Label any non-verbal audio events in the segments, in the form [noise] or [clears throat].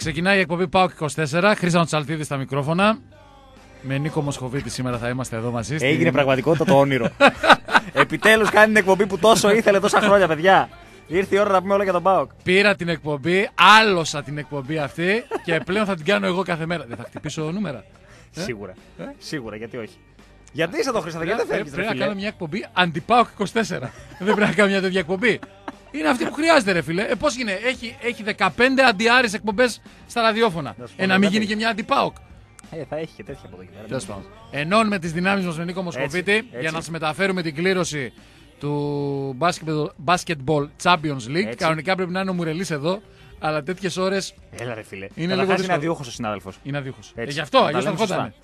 Ξεκινάει η εκπομπή ΠΑΟΚ 24. Χρήσανο Τσαλτίδη στα μικρόφωνα. Με Νίκο Μοσχοβίτη σήμερα θα είμαστε εδώ μαζί. στην- Έγινε πραγματικότητα το όνειρο. [laughs] Επιτέλους κάνει την εκπομπή που τόσο ήθελε τόσα χρόνια, παιδιά. Ήρθε η ώρα να πούμε όλα για τον Πάοκ. Πήρα την εκπομπή, άλωσα την εκπομπή αυτή και πλέον θα την κάνω εγώ κάθε μέρα. Δεν θα χτυπήσω νούμερα. Σίγουρα. Σίγουρα, γιατί όχι. Γιατί είσαι εδώ, Χρήστο, γιατί δεν Πρέπει φεύγεις. πρέπει να κάνω μια εκπομπή αντιπάοκ 24. δεν πρέπει να κάνω μια τέτοια εκπομπή. Είναι αυτή που χρειάζεται, ρε φίλε. Ε, Πώς είναι, έχει, έχει 15 αντιάρε εκπομπές στα ραδιόφωνα. Να σου πω Ε, να κάτι. μην γίνει και μια αντιπάοκ. Ε, θα έχει και τέτοια από εδώ και πέρα. Τέλος πάντων. Ενώνουμε τις δυνάμεις μας με Νίκο Μοσχοβίτη έτσι. για να σας μεταφέρουμε την κλήρωση του Basketball, basketball Champions League. Έτσι. Κανονικά πρέπει να είναι ο Μουρελής εδώ, αλλά τέτοιες ώρες Έλα, ρε φίλε. Είναι λίγο Καταρχάς δύσκολο. είναι αδιούχος ο συνάδελφος. είναι αδίχω. Ε, Έτσι. γι' αυτό, Να τα αλλιώ θα λέμε σωστά. ερχόταν.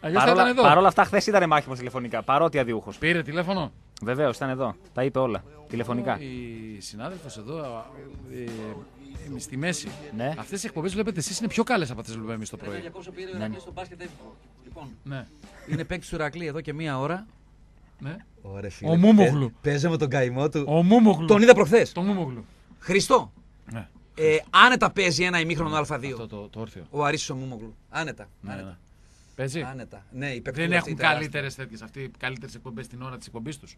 Αλλιώς θα ήταν Παρόλα, εδώ. παρόλα αυτά, χθες ήταν μάχημο τηλεφωνικά. Παρότι αδιούχος. Πήρε τηλέφωνο; Βεβαίως, ήταν εδώ. Τα είπε όλα. Τηλεφωνικά. Η συνάδελφος εδώ ε, ε, στη μέση. Ναι. Αυτές οι εκπομπές βλέπετε εσείς είναι πιο καλές από αυτές που βλέπουμε εμείς το πρωί. Διακόψω πήρε ο Ηρακλής στο μπάσκετ εύκολο. Λοιπόν, Ναι. είναι παίκτης του Ηρακλή εδώ και μία ώρα. ναι. Ωραία, φίλε. Ο Μούμογλου. Παι- Παίζε με τον καημό του. Ο Μούμογλου. Τον είδα προχθές. Το Μούμογλου. Χριστό. Ναι. Ε, άνετα παίζει ένα ημίχρονο Α2. Αυτό το, το όρθιο. Ο Αρίσης ο Μούμογλου. Άνετα. Ναι, άνετα. ναι. Παίζει; άνετα. Ναι, η παίκτη Δεν του αυτή έχουν τεράστια. καλύτερες τέτοιες αυτοί οι καλύτερες εκπομπές την ώρα της εκπομπής τους.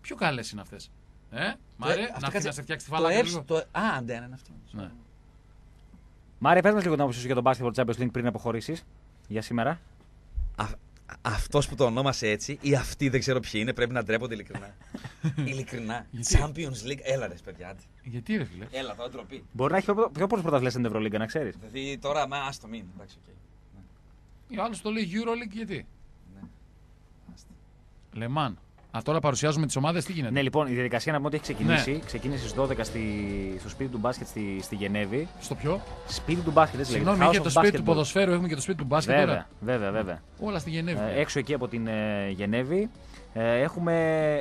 Πιο καλές είναι αυτές. Ε, Μάρε, αυτό να, κάτσε- να σε φτιάξει τη Το φάλα εύς- λίγο. το- Α, ναι, ναι, είναι αυτό. Ναι. Μάρια, πες μας λίγο την άποψή σου για τον Basketball Champions League πριν αποχωρήσεις για σήμερα. Αυτός που το ονόμασε έτσι, ή αυτοί δεν ξέρω ποιοι είναι, πρέπει να ντρέπονται ειλικρινά. [laughs] Ειλικρινά. Γιατί; Champions League. Έλα ρε, παιδιά. άντε. Γιατί ρε φίλε; Έλα, τώρα ντροπή. Μπορεί να έχει πιο, πιο πολλέ πρωταθλίε στην Ευρωλίγκα, να ξέρεις. Δηλαδή τώρα, μα άστο μην. Εντάξει, οκ. Ο άλλος το λέει Euroleague γιατί; Ναι. Λεμάν. Α, τώρα παρουσιάζουμε τις ομάδες, τι γίνεται; Ναι, λοιπόν, η διαδικασία να πούμε ότι έχει ξεκινήσει. Ναι. Ξεκίνησε στις 12 στη, στο σπίτι του μπάσκετ στη, στη Γενέβη. Στο ποιο; Σπίτι του μπάσκετ, έτσι λέγεται. Συγγνώμη, House είχε το of σπίτι του Basketball. ποδοσφαίρου, έχουμε και το σπίτι του μπάσκετ Βέβαια, τώρα. βέβαια, βέβαια. Όλα στη Γενέβη. Ε, έξω εκεί από την ε, Γενέβη. Ε, έχουμε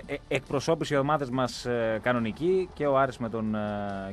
ε, εκπροσώπηση οι ομάδες μας ε, κανονική και ο Άρης με τον ε,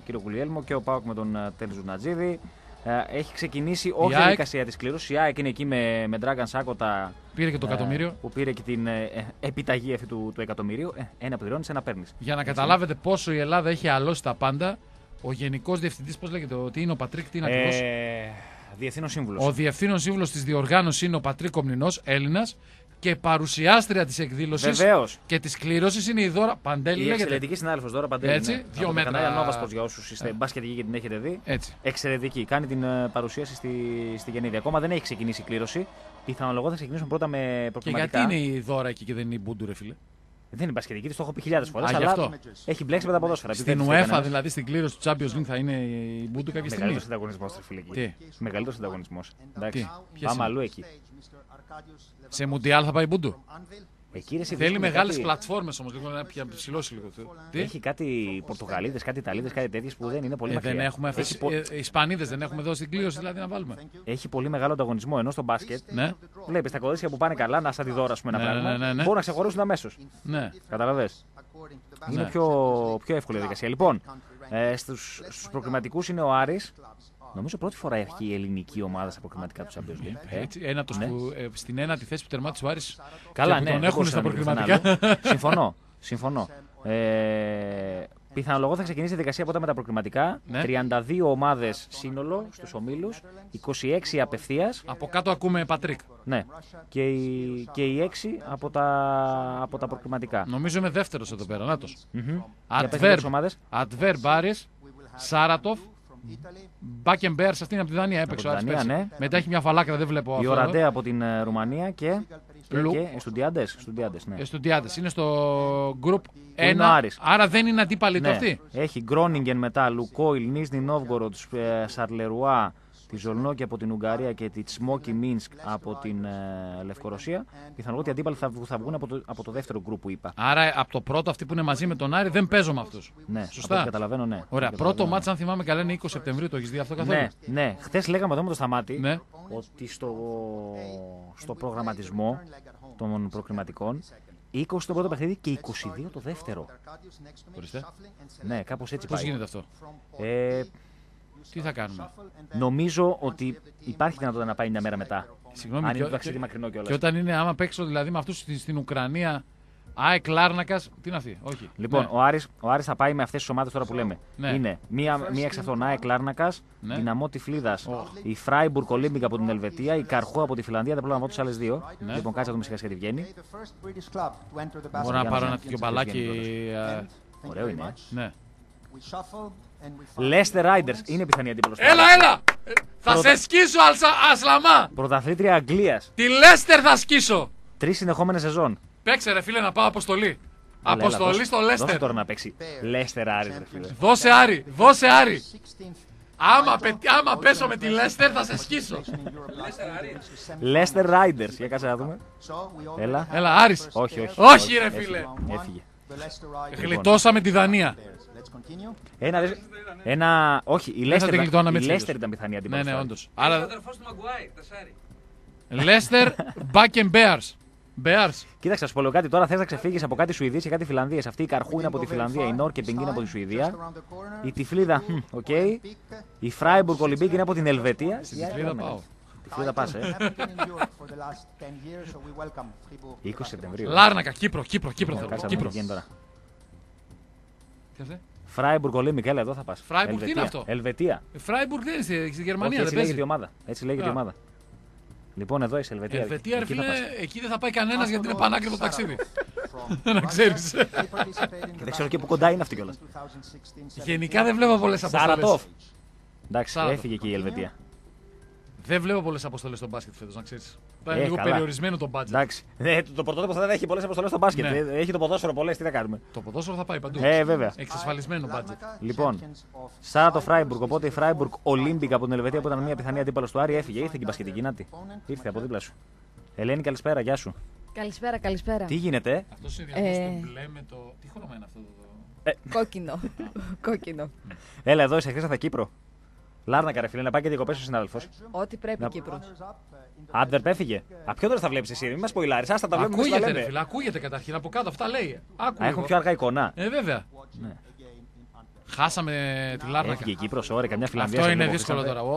κύριο Κουλιέλμο και ο Πάοκ με τον ε, Τέλη Ζουρνατζίδη. Ε, έχει ξεκινήσει όχι η ΑΕΚ. διαδικασία της κλήρωσης. Η ΑΕΚ είναι εκεί με, με Ντράγκαν Σάκοτα Πήρε και το ε, εκατομμύριο. που πήρε και την ε, ε, επιταγή αυτή του, του εκατομμυρίου. Ε, ένα πληρώνει, ένα παίρνεις. Για να καταλάβετε πόσο η Ελλάδα έχει αλώσει τα πάντα, ο Γενικός Διευθυντής, πώς λέγεται, ότι είναι ο Πατρίκ, τι είναι ακριβώς; Ε, Διευθύνων σύμβουλος. Ο διευθύνων σύμβουλος της διοργάνωσης είναι ο Πατρίκ Κομνηνός, Έλληνας, και παρουσιάστρια της εκδήλωσης Βεβαίως. και της κλήρωσης είναι η Δώρα Παντέλη. Η λέγεται. εξαιρετική συνάδελφος Δώρα Παντέλη. Έτσι, ναι. δύο Από μέτρα. Το κανάλι Nova Sports για όσους είστε Ε. μπασκετικοί και την έχετε δει. Έτσι. Εξαιρετική. Κάνει την ε, παρουσίαση στη, στη Γενέβη. Ακόμα δεν έχει ξεκινήσει η κλήρωση. Πιθανολογώ θα ξεκινήσουν πρώτα με Και προκριματικά. γιατί είναι η Δώρα εκεί και δεν είναι η Μπούντου, ρε φίλε; Δεν είναι μπασκετική, της το έχω πει χιλιάδες φορές. Α, γι' Αλλά αυτό. έχει μπλέξει με τα ποδόσφαιρα. Στην UEFA, δηλαδή, στην κλήρωση του Champions League θα είναι η Μπούντου κάποια στιγμή. Μεγαλύτερος ανταγωνισμός, φίλε. εκεί. Τι; Μεγαλύτερος ανταγωνισμός. Εντάξει. Τι; Ποιες Πάμε είναι; αλλού εκεί. Σε Μουντιάλ θα πάει η Μπούντου. Εκεί ρε, εσύ, Θέλει βρίσκουμε μεγάλες κάτι- πλατφόρμες όμως, λίγο να πια ψηλώσει λίγο. Τι; Έχει κάτι Πορτογαλίδες, κάτι Ιταλίδες, κάτι τέτοιες που δεν είναι πολύ Ε, μακριά. δεν έχουμε αυτές, έχει, πο- ε, οι Ισπανίδες δεν έχουμε δώσει την κλήρωση δηλαδή να βάλουμε. έχει πολύ μεγάλο ανταγωνισμό. Ενώ στο μπάσκετ Ναι, βλέπεις τα κορίτσια που πάνε καλά, να σαν τη δώρα, ας πούμε, ένα Ναι, πράγμα. ναι, ναι, ναι. Μπορούν να ξεχωρίσουν αμέσως. ναι. Καταλαβέ. Είναι Ναι. πιο, πιο εύκολη η διαδικασία. Λοιπόν, ε, στους, στους προκριματικούς είναι ο Άρης. Νομίζω πρώτη φορά έχει η ελληνική ομάδα στα προκριματικά του Champions League. Ε, Έτσι, ένατος ναι. που, ε, στην ένατη θέση που τερμάτισε ο Άρης Καλά, και που ναι. τον δεν έχουν μπορούσε στα να μην προκριματικά. είναι άλλο. [laughs] συμφωνώ. συμφωνώ. Ε, πιθανολογώ θα ξεκινήσει η διαδικασία πρώτα με τα προκριματικά. Ναι. 32 ομάδες σύνολο στους ομίλους. 26 απευθείας. Από κάτω ακούμε Πατρίκ. Ναι. Και οι, και οι 6 από τα, από τα προκριματικά. Νομίζω είμαι δεύτερος εδώ πέρα. Νάτος. Μμμ. Για πες Adverb. λίγες ομάδες. Adverb Άρης, Σάρατοφ, Μπάκεμπέρ, αυτή είναι από τη Δανία, έπαιξε ο Από Άρης τη Δανία, πέρσι. ναι. Μετά έχει μια φαλάκρα, δεν βλέπω Η αυτό. εδώ. Οραντέ από την ε, Ρουμανία και. Και, Λου- και Στουντιάντε. Στουντιάντες, ναι. Ε, Στουντιάντες. Είναι στο group είναι ο 1. Άρης. Άρα δεν είναι αντίπαλοι του Ναι. αυτοί. Έχει Γκρόνιγκεν μετά, Λουκόιλ, Νίσνη Νόβγοροτ, ε, Σαρλερουά, τη Ζολνόκη από την Ουγγαρία και τη Τσμόκι Μίνσκ από την ε, Λευκορωσία. Πιθανολογώ ότι οι αντίπαλοι θα, βγ- θα βγουν από το, από το δεύτερο γκρουπ που είπα. Άρα από το πρώτο, αυτοί που είναι μαζί με τον Άρη, δεν παίζω με αυτούς. Ναι, Σωστά. από ό,τι καταλαβαίνω, ναι. Ωραία. Από ό,τι Πρώτο καταλαβαίνω. μάτς, αν θυμάμαι καλά, είναι 20 Σεπτεμβρίου. Το έχεις δει αυτό καθόλου; Ναι, ναι. Χθες λέγαμε εδώ με το Σταμάτη Ναι. ότι στο, στο προγραμματισμό των προκριματικών 20 το πρώτο παιχνίδι και 22 το δεύτερο. Ορίστε. Ναι, κάπως έτσι Πώς πάει. γίνεται αυτό; Ε, Τι θα κάνουμε; νομίζω ότι υπάρχει δυνατότητα να πάει μια μέρα μετά. Συγγνώμη, Αν και, είναι το και- ταξίδι μακρινό κιόλας. και όταν είναι, άμα παίξω δηλαδή με αυτούς στην, στην Ουκρανία, ΑΕΚ Λάρνακας. Τι είναι αυτή, όχι. Λοιπόν, Ναι. ο, Άρης, ο Άρης θα πάει με αυτές τις ομάδες τώρα που λέμε. Ναι. Είναι μία, μία εξ αυτών ΑΕΚ Λάρνακας, Ναι. Δυναμό Τυφλίδας, η Φράιμπουργκ Ολύμπικα από την Ελβετία, η Καρχού από τη Φιλανδία. Δεν πρόλαβα να πω τι άλλες δύο. Ναι. Λοιπόν, κάτσε να δούμε σιγά σιγά τι βγαίνει. Μπορώ να Για πάρω να ένα δω. τέτοιο μπαλάκι. ε, Ωραίο είναι. Ναι. Leicester Riders είναι πιθανή αντίπαλος. Έλα, έλα! Ε, Θα Πρώτα- σε σκίσω, Αλσα- Ασλαμά! Πρωταθλήτρια Αγγλίας. Τη Λέστερ θα σκίσω! Τρεις συνεχόμενες σεζόν. Παίξε ρε φίλε να πάω αποστολή. Έλα, έλα, Αποστολή δώσε- στο Δώσε Λέστερ. τώρα να παίξει. Leicester Άρης, ρε φίλε. Δώσε Άρη, δώσε Άρη. Άμα, πε- άμα πέσω με τη Λέστερ θα σε σκίσω. Leicester Riders. Για κάτσε να δούμε. Έλα. Έλα, Άρης. Όχι, όχι. Όχι, ρε Έφυγε. φίλε. Έφυγε. Γλιτώσαμε τη Δανία. Ένα, δε- ένα, όχι, η Δεν θα την Leicester, γλιτώναμε η έτσι Leicester αλλιώς. ήταν πιθανή Ναι, αντίπαλος. ναι, του Άρη. όντως. Άρα... Ο Άρα, αδερφός του Μαγκουάιρ, τεσάρι. Λέστερ, Back and Bears. Bears. Κοίταξε, να σου πω λέω κάτι τώρα. Θες να ξεφύγεις από κάτι Σουηδίε και κάτι Φιλανδίε. Αυτή η Καρχού είναι από τη Φιλανδία, η Νόρκεπινγκ είναι από τη Σουηδία. Η Τιφλίδα, μ, οκ. Η Φράιμπουργκ Ολυμπίκ είναι από την Ελβετία. Στην Τιφλίδα πάω. Τιφλίδα πας, ε. 20 Σεπτεμβρίου. Λάρνακα, Κύπρο, Κύπρο, Κύπρο θέλω. Κάτσε να δούμε Κύπρο. τι γίνει τώρα. Τι αυτή; Φράιμπουργκ Ολύμπικ, έλα εδώ θα πας. Φράιμπουργκ τι είναι αυτό; Ελβετία. Η Φράιμπουργκ δεν είναι στη- στη Όχι, Γερμανία, δεν έτσι λέγεται η παίζει. ομάδα. Έτσι λέγεται η Α. ομάδα. Λοιπόν, εδώ είσαι Ελβετία. Ελβετία, ρε Εκεί θα φίλε, πας. εκεί δεν θα πάει κανένας γιατί είναι πανάκριβο ταξίδι. [laughs] Να ξέρεις. [laughs] Και δεν ξέρω και πού κοντά είναι αυτή κιόλας. [laughs] Γενικά δεν βλέπω πολλές αποστολές. Σαρατόφ. Εντάξει, Σαρατόφ. έφυγε και η Ελβετία. Δεν βλέπω πολλές αποστολές στο μπάσκετ φέτος, να ξέρεις. Θα Ε, είναι λίγο καλά. περιορισμένο το budget. Εντάξει. Ε, το, το πρωτότυπο θα έχει πολλές αποστολές στο μπάσκετ. Ναι. Ε, Έχει το ποδόσφαιρο πολλές, τι θα κάνουμε. Το ποδόσφαιρο θα πάει παντού. Ε, βέβαια. Εξασφαλισμένο budget. Λοιπόν, Σάρα το Φράιμπουργκ. Οπότε η Φράιμπουργκ Ολύμπικα από την Ελβετία που ήταν μια πιθανή αντίπαλος του Άρη έφυγε. Ήρθε και η μπασκετική να τη. Ήρθε από δίπλα σου. Ελένη, καλησπέρα, γεια σου. Καλησπέρα, καλησπέρα. Τι γίνεται, Αυτό είναι διαδρόμο Ε. στο μπλε με το. Τι χρώμα είναι αυτό το. Κόκκινο. Κόκκινο. Έλα εδώ, είσαι χθε θα Κύπρο. Λάρνακα, ρε φίλε, να πάει και διακοπές ο συνάδελφος. Ό,τι πρέπει, Να- Κύπρο. Άντβερπ έφυγε. Α, ποιο τώρα θα βλέπεις εσύ, μην μας ποηλάρει. Άστα τα βλέπουμε πώς τα Ακούγεται, ρε λέμε. φίλε, ακούγεται καταρχήν από κάτω. Αυτά λέει. Άκου Α, έχουν λίγο. πιο αργά εικόνα. Ε, βέβαια. Ναι. Χάσαμε τη Λάρνακα. Έφυγε η Κύπρος, ωραία, καμιά Φιλανδία. Αυτό σε είναι βλέπω, δύσκολο χρήσατε. τώρα.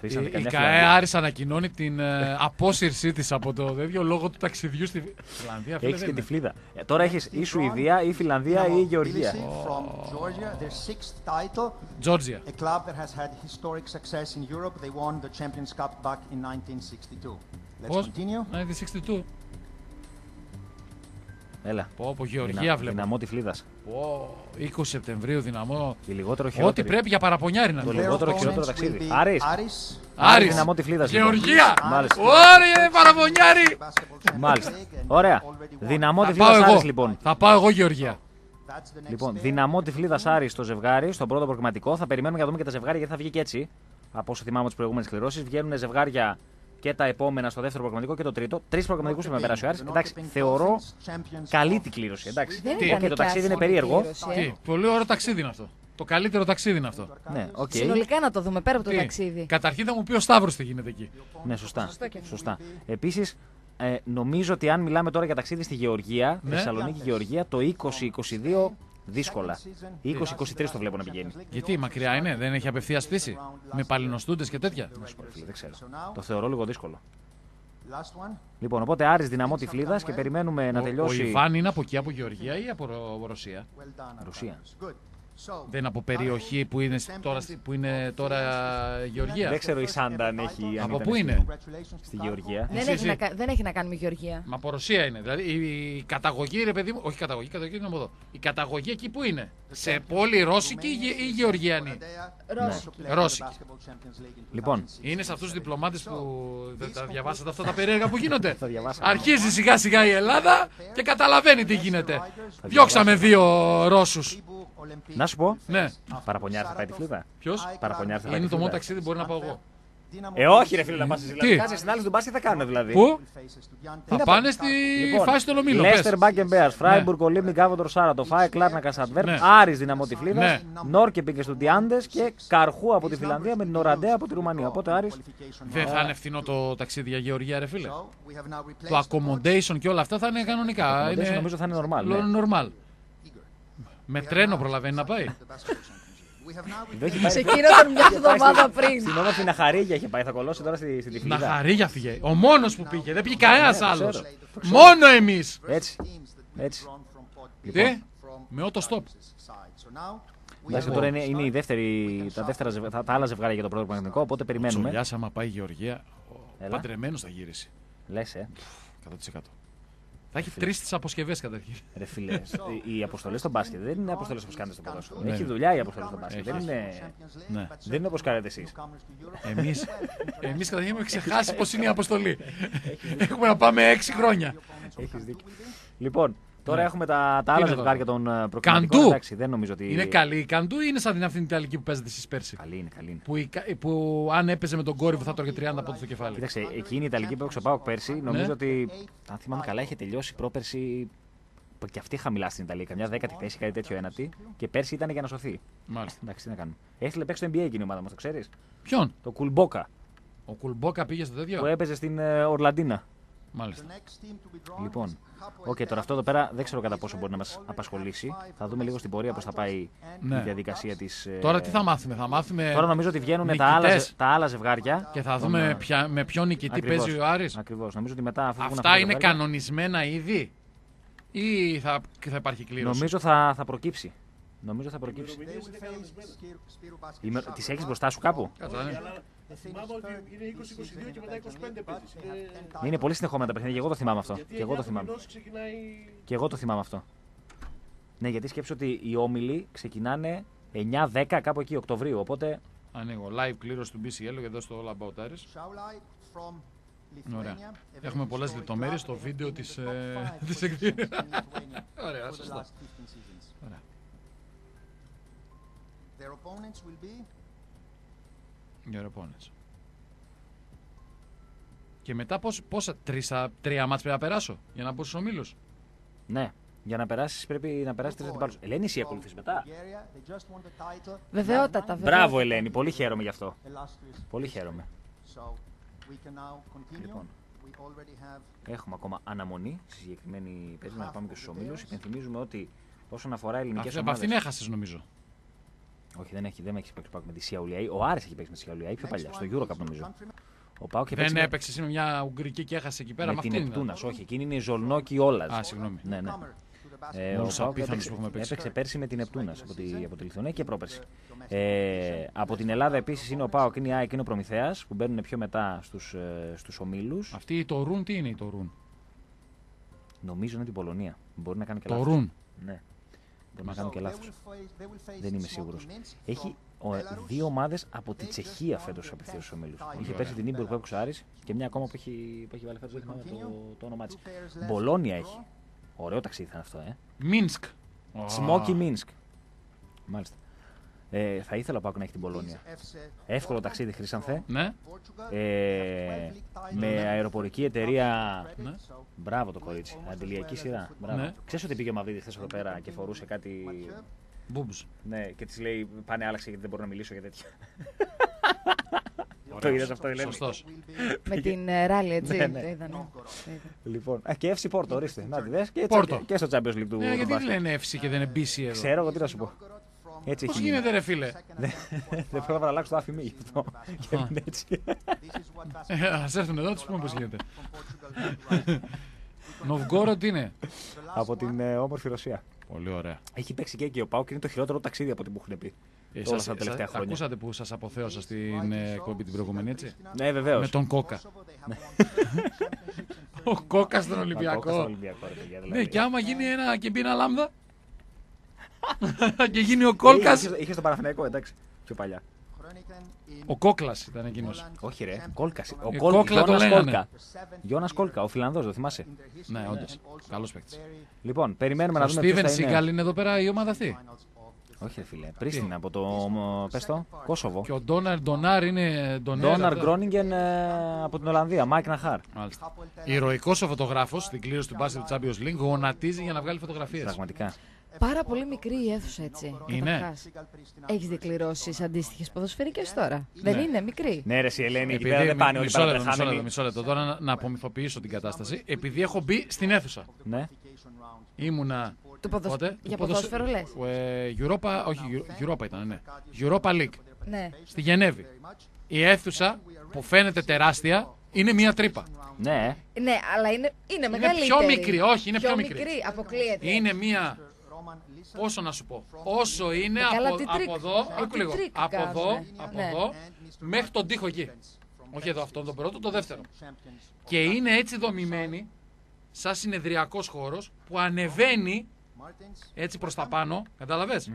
Ω. Χρήσατε Η, η καμιά ΚαΕ Φιλανδία. Άρης ανακοινώνει την ε, απόσυρσή της από το τέτοιο λόγω του ταξιδιού στη Φιλανδία. φίλε, Έχεις δεν και τη είναι. φλίδα. Ε, τώρα έχεις ή Σουηδία, ή Φιλανδία, ή Γεωργία; From Georgia, their sixth title, Τζόρτζια. a club that has had historic success in Europe. They won the Champions Cup back in 1962. Let's Πώς; continue. 1962. Έλα. Πω, πω, Γεωργία Δυνα- βλέπω. Δυναμό τη φλίδας. Πω, 20 Σεπτεμβρίου δυναμό. Η λιγότερο Ό,τι χειρότερη. πρέπει για παραπονιάρι να Το είναι. Their λιγότερο opponents χειρότερο will ταξίδι. be Άρης. Aris, Άρης. Δυναμό τη φλίδα. Γεωργία! Μάλιστα. Ωραία, παραπονιάρι! Basketball Champions Μάλιστα. League, and Ωραία. already won. Ντιναμό Τι Θα πάω φλίδα εγώ. Άρης λοιπόν. Θα πάω εγώ, Γεωργία. That's the next Λοιπόν, pair. Ντιναμό Τιφλίδας Άρης στο ζευγάρι, στον πρώτο προκριματικό. Θα περιμένουμε για να δούμε και τα ζευγάρια γιατί θα βγει και έτσι. Από όσο θυμάμαι τις προηγούμενες κληρώσεις. Βγαίνουν ζευγάρια και τα επόμενα στο δεύτερο προκριματικό και το τρίτο. Τρεις προκριματικούς έχουμε περάσει ο Άρης. The Εντάξει, Norrköping θεωρώ Dolphins, champions καλή of την κλήρωση. Εντάξει. Δεν Τι, ήταν Οκ, το και ταξίδι είναι άσχημη περίεργο. κλήρωση, ε. Τι, πολύ ωραίο ταξίδι είναι αυτό. Το καλύτερο ταξίδι είναι αυτό. Ναι, οκ. Συνολικά να το δούμε πέρα από το Τι, ταξίδι. Καταρχήν θα μου πει ο Σταύρος τι γίνεται εκεί. Ναι, σωστά. Σωστό και αυτό. σωστά. Επίσης, ε, νομίζω ότι αν μιλάμε τώρα για ταξίδι στη Γεωργία, Ναι. Θεσσαλονίκη Γεωργία, το 2022 δύσκολα. 2023 το βλέπω να πηγαίνει. Γιατί μακριά είναι, δεν έχει απευθεία πτήση. Με παλινοστούντες και τέτοια. Δεν ξέρω. Το θεωρώ λίγο δύσκολο. Last one. Λοιπόν, οπότε Άρης δυναμό τη φλίδα και περιμένουμε να Ο, ο τελειώσει. Ιβάν είναι από εκεί, από Γεωργία ή από Ρο- Ρωσία; Well done. Ρωσία. Arkansas. Good. So, Δεν είναι από περιοχή που είναι σ- τώρα, στη- που είναι τώρα Γεωργία. Δεν ξέρω η Σάντα αν έχει. αν Από ήταν πού στη- είναι; congratulations Στη to Γεωργία. Δεν Εσύ, έχει, να, εσύ. κα- δεν έχει να κάνει με Γεωργία. Μα από Ρωσία είναι. Δηλαδή η, η καταγωγή, ρε παιδί μου. Όχι καταγωγή, η καταγωγή είναι από εδώ. Η καταγωγή εκεί που είναι; Σε πόλη Ρώσικη ή, γε- ή Γεωργιανή. Ρώσικη. Ρώσικη. Λοιπόν. Είναι σε αυτούς του διπλωμάτες που δεν τα διαβάσατε αυτά τα περίεργα που γίνονται. [laughs] Θα διαβάσαμε. Αρχίζει σιγά σιγά η Ελλάδα και καταλαβαίνει τι γίνεται. Διώξαμε δύο Ρώσους. Να σου πω. Ναι. Παραπονιάρη θα πάει τη φλίδα. Ποιος; Παραπονιάρη θα πάει Είναι τη το μόνο φλίδα. ταξίδι που μπορεί να πάω εγώ. Ε, όχι, ρε φίλε, να πας εσύ. Τι; Δηλαδή, κάτσε στην άλλη του μπάσκετ τι θα κάνουν δηλαδή. Πού; Θα να πάνε στη Λοιπόν, φάση των ομίλων. Leicester, πες. Back and Bears, Freiburg, Olympic, Άβοντορ Σάρα, το Φάε, Κλάρνα, Κασαντβέρ, Ναι. Άρης Δυναμό τη Φλίδα, Ναι. Νόρκεπινγκ και Στουντιάντε και Καρχού από τη Φιλανδία με την Οραντέα από τη Ρουμανία. Οπότε Άρης Δεν θα είναι φθηνό το ταξίδι για Γεωργία, ρε φίλε. So, we have now replaced Το the coach. accommodation και όλα αυτά θα είναι κανονικά. accommodation νομίζω θα είναι normal, ναι. Normal. Με τρένο προλαβαίνει να πάει. The basketball championship. We have now Δεν έχει reached πάει- Σε εκείνο τον μια εβδομάδα πριν. Στην όμορφη Ναχαρίγια είχε πάει, θα κολώσει τώρα στη, στην Να Τυφλίδα. χαρίγια φύγε. Ο μόνος που πήγε. Δεν πήγε κανένας το άλλος. ξέρω. Μόνο εμείς. Έτσι. teams that we've Έτσι. drawn from pod- Τι; from Με auto stop. side. So now we Εντάξει, have τώρα a είναι, είναι η δεύτερη, τα, δεύτερα, ζευγα- τα, τα άλλα ζευγάρια για το πρώτο πανεθνικό, οπότε περιμένουμε. Τσολιά, άμα πάει η Γεωργία, ο Έλα. παντρεμένος θα γυρίσει. Λες, ε. 100%. Θα έχει τρεις τις αποσκευές καταρχήν. Ρε φίλε, [laughs] οι- οι αποστολέ στο μπάσκετ δεν είναι αποστολέ όπως κάνετε στο ποδόσφαιρο. Ναι. Έχει δουλειά οι αποστολέ στο μπάσκετ. Έχει. Δεν είναι, Champions League, Ναι. but δεν είναι όπως κάνετε εσείς. newcomers to Europe. Εμεί εμείς καταρχήν έχουμε ξεχάσει πώς είναι η αποστολή. έχουμε να πάμε έξι χρόνια. Έχεις δίκιο. Λοιπόν, τώρα Ναι. έχουμε τα, τα είναι άλλα τώρα; ζευγάρια των ε, προκριματικών. Καντού. Εντάξει, δεν νομίζω ότι. Είναι καλή η Καντού ή είναι σαν την αυτήν την Ιταλική που παίζετε εσείς πέρσι. Καλή είναι, καλή είναι. Που, η Κα- που αν έπαιζε με τον Κόροιβο θα τρώγε 30 πόντους στο κεφάλι. Κοίταξε, εκείνη η Ιταλική που έπαιξε ο Πάοκ πέρσι, νομίζω Ναι. ότι αν θυμάμαι καλά είχε τελειώσει πρόπερσι. που Και αυτή χαμηλά στην Ιταλία, καμιά δέκατη θέση, κάτι τέτοιο ένατη. Και πέρσι ήταν για να σωθεί. Μάλιστα. Εντάξει, τι να κάνουμε. Έστειλε παίκτη το NBA εκείνη η ομάδα μας, το ξέρεις; Ποιον; Το Κουλμπόκα Ο Κουλμπόκα πήγε στο που τέτοιο. έπαιζε στην ε, Ορλαντίνα. Μάλιστα. The next team to be drawn Λοιπόν, is Hapoel OK, τώρα αυτό εδώ πέρα δεν ξέρω κατά πόσο μπορεί να μας απασχολήσει. Θα δούμε λίγο στην πορεία πώς θα πάει Ναι. η διαδικασία της. Τώρα τι θα μάθουμε. Θα μάθουμε Τώρα νομίζω ότι βγαίνουν τα άλλα, νικητές. ζε- τα άλλα ζευγάρια. και θα δούμε ποια, με ποιον νικητή παίζει ο Άρης. Ακριβώς. Νομίζω ότι μετά αφού βγουν Αυτά τα είναι ζευγάρια, κανονισμένα ήδη; Ή θα, θα υπάρχει κλήρωση; Νομίζω θα, θα προκύψει. Νομίζω θα προκύψει. They will face Skir- Spirou Basket Είμαι... Sharp Τις έχεις Rock. μπροστά σου κάπου; Κάτσε, ναι. They finished third είναι this 20-22 season και in μετά the 25 Benjamin, παίζεις. but they have 10 Είναι titles. πολύ συνεχόμενα τα παιχνίδια. Και εγώ το θυμάμαι αυτό. Γιατί Και εγώ το 9 θυμάμαι. μηνός ξεκινάει... Και εγώ το θυμάμαι αυτό. Ναι, γιατί σκέψω ότι οι όμιλοι ξεκινάνε 9-10 κάπου εκεί Οκτωβρίου. Οπότε Ανοίγω. Live κλήρωση του BCL και εδώ στο All About Aris. Shaulai from Ωραία. Lithuania, a very Έχουμε πολλές historic λεπτομέρειες club. στο They have βίντεο been in της, the top ε, five [laughs] της positions εκδήλωσης. in Lithuania [laughs] Ωραία, for the σωστό. last 15 seasons. Ωραία. Their opponents will be Your opponents. Και μετά πώς, πόσα, τρίσα, τρία μάτς πρέπει να περάσω για να μπω στους ομίλους; ναι, για να περάσεις πρέπει να περάσεις τρεις αντιπάλου. Ελένη, εσύ ακολουθείς μετά. Bulgaria. They just won the title. Βεβαιότατα, βέβαια. Μπράβο, Ελένη. Πολύ χαίρομαι γι' αυτό. Illustrious. Πολύ χαίρομαι. So we can now continue. Λοιπόν. We already have Έχουμε ακόμα αναμονή στη συγκεκριμένη περίπτωση να πάμε και στους ομίλους. Υπενθυμίζουμε ότι όσον αφορά ελληνικές Αυτή, από ομάδε. αυτήν έχασες νομίζω. Όχι, δεν έχει, δεν έχει παίξει Πάοκ με τη Σιαουλιάη. Ο Άρης έχει παίξει με τη Σιαουλιάη πιο next παλιά, one στο is Eurocup your νομίζω. countryman. Ο Πάοκ έχει Δεν παίξει με- έπαιξε εσύ με μια Ουγγρική και έχασε εκεί πέρα. με Με την αυτήν. Νεπτούνα. Όχι, εκείνη είναι η Ζολνόκη όλας. Α, συγγνώμη. Ναι, ναι. Newcomer to the Ε, basketball. ο Όλους Πάοκ απίθανους έπαιξε, που έχουμε παίξει. έπαιξε πέρσι με την Νεπτούνα από τη, από τη Λιθουανία και πρόπερσι. Ε, από την Ελλάδα επίσης είναι ο Πάοκ, είναι η ΑΕΚ, είναι ο Προμηθέας που μπαίνουν πιο μετά στους ε, στους ομίλους. Αυτή η το ρουν τι είναι η το ρουν. Νομίζω είναι την Πολωνία. Μπορεί να κάνει και Το λάθος. ρουν. Ναι. Μπορεί να So κάνει και they λάθος. will face- they will face Δεν είμαι Smoky σίγουρος. Minsk Έχει from ο, Belarus. δύο ομάδες από τη Τσεχία φέτος απευθείας στους ομίλους. Είχε πέρσι την Ήμπουργκ που έπαιξε ο Άρης και μια ακόμα που έχει, που έχει βάλει φέτος. Δεν θυμάμαι το, το όνομά της. Two pairs left Μπολόνια to έχει. draw. Ωραίο ταξίδι θα είναι αυτό, ε. Μίνσκ. Σμόκι Μίνσκ. Μάλιστα. Ε, θα ήθελα πάω να έχει την Πολώνια. Is FC Εύκολο ταξίδι, Χρήσανθε. Ναι. Portugal. Ε, με αεροπορική εταιρεία. Ναι. Μπράβο το κορίτσι. Αντιλιακή σειρά. Μπράβο. Ναι. Ξέρεις ότι πήγε ο Μαυρίδη χθες εδώ πέρα και φορούσε κάτι. Μπούμπς. Ναι, και της λέει πάνε άλλαξε γιατί δεν μπορώ να μιλήσω για τέτοια. Το είδες αυτό, Ελένη; Σωστός. Με την ε, ράλι, έτσι. Ναι, ναι. Το είδα, ναι. Το είδα. Λοιπόν, α, και FC Porto, ορίστε. Να τη δες. Και, Πόρτο. και, και στο Champions League του. Ναι, του γιατί μπάσκετ. λένε FC και δεν είναι BC εδώ; Ξέρω εγώ τι να σου πω. Έτσι Πώς έχει γίνει. γίνεται ρε φίλε; Δεν πρόλαβα να αλλάξω το άφημί γι' αυτό. [laughs] Και έμεινε έτσι. Ε, Ας έρθουν εδώ, τους πούμε πώς γίνεται. Νοβγκόρο τι είναι. Από την ε, όμορφη Ρωσία. Πολύ ωραία. Έχει παίξει και εκεί ο Πάο και είναι το χειρότερο ταξίδι από ό,τι μου έχουν πει. Ε, Όλα σας- αυτά τα τελευταία σας- χρόνια. Ακούσατε που σας αποθέωσα στην ε, εκπομπή την προηγούμενη, έτσι; Ναι, βεβαίως. Με τον Κόκα. [laughs] Ο Κόκας στον Ολυμπιακό. Ολυμπιακό, ρε παιδιά. δηλαδή. Ναι, και άμα γίνει ένα και μπει ένα λάμδα. [laughs] και γίνει ο Κόλκας. Είχε- Είχες στο Παναθηναϊκό, εντάξει. Πιο παλιά. Ο Κόκλας ήταν εκείνος. Όχι, ρε. Κόλκας. Ο Ε, Κόλ- Κόκλα το Γιώνας λέγανε. Κόλκα. Γιώνας Κόλκα, ο Φιλανδός, το θυμάσαι; Ναι, όντως. Καλός παίκτης. Λοιπόν, περιμένουμε να Ο δούμε ποιος Στίβεν θα είναι. Σίγκαλ είναι εδώ πέρα η ομάδα αυτή. Όχι, ρε φίλε. Πρίστινα από το. Πες το. Κόσοβο. Και ο Ντόναρ Ντονάρ είναι Ντονέρ. Ντόναρ αυτό. Γκρόνινγκεν ε, από την Ολλανδία. Μάικ Ναχάρ. Μάλιστα. Ηρωικός ο φωτογράφος στην κλήρωση του Μπάσκετ Champions League γονατίζει για να βγάλει φωτογραφίες. Πραγματικά. Πάρα πολύ μικρή η αίθουσα, έτσι. Είναι. Έχεις δει κληρώσεις αντίστοιχες ποδοσφαιρικές τώρα; Δεν είναι μικρή; Ναι, ρε, εσύ Ελένη, εκεί Επειδή, πέρα δεν πάνε όλοι μισό λεπτό, μισό λεπτό, παραπεθάμενοι. μισό λεπτό. Τώρα να, να απομυθοποιήσω την κατάσταση. Επειδή έχω μπει στην αίθουσα. Ναι. Ήμουνα Του ποδοσ... Πότε; Για Του ποδοσ- ποδόσφαιρο λες; Ε, Europa, όχι, Euro- Europa ήταν, ναι. Europa League. Ναι. Στη Γενέβη. Η αίθουσα που φαίνεται τεράστια είναι μία τρύπα. Ναι, Ναι, αλλά είναι, είναι, Είναι μεγαλύτερη. πιο μικρή, όχι, είναι πιο μικρή. μικρή. Αποκλείεται. Είναι μία. Πόσο να σου πω. Όσο είναι Ε, καλά, από, τι τρικ. από εδώ. Ε, Άκου τι λίγο. τρικ Από εδώ, κάνουνε. από Ναι. εδώ μέχρι τον τοίχο εκεί. Όχι εδώ αυτόν τον πρώτο, το δεύτερο. Και είναι έτσι δομημένη, σαν συνεδριακός χώρος, που ανεβαίνει έτσι προς τα πάνω, καταλαβες,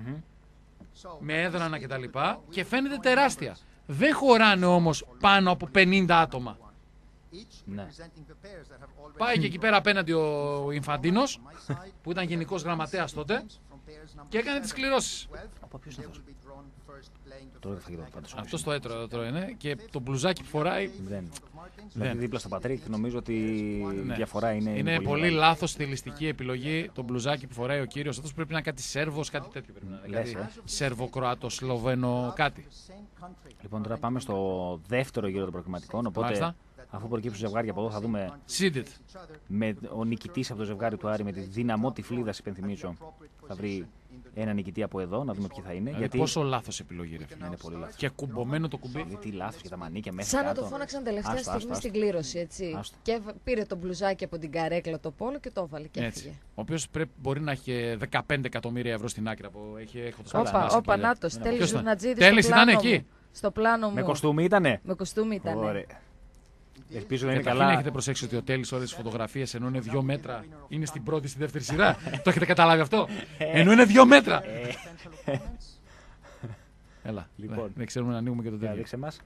με έδρανα και τα λοιπά, και φαίνεται τεράστια. Δεν χωράνε όμως πάνω από 50 άτομα. Ναι. Πάει και εκεί πέρα απέναντι ο Ινφαντίνος, [laughs] που ήταν γενικός γραμματέας τότε, και έκανε τις κληρώσεις. Από ποιος είναι αυτός. Τώρα δεν φαγητό πάντως. Αυτός το έτρωγε εδώ τώρα είναι και το μπλουζάκι που φοράει Δεν. Δηλαδή δίπλα στο Πατρίκ νομίζω ότι η Ναι. διαφορά είναι. είναι πολύ μεγάλη. λάθος στιλιστική επιλογή. Το μπλουζάκι που φοράει ο κύριος αυτός πρέπει να είναι κάτι Σέρβος, κάτι τέτοιο πρέπει να είναι. Λες, Κάτι ε. Σέρβο-Κροάτο, Σλοβαίνο, κάτι. Λοιπόν, τώρα πάμε στο δεύτερο γύρο των προκριματικών. Οπότε, Μάλιστα. Αφού προκύψουν ζευγάρια από εδώ, θα δούμε Seeded. με ο νικητής από το ζευγάρι του Άρη με τη δυναμό τυφλίδα, υπενθυμίζω. Θα βρει ένα νικητή από εδώ, να δούμε ποιοι θα είναι. Δηλαδή, γιατί πόσο λάθος επιλογή, ρε φίλε. είναι πολύ λάθος. Και κουμπωμένο το κουμπί. Τι λάθος και τα μανίκια μέσα. Σαν να κάτω. το φώναξαν τελευταία Άστο, στιγμή άστο, στην κλήρωση, έτσι. Άστο. Και β- πήρε το μπλουζάκι από την καρέκλα το πόλο και το έβαλε και Έτσι. έφυγε. Ο οποίος μπορεί να έχει 15 εκατομμύρια ευρώ στην άκρη από έχει έχοντας Καλά, πέσει Όπα, μέσα όπα, παλιά. νάτος. Ποιος Τέλει ήταν; Ζουρνατζίδη. Τέλης στο ήταν πλάνο εκεί; μου. Στο πλάνο μου. Με κοστούμι ήτανε; Με κοστούμι ήταν. Ωραία. Ελπίζω να είναι Καταρχήν καλά. έχετε προσέξει ότι ο Τέλης όλες τις φωτογραφίες ενώ είναι δύο μέτρα είναι στην πρώτη, στη δεύτερη σειρά. [laughs] το έχετε καταλάβει αυτό; ενώ είναι δύο μέτρα. [laughs] Έλα, Λοιπόν. λοιπόν. δεν ξέρουμε να ανοίγουμε και το Για τέτοιο. δείξε μας.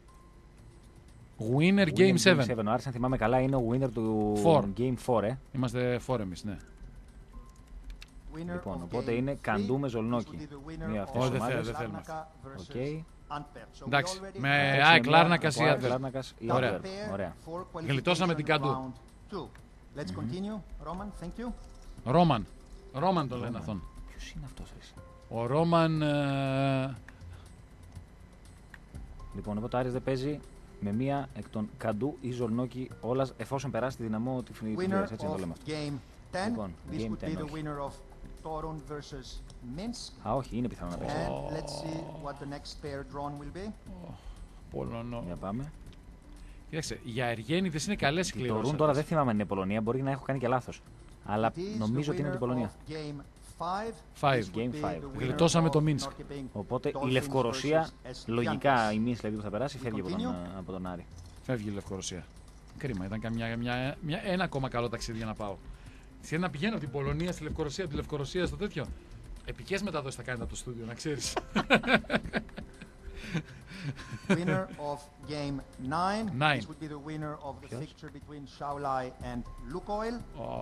Winner Game 7. 7. Ο Άρης, αν θυμάμαι καλά, είναι ο winner του Four. Game 4, ε. Είμαστε four εμείς, ναι. Λοιπόν, οπότε είναι Καντού με Ζολνόκι. Μία αυτές Όχι, τις δεν ομάδες. θέλω, δεν θέλουμε. Οκ. Εντάξει, με Αυτές ΑΕΚ είναι μία Λάρνακας από ή ΑΕΚ Antwerp. Λάρνακας ή Ωραία. Antwerp. Ωραία. Γλιτώσαμε την Καντού. Let's continue. Roman, thank you. Ρόμαν. Ρόμαν τον λένε αυτόν. Ποιος είναι αυτός, ρε, εσύ; Ο Ρόμαν. ε, Λοιπόν, οπότε ο Άρης δεν παίζει με μία εκ των Καντού ή Ζολνόκι όλας εφόσον περάσει τη δυναμό τη Winner φιλία. Έτσι να το of λέμε αυτό. game 10. Λοιπόν, This game would be 10, the όχι. winner of Torun versus Minsk. Α, όχι, είναι πιθανό να παίζει. And let's see what the next pair drawn will be. Πολωνό. Για πάμε. Κοίταξε, για Αργένιδες είναι καλές οι Το Ρουν κληρώσεις. τώρα δεν θυμάμαι αν είναι Πολωνία, μπορεί να έχω κάνει και λάθος. Αλλά It is νομίζω the ότι είναι την winner Πολωνία. of game 5. Five. This would Game be five. the winner Γλιτώσαμε of το Minsk. Norrköping Οπότε η Dolphins Λευκορωσία, versus S. λογικά Yankees. η Μίνσκ δηλαδή που θα περάσει, φεύγει από τον, Continue; από τον Άρη. Φεύγει η Λευκορωσία. Κρίμα, ήταν καμιά, μια, μια, ένα ακόμα καλό ταξίδι για να πάω. Θέλει να πηγαίνω από την Πολωνία στη Λευκορωσία, από τη Λευκορωσία στο τέτοιο; Επικές μεταδόσεις θα κάνετε από το στούντιο, να ξέρεις. winner of game 9. Nine. This would be the winner of the fixture between Shaolai and Lukoil.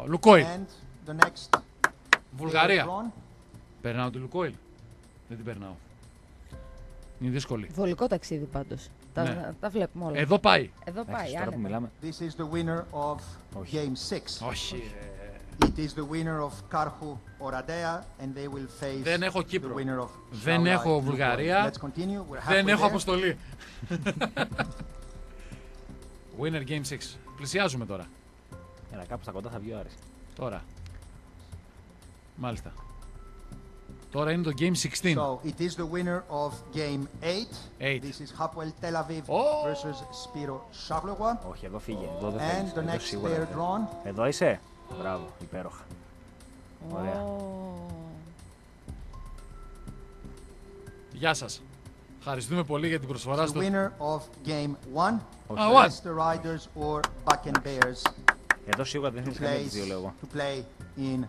Λουκόιλ. And the next pair Βουλγαρία. drawn. Περνάω τη Λουκόιλ. Δεν την περνάω. Είναι δύσκολη. Βολικό ταξίδι πάντως. Τα, Ναι. τα βλέπουμε όλα. Εδώ πάει. Εδώ πάει. Εντάξει, τώρα που άνετα. μιλάμε. This is the winner of Όχι. game 6. Όχι. Δεν έχω Κύπρο. Δεν έχω Βουλγαρία. Δεν έχω αποστολή. [laughs] winner Game 6. Πλησιάζουμε τώρα. Έλα, κάπου κοντά θα βγει. Τώρα. Μάλιστα. Τώρα είναι το Game 16. So, it is the winner of Game 8. 8. This is Hapoel Tel Aviv oh! versus Spiro Shavlewa. Όχι, εδώ Εδώ είσαι; Μπράβο, υπέροχα. Ωραία. Ω. Γεια σας. Ευχαριστούμε πολύ για την προσφορά The στο... winner of game 1. Α, what? Leicester Riders or Bakken Bears Εδώ σίγουρα δεν to θέλεις κανένα από play, τις δύο, λέω εγώ. to play in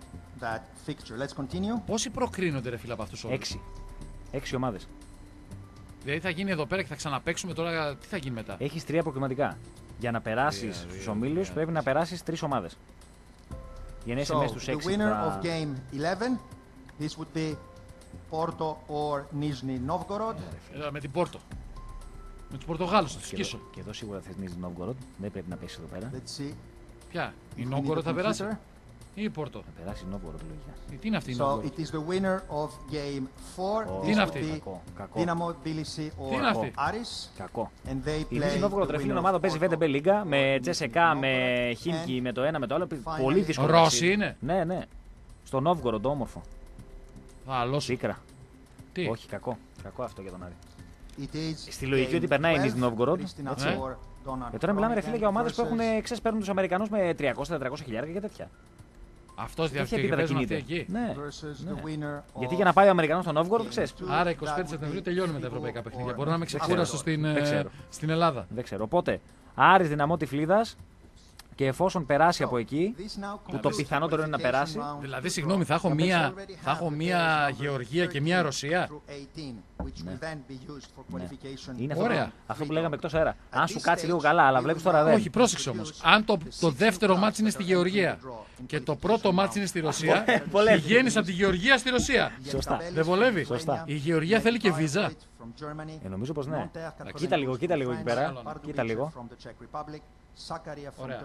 that fixture. Let's continue. Πόσοι προκρίνονται ρε φίλε από αυτούς όλους; Έξι. Έξι ομάδες. Δηλαδή θα γίνει εδώ πέρα και θα ξαναπαίξουμε τώρα. Τι θα γίνει μετά; Έχεις τρία προκριματικά. Για να περάσεις Τρία, στους δύο, ομίλους τρία. πρέπει να περάσεις τρεις ομάδες. Για να είσαι So μέσα στους the έξι. winner θα- of game 11. This would be Porto or Nizhny Novgorod. Ε, με την Πόρτο. Με τους Πορτογάλους θα τους Και εδώ, σκίσω. και εδώ σίγουρα θες Νίζη Νόβγκοροντ. Δεν πρέπει να πέσει εδώ πέρα. Let's see. Ποια; Η if we need Νόγκορο a θα περάσει. Computer. Ή η Πόρτο. Να περάσει η Νόβγκοροντ λογικά. Ε, Τι είναι αυτή η So Νόγκορο. it is the winner of game 4. Ω, This είναι would αυτή; be Κακό. Κακό. Dynamo Tbilisi or Τι είναι αυτή; Aris. Κακό. And they Η play Νίζη Νόβγκοροντ the ρε φίλε winner ομάδα of παίζει Porto VTB Λίγκα με or Τσεσεκά, Nizhny με Novgorod. Χίμκι, And με το ένα με το άλλο. finally- Πολύ δύσκολο. Ρώσοι ταξίδι. είναι; Ναι, ναι. Στο Νόβγκοροντ όμορφο. Άλλο σου. Πίκρα. Τι; Όχι, κακό. Κακό αυτό για τον Άρη. It is Στη λογική game ότι περνάει η 12, Νижνη Νόβγκοροντ, Pristina έτσι. for Donald Ε, τώρα μιλάμε ρε Kronigan φίλε για ομάδες που έχουν versus ξέρεις παίρνουν τους Αμερικανούς με 300-400 χιλιάρια και τέτοια. Αυτός Τέτοια διαφύγει. επίπεδα Παίζουν αυτοί κινείται. εκεί. Ναι. versus the winner Γιατί of για να πάει ο Αμερικανός στον Νόβγκορντ, game ξέρεις. two, Άρα 25 that would Σεπτεμβρίου be τελειώνουμε τα Figo ευρωπαϊκά παιχνίδια. or Μπορώ να είμαι ξέρω. ξεκούραστος στην, Δεν ε, ξέρω. στην Ελλάδα. Δεν ξέρω. Οπότε, Άρης δυναμό τυφλίδας και εφόσον περάσει από εκεί, This now που το completes πιθανότερο είναι να qualification περάσει. round Δηλαδή, to συγγνώμη, draw. θα έχω The μία- Bears already θα έχω have the μία players numbers Γεωργία και μία 13 Ρωσία. through 18, which will then be used for qualification είναι Ωραία. αυτό, αυτό που λέγαμε εκτός αέρα. Αν σου this κάτσει λίγο stage, καλά, αλλά we βλέπεις will τώρα now δεν. Όχι, πρόσεξε όμως. Αν το, το δεύτερο μάτς είναι στη Γεωργία και το πρώτο μάτς είναι στη Ρωσία, [laughs] Βολεύει. πηγαίνει από τη Γεωργία στη Ρωσία. Σωστά. Δεν βολεύει. Σωστά. Η Γεωργία θέλει και βίζα. Ε, νομίζω πως ναι. Κοίτα λίγο, κοίτα λίγο εκεί πέρα. Κοίτα λίγο. Ωραία.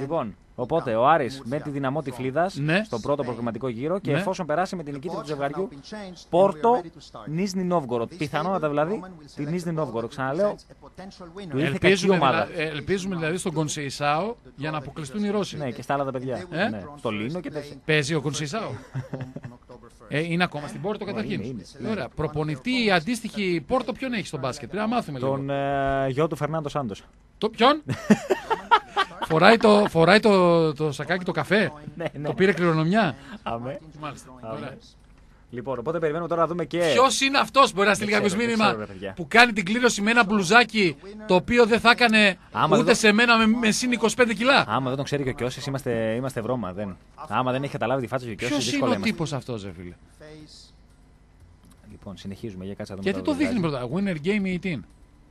Λοιπόν, οπότε ο Άρης με τη δυναμό τυφλίδα Ναι. στον πρώτο προκριματικό γύρο και Ναι. εφόσον περάσει με την νικήτρια του ζευγαριού Πόρτο, Νίσνη Νόβγκοροτ. Πιθανότατα δηλαδή τη Νίσνη Νόβγκοροτ. Ξαναλέω, του ήρθε κακή Ελπίζουμε, ομάδα. δηλα- ε, ελπίζουμε δηλαδή στον Κονσεϊσάο για να αποκλειστούν οι Ρώσοι. Ναι, και στα άλλα τα παιδιά. Ε; Ναι, στο Λίνο και τέτοια. Παίζει ο Κονσεϊσάο. Ε, είναι ακόμα στην Πόρτο καταρχήν. είναι, είναι. Ωραία. Προπονητή αντίστοιχη Πόρτο ποιον έχει στο μπάσκετ; Πρέπει να μάθουμε λίγο. Τον ε, γιο του Φερνάντο Σάντος. Το, ποιον; φοράει το, φοράει το, το σακάκι το καφέ. Ναι, ναι. Το πήρε κληρονομιά. Αμέ. Μάλιστα. Ωραία. Λοιπόν, οπότε περιμένουμε τώρα να δούμε και. Ποιος είναι αυτός, μπορεί να στείλει Δεν κάποιος ξέρω, δεν μήνυμα ξέρω, ρε παιδιά. που κάνει την κλήρωση με ένα μπλουζάκι το οποίο δεν θα έκανε Άμα ούτε δεν- σε μένα με, με συν 25 κιλά. Άμα δεν τον ξέρει και ο Κιώσης, είμαστε, είμαστε βρώμα. Δεν. Άμα δεν έχει καταλάβει τη φάτσα του Κιώσης, Ποιος είναι δύσκολα ο είμαστε. τύπος αυτός, ρε φίλε; Λοιπόν, συνεχίζουμε για κάτσε να δούμε. Γιατί το δείχνει πρώτα; Winner Game 18.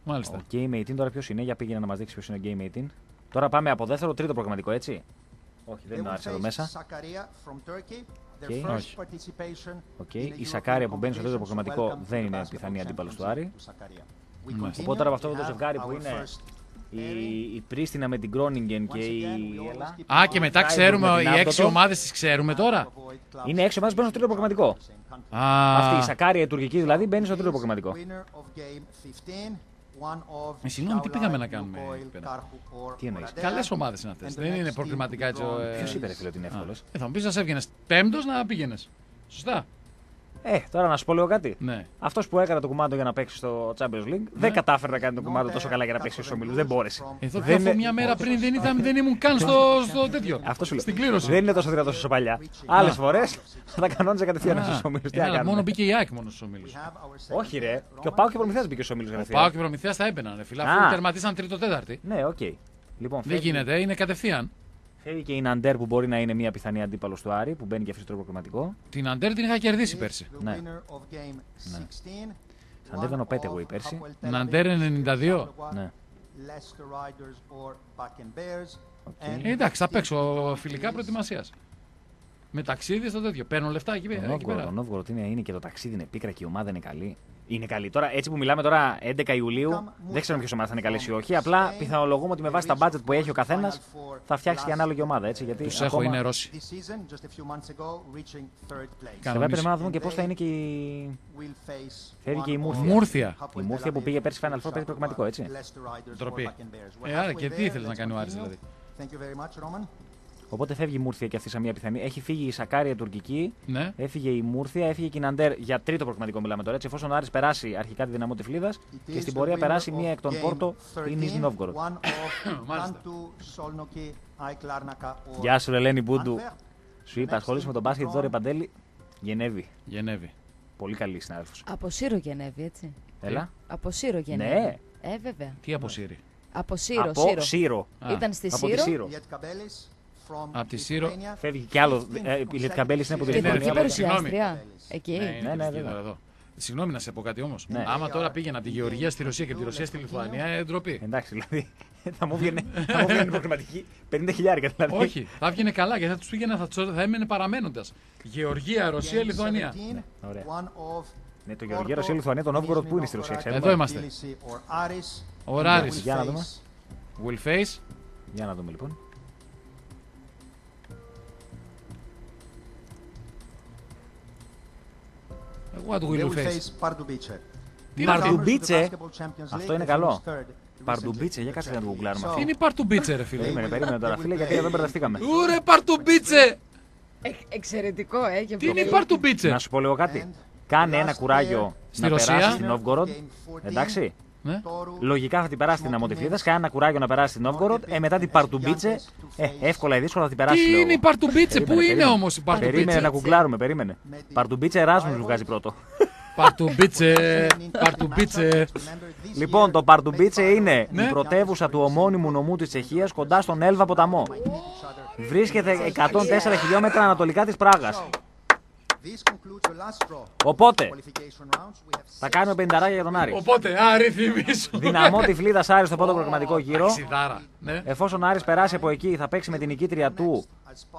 Μάλιστα. Ο Game 18 τώρα ποιος είναι, για πήγαινε να μας δείξει ποιος είναι ο Game 18. Τώρα πάμε από δεύτερο, τρίτο προκριματικό, έτσι. Όχι, δεν είναι ο Άρης εδώ μέσα. Οκ. Όχι. Οκ. Η Σακάρια που μπαίνει στο τρίτο προκριματικό δεν είναι πιθανή αντίπαλος του Άρη. Οπότε τώρα από αυτό το ζευγάρι που είναι η, η Πρίστινα με την Γκρόνινγκεν και η. Έλα. Α, και μετά Φράιμπουργκ ξέρουμε, με την οι έξι Άπτοτο. ομάδες τις ξέρουμε τώρα. Είναι έξι ομάδες που μπαίνουν στο τρίτο προγραμματικό. Αυτή η Α, Σακάρια η τουρκική δηλαδή μπαίνει στο τρίτο προγραμματικό. Ε, συγγνώμη, τι πήγαμε να κάνουμε, Πένα; Τι εννοείς; καλές ομάδες είναι αυτές. Δεν είναι προκριματικά έτσι. ε, Ποιος είπε, ρε φίλε, ότι είναι εύκολος; Ε, θα μου πεις να σε έβγαινες πέμπτος να πήγαινες. Σωστά. Ε, τώρα να σου πω λίγο κάτι. Ναι. Αυτός που έκανε το κουμάντο για να παίξει στο Champions League δεν κατάφερε να κάνει το κουμάντο τόσο καλά για να παίξει στους ομίλου. Δεν μπόρεσε. Εδώ Δεν δεν είναι- μια μέρα πριν δεν, ήταν, δεν ήμουν καν στο, στο τέτοιο. Αυτό σου λέω. Στην κλήρωση. Δεν είναι τόσο δυνατό όσο παλιά. Άλλες φορές θα τα κανόνιζε κατευθείαν Α, στους ομίλου. Τι ε, να αλλά μόνο κάνουμε. μπήκε η ΑΕΚ μόνος στους ομίλου. Όχι, ρε. Και ο ΠΑΟ και ο Προμηθέας μπήκε στους ομίλου Ο κατευθείαν. ΠΑΟ και η Προμηθέας θα έμπαιναν, ρε φίλε. Α. Αφού τερματίσαν τρίτο-τέταρτη. Ναι, οκ. Λοιπόν, Δεν φεύγει- γίνεται, είναι κατευθείαν. Φεύγει και η Ναντέρ που μπορεί να είναι μια πιθανή αντίπαλος του Άρη που μπαίνει και αυτή στο προκριματικό. Τη Ναντέρ την είχα κερδίσει πέρσι. Ναι. Ναντέρ ήταν ο Πέτεγο η πέρσι. Ναντέρ 92. Ναι. Ε, εντάξει, θα παίξω φιλικά προετοιμασίας. Με ταξίδι στο τέτοιο. Παίρνω λεφτά εκεί, Ο εκεί Νόβγορ, πέρα. ο Νόβγορ είναι, είναι και το ταξίδι είναι πίκρα και η ομάδα είναι καλή. Είναι καλή. Τώρα, έτσι που μιλάμε τώρα, 11 Ιουλίου, δεν ξέρω ποιος ομάδα θα είναι καλή ή όχι. Απλά πιθανολογούμε ότι με βάση τα budget που έχει ο καθένας θα φτιάξει και ανάλογη ομάδα. Έτσι, γιατί Τους έχω, ακόμα... είναι Ρώσοι. Βέβαια, πρέπει να δούμε και πώς θα είναι και η. Φεύγει και η Μούρθια. Μούρθια. Η Μούρθια που πήγε πέρσι Final Four παίζει προγραμματικό, έτσι. Ντροπή. Ε, άρα και τι ήθελε να κάνει ο Άρης δηλαδή. Οπότε φεύγει η Μούρθια και αυτή σαν μια πιθανή. Έχει φύγει η Σακάρια τουρκική, Ναι. έφυγε η Μούρθια, έφυγε και η Ναντέρ για τρίτο προγραμματικό μιλάμε τώρα. Έτσι, εφόσον ο Άρης περάσει αρχικά τη δυναμό τυφλίδα και στην πορεία περάσει μία εκ των Πόρτο ή Νижνη Νόβγκοροτ. Μάλιστα. Γεια σου, Ελένη Μπούντου. Σου είπα, ασχολείσαι με τον μπάσκετ Δόρια Παντέλη. Γενέβη. Γενέβη. Πολύ καλή συνάδελφος. Από Σύρο Γενέβη, έτσι. Έλα. Από Σύρο Γενέβη. Ναι. Ε, βέβαια. Τι αποσύρει. Από Σύρο, Από Σύρο. Σύρο. Α, Ήταν στη Από τη Σύρο. Σύρο. Απ' τη Σύρο. Φεύγει κι άλλο. ε, Η Λετκαμπέλη είναι από τη Και Ναι, εθνική ναι, Λιθουανία. συγγνώμη. παρουσιάστρια. Εκεί. Ναι, είναι ναι, ναι, βέβαια. εδώ. Συγγνώμη να σε πω κάτι όμως. Ναι. Άμα τώρα πήγαινα από τη Γεωργία στη Ρωσία και από τη Ρωσία στη Λιθουανία, ε, ντροπή. Εντάξει, δηλαδή. Θα μου βγαίνει [laughs] θα μου βγαίνει προγραμματική 50 χιλιάρικα δηλαδή. Όχι, θα βγαινε καλά γιατί θα τους πήγαινα, θα, τους- θα έμενε παραμένοντας. Γεωργία, Ρωσία, Λιθουανία. ωραία. Ναι, το Γεωργία, Ρωσία, Λιθουανία, τον Νόβγκοροτ που είναι στη Ρωσία, ξέρουμε. Εδώ είμαστε. Ο Ράρης. Για να δούμε. Will face. Για να δούμε λοιπόν. What will face; Τι είναι αυτό. Παρντουμπίτσε. Αυτό είναι καλό. Παρντουμπίτσε, για κάτσε να το γκουγκλάρουμε Τι αυτό. είναι η Παρτουμπίτσε, ρε φίλε. Περίμενε, περίμενε τώρα, φίλε, γιατί εδώ μπερδευτήκαμε. Ούρε Παρτουμπίτσε! Ε, εξαιρετικό, ε. και Τι είναι πολύ. η Παρτουμπίτσε; Να σου πω λίγο κάτι. Κάνε ένα κουράγιο Στη να Ρωσία; περάσει στην Νόβγκοροντ. Εντάξει. Ναι. Λογικά θα την περάσει την Αμοντιφλίδα. Κάνε ένα κουράγιο να περάσει στην Νόβγκοροντ. Ε, μετά την Παρτουμπίτσε. Ε, εύκολα ή δύσκολα θα την περάσει. Τι λέω είναι η εγώ. Παρτουμπίτσε, πού Περίμενε, είναι περίμενε. όμως η Περίμενε Παρτουμπίτσε. να κουκλάρουμε, περίμενε. Παρτουμπίτσε Εράσμους βγάζει πρώτο. Παρτουμπίτσε, Παρτουμπίτσε. Λοιπόν, το Παρτουμπίτσε είναι Ναι. η πρωτεύουσα του ομώνυμου νομού της Τσεχίας κοντά στον Έλβα ποταμό. Βρίσκεται 104 χιλιόμετρα ανατολικά της Πράγας. Οπότε, θα κάνουμε 50 για τον Άρη. Οπότε, αριθμίσου. Δυναμό τη Φλίδα Άρης στο πρώτο προγραμματικό γύρο. Σιδάρα. Ναι. Εφόσον ο Άρης περάσει από εκεί, θα παίξει με την νικήτρια του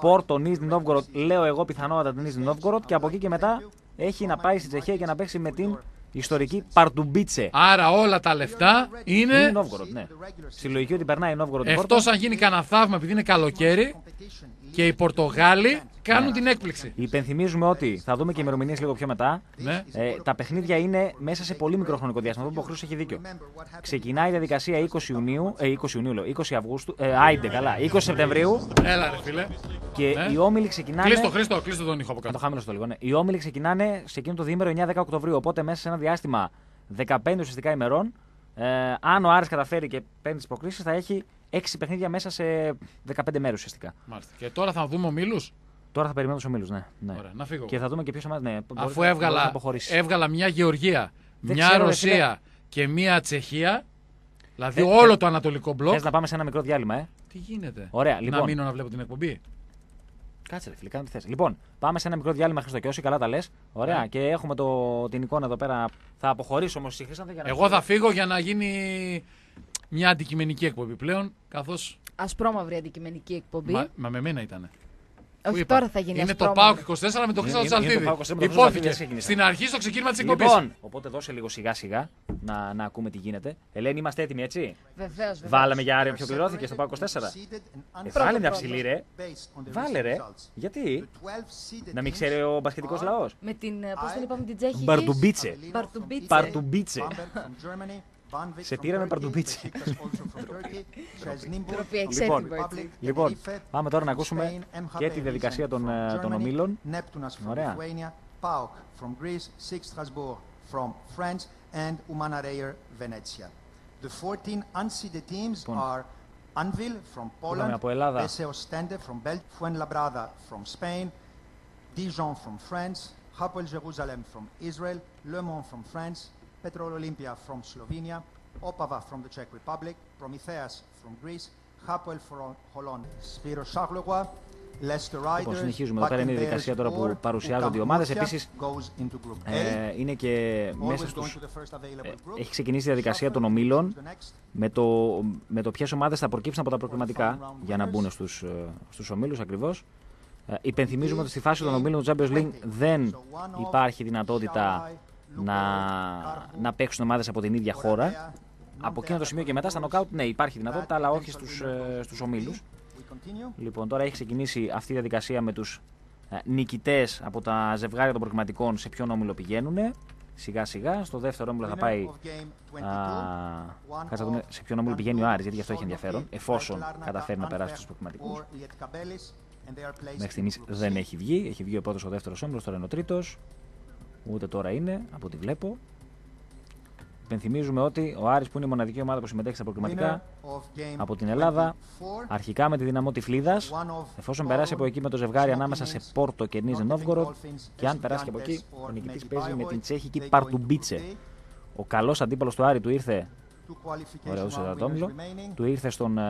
Πόρτο Νίζνη Νόβγκοροτ. Λέω εγώ πιθανότατα την Νίζνη Νόβγκοροτ. Και από εκεί και μετά έχει να πάει στη Τσεχία και να παίξει με την ιστορική Παρτουμπίτσε. Άρα όλα τα λεφτά Είναι είναι Νόβγκοροτ, ναι. Στη λογική ότι περνάει η Νόβγκοροτ την Πόρτο. εκτός αν γίνει κανένα θαύμα επειδή είναι καλοκαίρι και οι Πορτογάλοι κάνουν την έκπληξη. Υπενθυμίζουμε ότι θα δούμε και ημερομηνίες λίγο πιο μετά. Ναι. Ε, τα παιχνίδια είναι μέσα σε πολύ μικρό χρονικό διάστημα. Αυτό που ο Χρήστο έχει δίκιο. Ξεκινάει η διαδικασία 20 Ιουνίου, ε, 20 Ιουνίου, λέω, 20 Αυγούστου, ε, άιντε καλά, 20 Σεπτεμβρίου Έλα, ρε φίλε. και Ναι. οι όμιλοι ξεκινάνε. Κλείστο, Χρήστο, κλείστο τον ήχο από Να το κάτω. χάμηλο στο λίγο. Ναι. Οι όμιλοι ξεκινάνε σε εκείνο το διήμερο 9-10 Οκτωβρίου. Οπότε μέσα σε ένα διάστημα 15 ουσιαστικά ημερών, ε, αν ο Άρης καταφέρει και παίρνει τις προκρίσεις, θα έχει 6 παιχνίδια μέσα σε 15 μέρες ουσιαστικά. Μάλιστα. Και τώρα θα δούμε ομίλου. Τώρα θα περιμένουμε τους ομίλους, ναι. ναι. Ωραία, να φύγω. Και θα δούμε και ποιος ομάδα. Ναι, μπορεί- Αφού μπορείς να έβγαλα, αποχωρήσεις. έβγαλα μια Γεωργία, Δεν μια ξέρω, ρε Ρωσία και μια Τσεχία, δηλαδή Ε, όλο ε, το ανατολικό μπλοκ. Θες να πάμε σε ένα μικρό διάλειμμα, ε; Τι γίνεται; Ωραία, Να λοιπόν. μείνω να βλέπω την εκπομπή. Κάτσε, ρε φίλε, κάνε τι θες. Λοιπόν, πάμε σε ένα μικρό διάλειμμα, Χρήστο και όσοι καλά τα λες. Ωραία, Ναι. και έχουμε το, την εικόνα εδώ πέρα. Θα αποχωρήσω όμως, Χρήστο. Για να Εγώ θα φύγω για να γίνει μια αντικειμενική εκπομπή πλέον, καθώ. Ασπρόμαυρη αντικειμενική εκπομπή. Μα, μα με μένα ήταν. Όχι, τώρα θα γίνει Είναι το ασπρόμαυρη. ΠΑΟΚ 24 με τον Είναι- Χρήστο είναι- είναι το Τσαλτίδη. ΠΑΟΚ 24 με τον Χρήστο Τσαλτίδη, Υπόθηκε έτσι ξεκίνησε. στην αρχή στο ξεκίνημα της εκπομπής. Λοιπόν, οπότε δώσε λίγο σιγά σιγά να, να ακούμε τι γίνεται. Ελένη, είμαστε έτοιμοι, έτσι; Βεβαίως. Βάλαμε για άριο ποιο πληρώθηκε στο ΠΑΟΚ 24. Ε, βάλε μια ψηλή, ρε. Βάλε, ρε. Γιατί; Να μην ξέρει ο μπασκετικός λαός. Με την. Πώς την είπαμε την Τσέχη. Μπαρντουμπίτσε. Παρτουμπίτσε. Παρτουμπίτσε. Σε τύραμε Παρτουμπίτσε. Τροπή Λοιπόν, εξέτοιμο έτσι. Λοιπόν, πάμε τώρα να ακούσουμε και τη διαδικασία των, ε, των ομίλων. Neptunas from Ωραία. Lithuania, PAOK from Greece, SIG Strasbourg from France, and Umana Reyer Venezia. The 14 unseeded teams Λοιπόν. are Anvil from Είπαμε Poland, από Ελλάδα. Peseo Stende from Belgium, Fuenlabrada from Spain, Dijon from France, Hapoel Jerusalem from Israel, Le Mans from France, Petrol Olympia from Slovenia, Opava from the Czech Republic, Prometheus from Greece, Hapoel from Holland, Spiro Charleroi, Leicester Riders, Λοιπόν, συνεχίζουμε. Εδώ πέρα είναι η Bakken διαδικασία Bears τώρα που or παρουσιάζονται οι Ukam ομάδες. Murcia Επίσης, goes into Group A. Ε, είναι και Always μέσα going στους... to the first available ε, group. έχει ξεκινήσει η διαδικασία των Shuffle ομίλων to the next. με το, με το ποιες ομάδες θα προκύψουν από τα προκριματικά για να μπουν στους στους ομίλους ακριβώς. Ε, υπενθυμίζουμε ότι στη φάση των ομίλων του Champions League δεν υπάρχει δυνατότητα να, να παίξουν ομάδες από την ίδια χώρα. Από εκείνο το σημείο και μετά στα νοκάουτ, ναι, υπάρχει δυνατότητα, αλλά όχι στους, ε, στους ομίλους. We continue. Λοιπόν, τώρα έχει ξεκινήσει αυτή η διαδικασία με τους ε, νικητές από τα ζευγάρια των προκριματικών σε ποιον όμιλο πηγαίνουν. Σιγά σιγά. Στο δεύτερο όμιλο θα Winner πάει. of game 22, Α, one κάτσε να δούμε of σε ποιον όμιλο πηγαίνει ο Άρης, γιατί αυτό έχει Sornoki, ενδιαφέρον. Εφόσον Larnaca, καταφέρει να περάσει Antwerp στους προκριματικούς. or Lietkabelis, and they are placed Μέχρι στιγμής in Group δεν C. έχει βγει. Έχει βγει ο πρώτος, ο δεύτερος όμιλος, τώρα είναι ο τρίτος. Ούτε τώρα είναι, από ό,τι βλέπω. Υπενθυμίζουμε ότι ο Άρης που είναι η μοναδική ομάδα που συμμετέχει στα προκριματικά Winner of game από την Ελλάδα, 24, αρχικά με τη δυναμό Τυφλίδας, one of εφόσον περάσει από εκεί με το ζευγάρι Smoky ανάμεσα σε Means, Πόρτο και Νίζε Northern Νόβγκοροντ, Dolphins, και αν περάσει και από εκεί, Estudiantes ο or νικητής Medi παίζει με Bayreuth. την τσέχικη They go into Παρτουμπίτσε. Group A. Ο καλός αντίπαλος του Άρη του ήρθε, Two qualification ωραίος στο round τέταρτο winners όμιλο, remaining. του ήρθε στον, ε,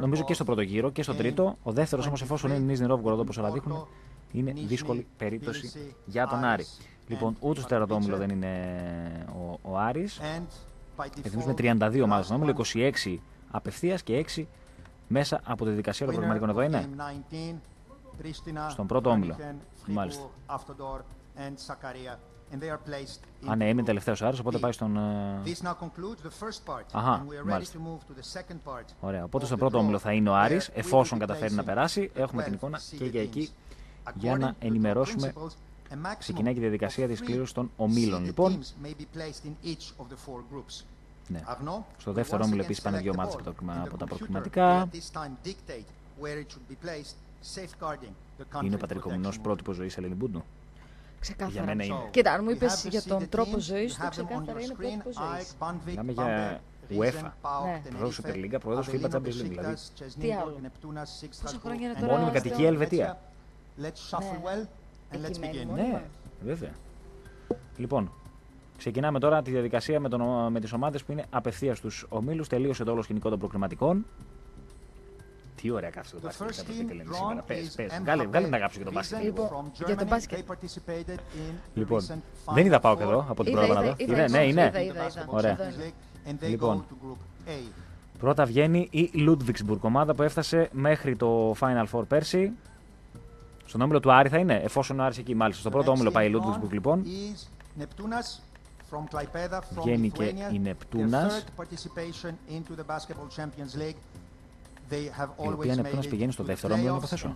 νομίζω και στο πρώτο γύρο και στο τρίτο. Ο δεύτερος όμως, εφόσον είναι η Νίζε Νόβγκοροντ όπως όλα δείχνουν, είναι δύσκολη περίπτωση για τον Άρης. Λοιπόν, ούτε στο τέραδόμιλο δεν είναι ο, ο Άρης. Εθνικούς με 32 ομάδες 26 απευθείας και 6 μέσα από τη δικασία των προβληματικών εδώ είναι. Στον πρώτο όμιλο, μάλιστα. Α, ναι, είναι τελευταίος Άρης, οπότε πάει στον. Ε, Αχά, μάλιστα. Ωραία, οπότε στον πρώτο όμιλο θα είναι ο Άρης, εφόσον καταφέρει να περάσει. Έχουμε την εικόνα και για εκεί για να ενημερώσουμε Ξεκινάει και η διαδικασία της κλήρωσης των ομίλων, λοιπόν. Ναι. Στο δεύτερο όμιλο επίσης πάνε δύο μάτς από τα προκληματικά. Είναι ο πατρικομινός πρότυπος ζωής Ελένη Μπούντου; Για μένα είναι. Και αν μου είπες για τον τρόπο ζωής του, ξεκάθαρα είναι πρότυπος ζωής. Μιλάμε για UEFA. Ναι. Πρόεδρος Super League, πρόεδρος FIFA Champions League. Δηλαδή. Τι άλλο. Μόνιμη κατοικία Ελβετία. Let's shuffle Ναι. well and let's Εκεί μένει begin. μόνο. Ναι, βέβαια. Λοιπόν, ξεκινάμε τώρα τη διαδικασία με, τον, με τις ομάδες που είναι απευθείας στους ομίλους. Τελείωσε το όλος σκηνικό των προκριματικών. Τι ωραία κάθισε το The μπάσκετ first στα team μπάσκετ, Ελένη, drawn σήμερα. Πες, is πες. Mbappé Βγάλε, βγάλε την αγάπη σου για το μπάσκετ. Riesen Λοιπόν, from για το Germany. μπάσκετ. They participated in the Λοιπόν, recent δεν είδα Final πάω και εδώ Four από την Είδα, πρόλαβα να είδα, δω. είδα, Είναι, ναι, είδα, είναι. είδα, είδα, είδα. Ωραία. Εδώ είναι. And they Λοιπόν. go to Group A. Πρώτα βγαίνει η Ludwigsburg, ομάδα που έφτασε μέχρι το Final Four πέρσι. Στον όμιλο του Άρη θα είναι, εφόσον ο Άρης εκεί μάλιστα. Στο πρώτο όμιλο πάει η Λούντβουγκ λοιπόν. Βγαίνει και η Νεπτούνας. Η οποία Νεπτούνας πηγαίνει στο δεύτερο όμιλο, να υποθέσω.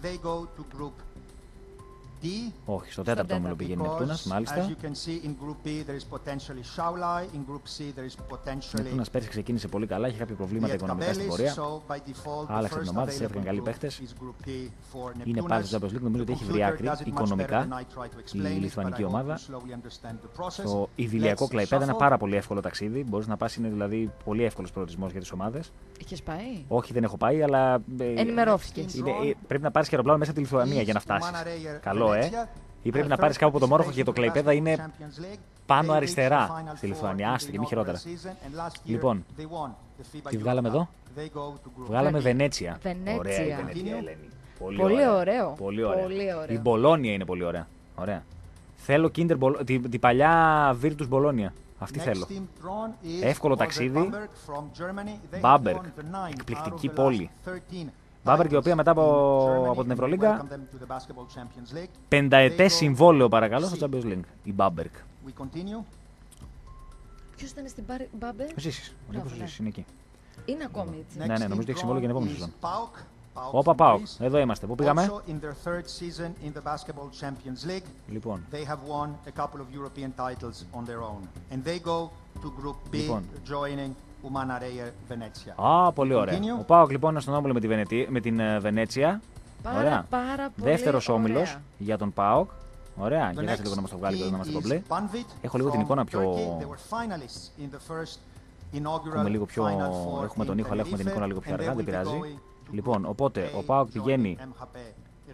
D. Όχι, στο τέταρτο όμιλο πηγαίνει η Νεπτούνας, Because, as μάλιστα. you can see, in Group B there is potentially Shaulai, in Group C there is Η potentially Νεπτούνας πέρσι ξεκίνησε πολύ καλά, είχε κάποια προβλήματα οικονομικά στην Lietkabelis, πορεία. so by default the Άλλαξε την first ομάδα, της available έφυγαν καλοί group παίχτες. is Group D for Είναι Neptunas. πάλι στο Champions League, νομίζω ότι The έχει computer βρει άκρη does it much better οικονομικά than I try to η explain it, but λιθουανική I hope ομάδα. you slowly understand the process. Στο Ιδηλιακό Let's Κλαϊπέδα είναι shuffle. πάρα πολύ εύκολο ταξίδι. Μπορείς να πας, είναι δηλαδή πολύ εύκολος προορισμός για τις ομάδες. Είχες πάει; Όχι, δεν έχω πάει, αλλά. ε, Ενημερώθηκες. είναι- ε, πρέπει να πάρεις και αεροπλάνο μέσα από τη Λιθουανία για να φτάσεις. Manarayer Καλός, ε. Venezia. Ή πρέπει Her να πάρεις first κάπου από το Μόροχο και το participation Κλαϊπέδα to είναι Champions League. πάνω They αριστερά reached the Final στη Four Λιθουανία. in Άστα the και μη χειρότερα. inaugural season, and last year Λοιπόν, they won the FIBA τι βγάλαμε Europe εδώ; Cup. They go to Group Βγάλαμε B. Βενέτσια. Βενέτσια. Ωραία η Βενετία, Continue. Ελένη. Πολύ, Πολύ ωραία. ωραίο. Πολύ ωραία. Πολύ ωραίο. Η Μπολόνια είναι πολύ ωραία. ωραία. Θέλω Kinder Bol- την, την παλιά Virtus Bologna. Αυτή Next θέλω. team drawn is Εύκολο Bamberg ταξίδι. from Germany. They Bamberg. won the nine Εκπληκτική out of the πόλη. Μπάμπερκ, η οποία μετά από, από την Ευρωλίγκα. Πενταετές συμβόλαιο, παρακαλώ, στο Champions League. Η Μπάμπερκ. Ποιος ήταν στην Μπάμπερκ. Ο Ζήση. Ο ναι. είναι εκεί. Είναι ακόμη έτσι. Ναι, ναι, νομίζω ότι έχει συμβόλαιο για την επόμενη σεζόν. Οπα Παόκ, Εδώ είμαστε. Πού πήγαμε; Λοιπόν. Λοιπόν. Umana Reyer Venezia. Α, πολύ ωραία. Continue. Ο Πάοκ λοιπόν είναι στον όμιλο με, τη Βενετή, με την ε, Βενέτσια. Πάρα, Ωραία. πάρα πολύ Δεύτερος ωραία. όμιλος για τον Πάοκ. Ωραία. The Για κάτσε next λίγο να μας το βγάλει και εδώ να μας το team κομπλέ. is Banvit Έχω λίγο την from εικόνα πιο- Turkey. They were finalists in the first inaugural Έχουμε λίγο πιο. Final Four Έχουμε τον in ήχο, αλλά έχουμε την Tenerife, εικόνα λίγο πιο and they αργά. Δεν will be πειράζει. going to Λοιπόν, Group οπότε A, ο Πάοκ joining πηγαίνει. MHP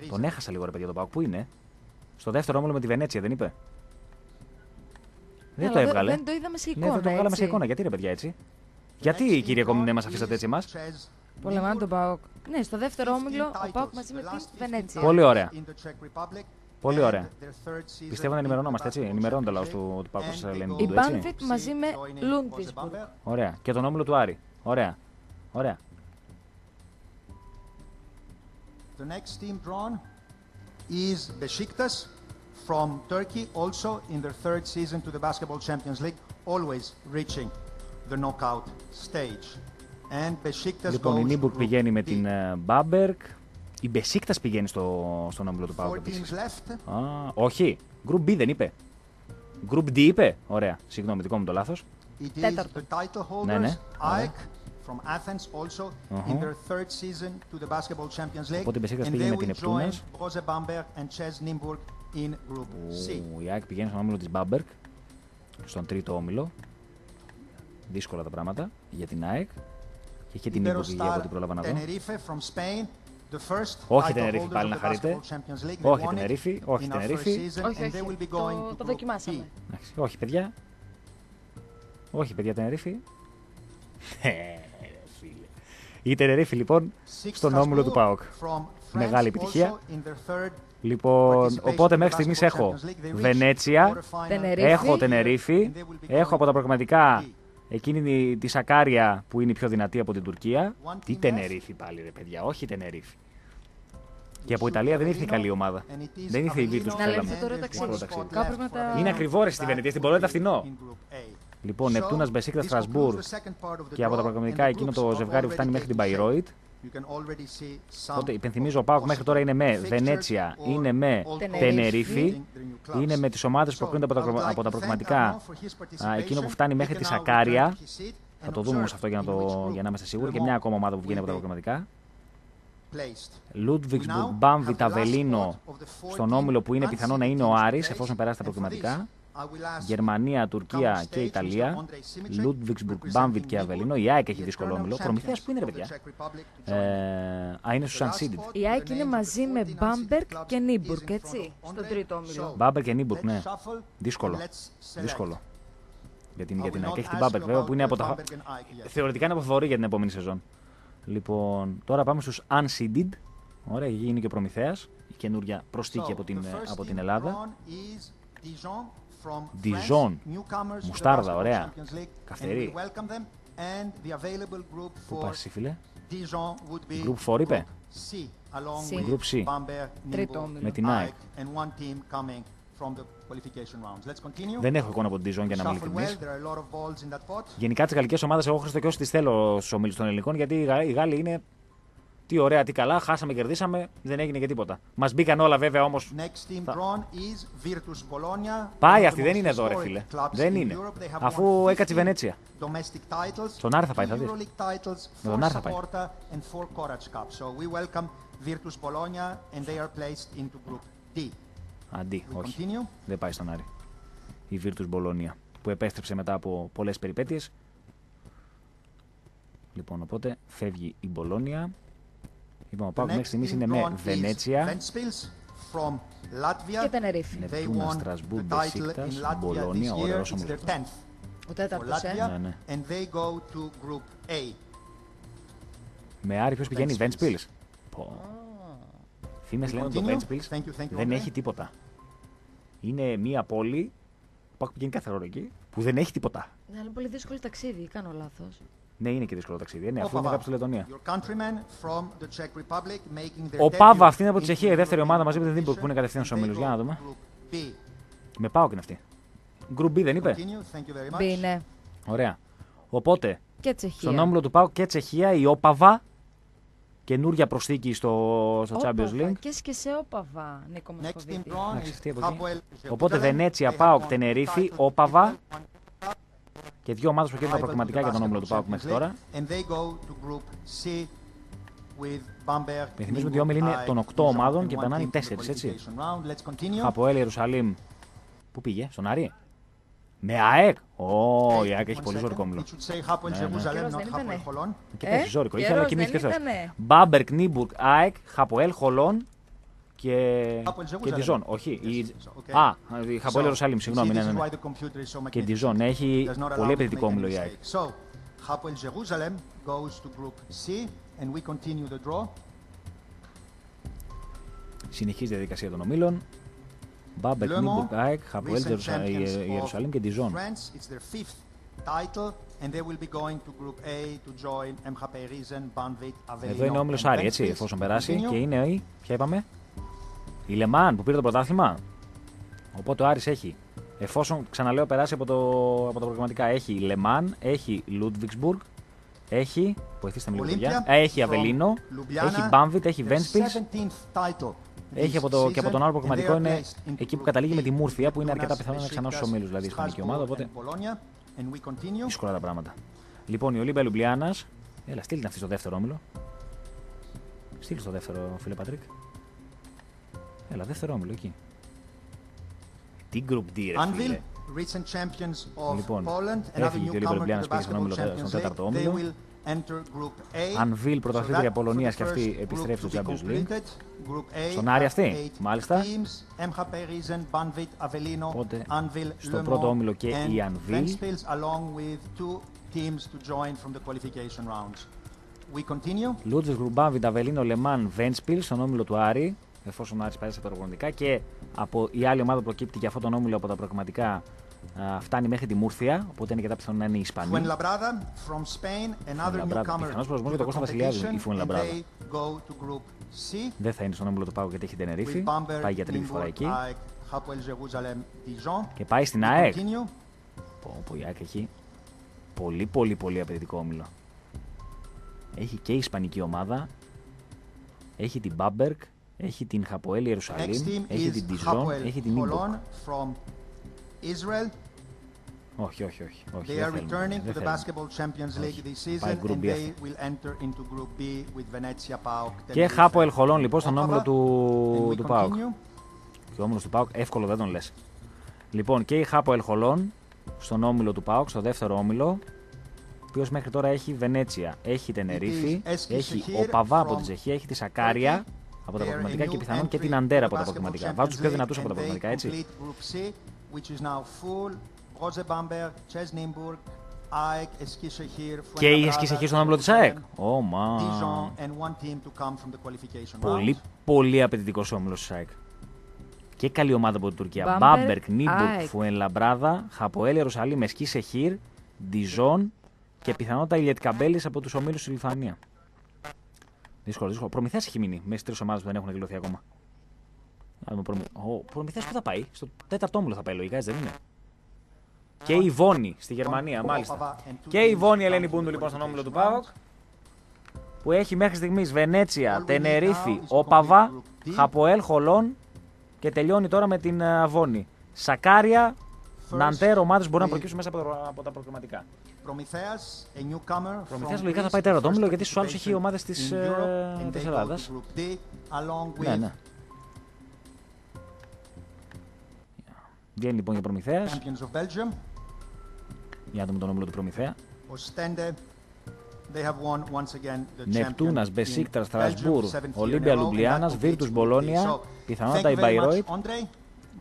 Riza. Τον έχασα λίγο ρε παιδιά τον Πάοκ. Πού είναι; Στο δεύτερο όμιλο με τη Βενέτσια, δεν είπε; Δεν Αλλά το έβγαλε. Δεν το είδαμε σε Ναι, εικόνα. δεν το βγάλαμε έτσι. σε εικόνα. Γιατί ρε παιδιά έτσι; Γιατί, κύριε Κομινέ, μας αφήσατε έτσι εμάς; Πολεμάνε τον Πάοκ. Ναι, στο δεύτερο όμιλο ο Πάοκ μαζί με την Βενέτσια. Πολύ ωραία. Πολύ ωραία. Πιστεύω να ενημερωνόμαστε έτσι. Ενημερώνονται λαός του Πάοκ πάω σε λένε Η μαζί με Λούντις. Ωραία. Και τον όμιλο του Άρη. Ωραία. Ωραία. Reaching the knockout stage. Λοιπόν, η Νίμπουρκ πηγαίνει με την ε, Μπάμπεργκ, Η Μπεσίκτας πηγαίνει στο, στον όμιλο του Πάουκ. Όχι. Group B δεν είπε. Group D είπε. Ωραία. Συγγνώμη, δικό μου το λάθος. Τέταρτο. Ναι, ναι. Ike from Μπεσίκτας πήγε με την Επτούνε. Ο Ike πηγαίνει στον όμιλο της Μπάμπεργκ, Στον τρίτο όμιλο δύσκολα τα πράγματα για την ΑΕΚ. Και έχει την που για από ό,τι πρόλαβα να δω. Όχι την πάλι να χαρείτε. Όχι την όχι την το, δοκιμάσαμε. Όχι, παιδιά. Όχι, παιδιά, την Ερήφη. Η Τενερίφη λοιπόν στον όμιλο του ΠΑΟΚ. Μεγάλη επιτυχία. Λοιπόν, οπότε μέχρι στιγμής έχω Βενέτσια, έχω Τενερίφη, έχω από τα πραγματικά εκείνη τη- τη Σακάρια που είναι η πιο δυνατή από την Τουρκία. One Τι team Τενερίφη πάλι, ρε παιδιά, όχι Τενερίφη. Και από Ιταλία δεν ήρθε η καλή ομάδα. And it is Δεν ήρθε η Virtus Avellino που Ναι, αλλά θέλαμε. ήρθε τώρα and ταξίδι. there's one spot Κάπου left πρέπει να for τα- Είναι Avellino ακριβό ρε στη back Βενετία, στην to Πολόνια the φθηνό. in Group A. Λοιπόν, So, Νεπτούνας Μπεσίκτα this Στρασβούρ concludes the second part of the και από τα draw, προγραμματικά and the εκείνο groups το are ζευγάρι που already φτάνει μέχρι την taken shape. Μπαϊρόιτ. You can already see some Οπότε υπενθυμίζω ο Πάοκ μέχρι τώρα είναι με fixtures Βενέτσια, or είναι με all Τενερίφη, the new clubs. είναι με τις ομάδες που So, προκρίνονται από I would τα, like από τα to thank προγραμματικά. Arnaud for his Α, εκείνο που participation. φτάνει He μέχρι can τη now Σακάρια. return to his seat Θα and το δούμε όμως observe αυτό για να, in which το, group για να είμαστε σίγουροι. Le Και μια Mans ακόμα ομάδα που βγαίνει will από τα be προγραμματικά. placed. Λούντβιξμπουργκ, We now Μπάμβι, have the last Ταβελίνο spot of the four στον team όμιλο που είναι πιθανό να είναι ο unseeded Άρης place. εφόσον περάσει τα And for προκριματικά. this, I will ask Γερμανία, Τουρκία Come και stage Ιταλία. Mr. Andrei Simic, Λούντβιξμπουργκ, representing Μπάμβιτ και Nibur, Αβελίνο. Η ΑΕΚ έχει the δύσκολο eternal όμιλο. Προμηθέας champions που είναι ρε of the παιδιά. Czech Republic to join. Ε, α, είναι στους The last unseeded. spot Η ΑΕΚ είναι remains of the μαζί με 14 unseeded Μπάμπερκ clubs και is in Νίμπουργκ, front έτσι, of στον Andrei. τρίτο όμιλο. So, Μπάμπερ και Νίμπουργκ, let's ναι. shuffle Δύσκολο. and let's select. Δύσκολο. Για την, I για will την ΑΕΚ. not Έχει την ask Μπάμπερ you βέβαια about που είναι από the τα. Bamberg and AEK yet; Θεωρητικά είναι αποφαβορή για την επόμενη σεζόν. Λοιπόν, τώρα πάμε στους unseeded. Ωραία, εκεί είναι και ο Προμηθέας. Η καινούρια προστίκη So, από την, the first από team την Ελλάδα. Dijon, μουστάρδα, ωραία, καυτερή. Πού πας εσύ, φίλε; Group 4, είπε; C, C. C. Τρίτο Με την ΑΕΚ. Δεν έχω εικόνα από την Dijon για να μιλήσω. Γενικά τις γαλλικές ομάδες έχω χρησιμοποιήσει και όσε τις θέλω στου ομίλου των ελληνικών γιατί οι Γάλλοι είναι τι ωραία, τι καλά, χάσαμε, κερδίσαμε, δεν έγινε και τίποτα. Μας μπήκαν όλα βέβαια όμως. Next team Θα- drawn is Virtus Bologna. Πάει one of αυτή, the δεν most είναι εδώ, ρε historic φίλε. clubs Δεν in είναι. Europe. They have Αφού won έκατσε η 15 Βενέτσια. Domestic titles, Στον Άρη θα πάει, two θα δεις. Euroleague titles, Με four τον Άρη θα πάει. Saporta and four Courage Cups. So we welcome Virtus Bologna and they are placed into Group D. Αντί, We όχι. continue. Δεν πάει στον Άρη. Η Virtus Bologna που επέστρεψε μετά από πολλές περιπέτειες. Λοιπόν, οπότε φεύγει η Μπολόνια. Λοιπόν, ο The Πάουκ μέχρι next στιγμής team είναι με drawn is Βενέτσια, Ventspils from Latvia. Και Τενερίφη. They Νεπτούνα, won Στρασβούρ, the title in Μπεσίκτας, Latvia Μπολόνια, this year. ωραίος It's όμιλος. their 10th Ο for τέταρτος, ε. Latvia. Ναι, ναι. And they go to Group A. Με Άρη ποιος πηγαίνει, Ventspils. Ventspils. Πω. Φήμες We λένε ότι το continue. Ventspils Thank you, thank you, δεν Andre. έχει τίποτα. Είναι μία πόλη, ο Πάουκ πηγαίνει κάθε ώρα εκεί, που δεν έχει τίποτα. Ναι, αλλά πολύ δύσκολο ταξίδι, κάνω λάθος. Ναι, είναι και δύσκολο ταξίδι. Ναι, αφού Όπαβα. είναι κάπου στη Λετωνία. Your countrymen from the Czech Republic making their Ο debut Πάβα, αυτή είναι από τη in Τσεχία, η the δεύτερη ομάδα European μαζί με την Δίμπουργκ που είναι competition, κατευθείαν στους and they ομίλους. go Για να δούμε. to Group B. Με πάω και είναι αυτή. Group B δεν είπε; Continue, thank you very much. Μπει, ναι. Ωραία. Οπότε, Και Τσεχία. στον όμιλο του Πάου και Τσεχία η Όπαβα. Καινούρια προσθήκη στο, στο Champions Όπαβα. League. Και και σε όπαβα, Νίκο Next team Μοσκοβίτη. drawn Εντάξει, is αυτή από εκεί. Hapoel Οπότε Jerusalem. Βενέτσια, They have ΠΑΟΚ, won Τενερίφη, title Όπαβα. In Και δύο ομάδες που κέρδισαν rival to προκριματικά the για τον όμιλο του Basketball Πάουκ μέχρι Champions τώρα. League, And they go to Group C with Bamberg, Με θυμίζουμε ότι οι Nibur, όμιλοι είναι ΑΕΚ, των οκτώ Dijon ομάδων and και one περνάνε οι team to the τέσσερις, έτσι. qualification round. Let's continue. Από Ελ Ιερουσαλήμ. Πού πήγε, στον Άρη; Με ΑΕΚ. Ω, η ΑΕΚ έχει One πολύ second. ζωρικό όμιλο. It should say Hapoel Ναι, ναι. Jerusalem, Καιρός not δεν ήτανε. Hapoel Holon. Και Ε, πέσει ζώρικο. Είχε καιρός αλλά κοιμήθηκε δεν χθε. ήτανε. Μπάμπερκ, Νίμπουργκ, ΑΕΚ, Χαποέλ, Χολόν και, και τη ζώνη. Όχι, η... Α, είχα ναι, ναι, ναι. πολύ συγνώμη, Και τη ζώνη. Έχει πολύ επιθετικό όμιλο Συνεχίζει η διαδικασία των ομίλων. Μπάμπετ, Νίμπουργκ, ΑΕΚ, Χαπόλ και τη ζώνη. Εδώ είναι ο Όμιλος Άρη, έτσι, εφόσον περάσει. Και είναι η, ποια είπαμε, η Λεμάν που πήρε το πρωτάθλημα. Οπότε ο Άρης έχει, εφόσον ξαναλέω περάσει από, το, από τα προγραμματικά, έχει Λεμάν, έχει Λούντβιξμπουργκ, έχει. Βοηθήστε με λίγο, Olympia παιδιά. Ε, Έχει from Αβελίνο, Ljubljana, έχει Μπάμβιτ, έχει their Βένσπιλς. 17th title Έχει this από το, και από τον άλλο season, and προγραμματικό they are είναι placed into εκεί που Group καταλήγει με B. τη Μούρθια που είναι Neptunas, αρκετά πιθανό να ξανά στου Besiktas, ομίλους, δηλαδή η Ισπανική Strasbourg ομάδα. and Οπότε Bologna. And we continue. δύσκολα τα πράγματα. Λοιπόν, η Ολύμπια Λουμπλιάνας. Έλα, στείλ την αυτή στο δεύτερο όμιλο. Στείλ στο δεύτερο, φίλε Πατρίκ. Έλα, δεύτερο όμιλο εκεί. Τι group D, ρε Anvil, φίλε. recent champions of Λοιπόν, Poland, another έφυγε και ο newcomer to Λιμπεροπλιάνας the πήγε στον Basketball όμιλο, στον Champions τέταρτο League. They όμιλο. will enter Group A. Ανβίλ, πρωταθλήτρια So that Πολωνίας for και the αυτή first επιστρέφει group στο to be Champions League. completed. Group A Στον Άρη has αυτή, eight μάλιστα. Teams, MHP Riesen, Banvit, Avellino, Οπότε, Anvil, στον Le πρώτο Mans όμιλο και and η Anvil. Ventspils, along with two teams to join from the qualification rounds. We continue. Λούτζε Γκρουμπάμ, Βιταβελίνο, Λεμάν, Βένσπιλ στον όμιλο του Άρη, εφόσον ο Άρης πέρασε τα προγραμματικά και από η άλλη ομάδα που προκύπτει για αυτόν τον όμιλο από τα προγραμματικά α, φτάνει μέχρι τη Μούρθια, οπότε είναι και πιθανό να είναι οι Ισπανοί. Fuenlabrada from Spain, another Fuenlabrada. newcomer Πιθανώς προσμός to για the τον Κώστα Βασιλιάδη, η competition, and Fuenlabrada. they go to Group C. Δεν θα είναι στον όμιλο του Πάου γιατί έχει Τενερίφη. with Bamberg, Πάει για τρίτη Nymburk, φορά εκεί. ΑΕΚ, Hapoel Jerusalem, Dijon. Και πάει στην We ΑΕΚ. continue. Πω, πω, η ΑΕΚ έχει πολύ πολύ πολύ απαιτητικό όμιλο. Έχει και η Ισπανική ομάδα. Έχει την Μπάμπερκ. Έχει την Χαποέλ Next Ιερουσαλήμ. team Έχει is την Τιζόν. Hapoel Έχει την Νίμπουργκ. Holon from Israel. Όχι, όχι, όχι. όχι They δεν are θέλουμε, returning δεν to the θέλουμε. Basketball Champions League this Πάει season Group and B they αυτό. will enter into Group B with Venezia, PAOK, Και Tenerife, Χάπο Ελχολών λοιπόν στον Opava. όμιλο And του, we του ΠΑΟΚ. continue. Και ο όμιλο του ΠΑΟΚ, εύκολο δεν τον λες. Λοιπόν, και η Χάπο Ελχολών στον όμιλο του ΠΑΟΚ, στο δεύτερο όμιλο, ο οποίος μέχρι τώρα έχει Βενέτσια, έχει Τενερίφη, It is Eski έχει Shehir Οπαβά από from την Τσεχία, έχει τη Σακάρια από τα They are a προκριματικά και new πιθανόν και entry την Αντέρα to από τα the προκριματικά. Basketball Βάζω τους πιο Champions δυνατούς από League τα and they προκριματικά, έτσι. complete Group C, which is now full. Rose Bamberg, Ches Nimburg, ΑΕΚ, Eskişehir, Και η Fuenlabrada, Εσκισεχή στον όμιλο της ΑΕΚ. Jerusalem, Ω, μα. Dijon and one team to come from the qualification Πολύ, round. πολύ απαιτητικό όμιλο της ΑΕΚ. Και καλή ομάδα από την Τουρκία. Μπάμπερ, Μπάμπερκ, Νίμπουργκ, ΑΕΚ. Φουενλαμπράδα, Χαποέλ, Ιερουσαλήμ, Εσκή Σεχίρ, Ντιζόν και πιθανότατα η Καμπέλη από τους ομίλους στη Λιθουανίας. Δύσκολο, δύσκολο. Προμηθέα έχει μείνει μέσα στις τρεις ομάδες που δεν έχουν εκδηλωθεί ακόμα. Να δούμε Προμε... Ο Προμηθέα που θα πάει; Στο τέταρτο όμιλο θα πάει λογικά, έτσι δεν είναι; Και η Βόνη στη Γερμανία, μάλιστα. Και η Βόνη Ελένη Μπούντου λοιπόν στον όμιλο του ΠΑΟΚ. Που έχει μέχρι στιγμής Βενέτσια, Τενερίφη, Όπαβα, Χαποέλ, Χολόν και τελειώνει τώρα με την ε, Βόνη. Σακάρια, Ναντέρ, ομάδες μπορούν να προκύψουν μέσα από, τα- από τα προκριματικά. Προμηθέας, a newcomer Προμηθέας from λογικά θα Greece, πάει τέταρτο first όμιλο, γιατί στους άλλους έχει participation ομάδες της, in ε, Europe, and της they go Ελλάδας. to Group D, along Ναι, with ναι. Βγαίνει λοιπόν για Προμηθέας. champions of Belgium, Για να δούμε τον όμιλο του Προμηθέα. Ostende. They have won once again the Νεπτούνας, champion in Μπεσίκτρα, Belgium, Στρασβούρ, seventh year Ολύμπια in a row, Λουμπλιάνας, and that Βίρτους completes Group D. Μπολόνια, So, πιθανότατα thank η you very Μπαϊρόιτ.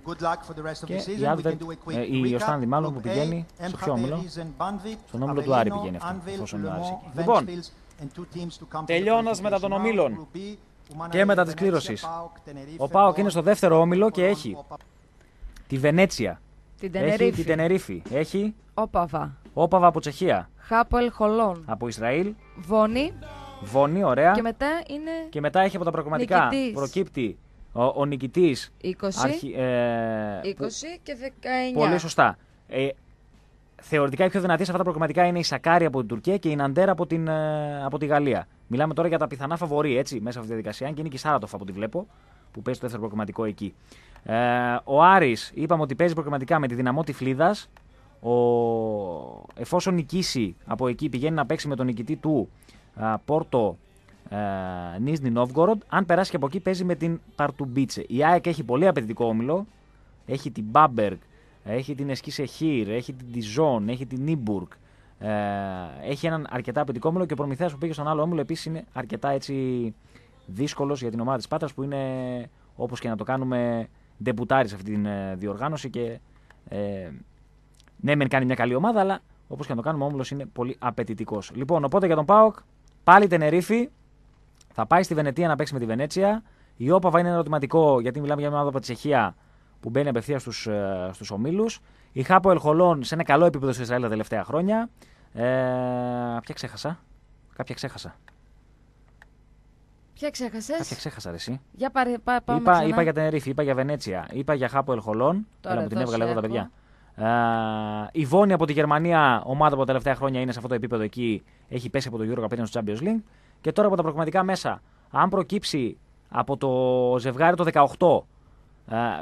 Much, Andre. Good luck for the rest of the Και season. η We Άλβερτ, can do a quick ε, η recap. Ιωστάνδη μάλλον που Group A, πηγαίνει στο MHP ποιο όμιλο. Riesen Banvit, Στον όμιλο του Άρη Avellino, πηγαίνει αυτή, Anvil, εφόσον Le ο Άρης Mans, έχει. Λοιπόν, Ventspils and two teams to come to the τελειώνας μετά των qualification round. ομίλων Group B, Umana και μετά Venezia, της κλήρωσης. PAOK, Tenerife, Ο ΠΑΟΚ είναι Bonn, στο δεύτερο όμιλο και Colon, έχει Opava. τη Βενέτσια, Την έχει τη Τενερίφη. Τενερίφη, έχει Όπαβα. Όπαβα από Τσεχία, Χάπολ Χολόν. από Ισραήλ, Βόνη. Βόνη, ωραία. Και μετά είναι Και μετά έχει από τα προκριματικά. Νικητής. Προκύπτει ο, ο νικητής. 20, ε, 20 που- και 19. πολύ σωστά. Ε, θεωρητικά η πιο δυνατή σε αυτά τα προκριματικά είναι η Σακάρη από την Τουρκία και η Ναντέρα από, την, ε, από τη Γαλλία. Μιλάμε τώρα για τα πιθανά φαβορή έτσι, μέσα από τη διαδικασία. Αν και είναι και η Σάρατοφ από ό,τι βλέπω, που παίζει το δεύτερο προκριματικό εκεί. Ε, ο Άρης είπαμε ότι παίζει προκριματικά με τη δυναμό Τυφλίδας. Ο... Εφόσον νικήσει από εκεί, πηγαίνει να παίξει με τον νικητή του α, Πόρτο ε, Νίσνη Νόβγκοροντ. Αν περάσει και από εκεί, παίζει με την Παρτουμπίτσε. Η ΑΕΚ έχει πολύ απαιτητικό όμιλο. Έχει την Μπάμπεργκ, έχει την Εσκή Σεχίρ, έχει την Τιζόν, έχει την Νίμπουργκ. Ε, έχει έναν αρκετά απαιτητικό όμιλο και ο Προμηθέας που πήγε στον άλλο όμιλο επίσης είναι αρκετά έτσι δύσκολος για την ομάδα της Πάτρας που είναι όπως και να το κάνουμε ντεμπουτάρει σε αυτή την ε, διοργάνωση και ε, ναι, μεν κάνει μια καλή ομάδα, αλλά όπως και να το κάνουμε, ο όμιλος είναι πολύ απαιτητικός. Λοιπόν, οπότε για τον Πάοκ, πάλι Τενερίφη, θα πάει στη Βενετία να παίξει με τη Βενέτσια. Η Όπαβα είναι ένα ερωτηματικό, γιατί μιλάμε για μια ομάδα από τη Τσεχία που μπαίνει απευθείας στους στους ομίλους. Η Χάπο Ελχολών σε ένα καλό επίπεδο στο Ισραήλ τα τελευταία χρόνια. Ε, ποια ξέχασα; Κάποια ξέχασα. Ποια ξέχασες; Κάποια ξέχασα, ρε, εσύ. Για πάρε, πά, πάμε Είπα, ξανά. είπα για Τενερίφη, είπα για Βενέτσια, είπα για Χάπο Ελχολών. Τώρα Έλα μου την εδώ έβγαλε εδώ τα σε παιδιά. Ε, η Βόνη από τη Γερμανία, ομάδα από τα τελευταία χρόνια είναι σε αυτό το επίπεδο εκεί. Έχει πέσει από το Euro Cup στο Champions League. Και τώρα από τα προκριματικά μέσα, αν προκύψει από το ζευγάρι το 18, ε,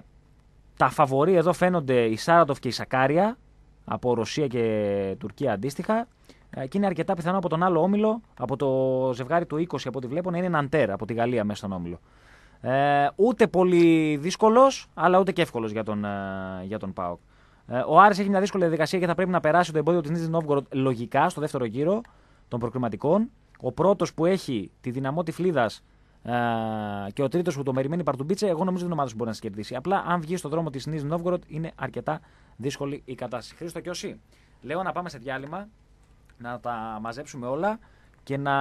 τα φαβορεί εδώ φαίνονται η Σάρατοφ και η Σακάρια από Ρωσία και Τουρκία αντίστοιχα. Ε, Και είναι αρκετά πιθανό από τον άλλο όμιλο, από το ζευγάρι του 20 από ό,τι βλέπω, να είναι Ναντέρ από τη Γαλλία μέσα στον όμιλο. Ε, ούτε πολύ δύσκολος, αλλά ούτε και εύκολος για τον, ε, για τον Πάοκ. Ε, ο Άρης έχει μια δύσκολη διαδικασία και θα πρέπει να περάσει το εμπόδιο της Νίζης Νόβγκοροντ λογικά στο δεύτερο γύρο των προκριματικών. Ο πρώτος που έχει τη δυναμό τυφλίδα ε, και ο τρίτος που το μεριμένει Παρτουμπίτσε, εγώ νομίζω την ομάδα σου μπορεί να σε κερδίσει. Απλά αν βγει στο δρόμο της Νίζη Νόβγκοροντ είναι αρκετά δύσκολη η κατάσταση. Χρήστο και όσοι, λέω να πάμε σε διάλειμμα, να τα μαζέψουμε όλα και να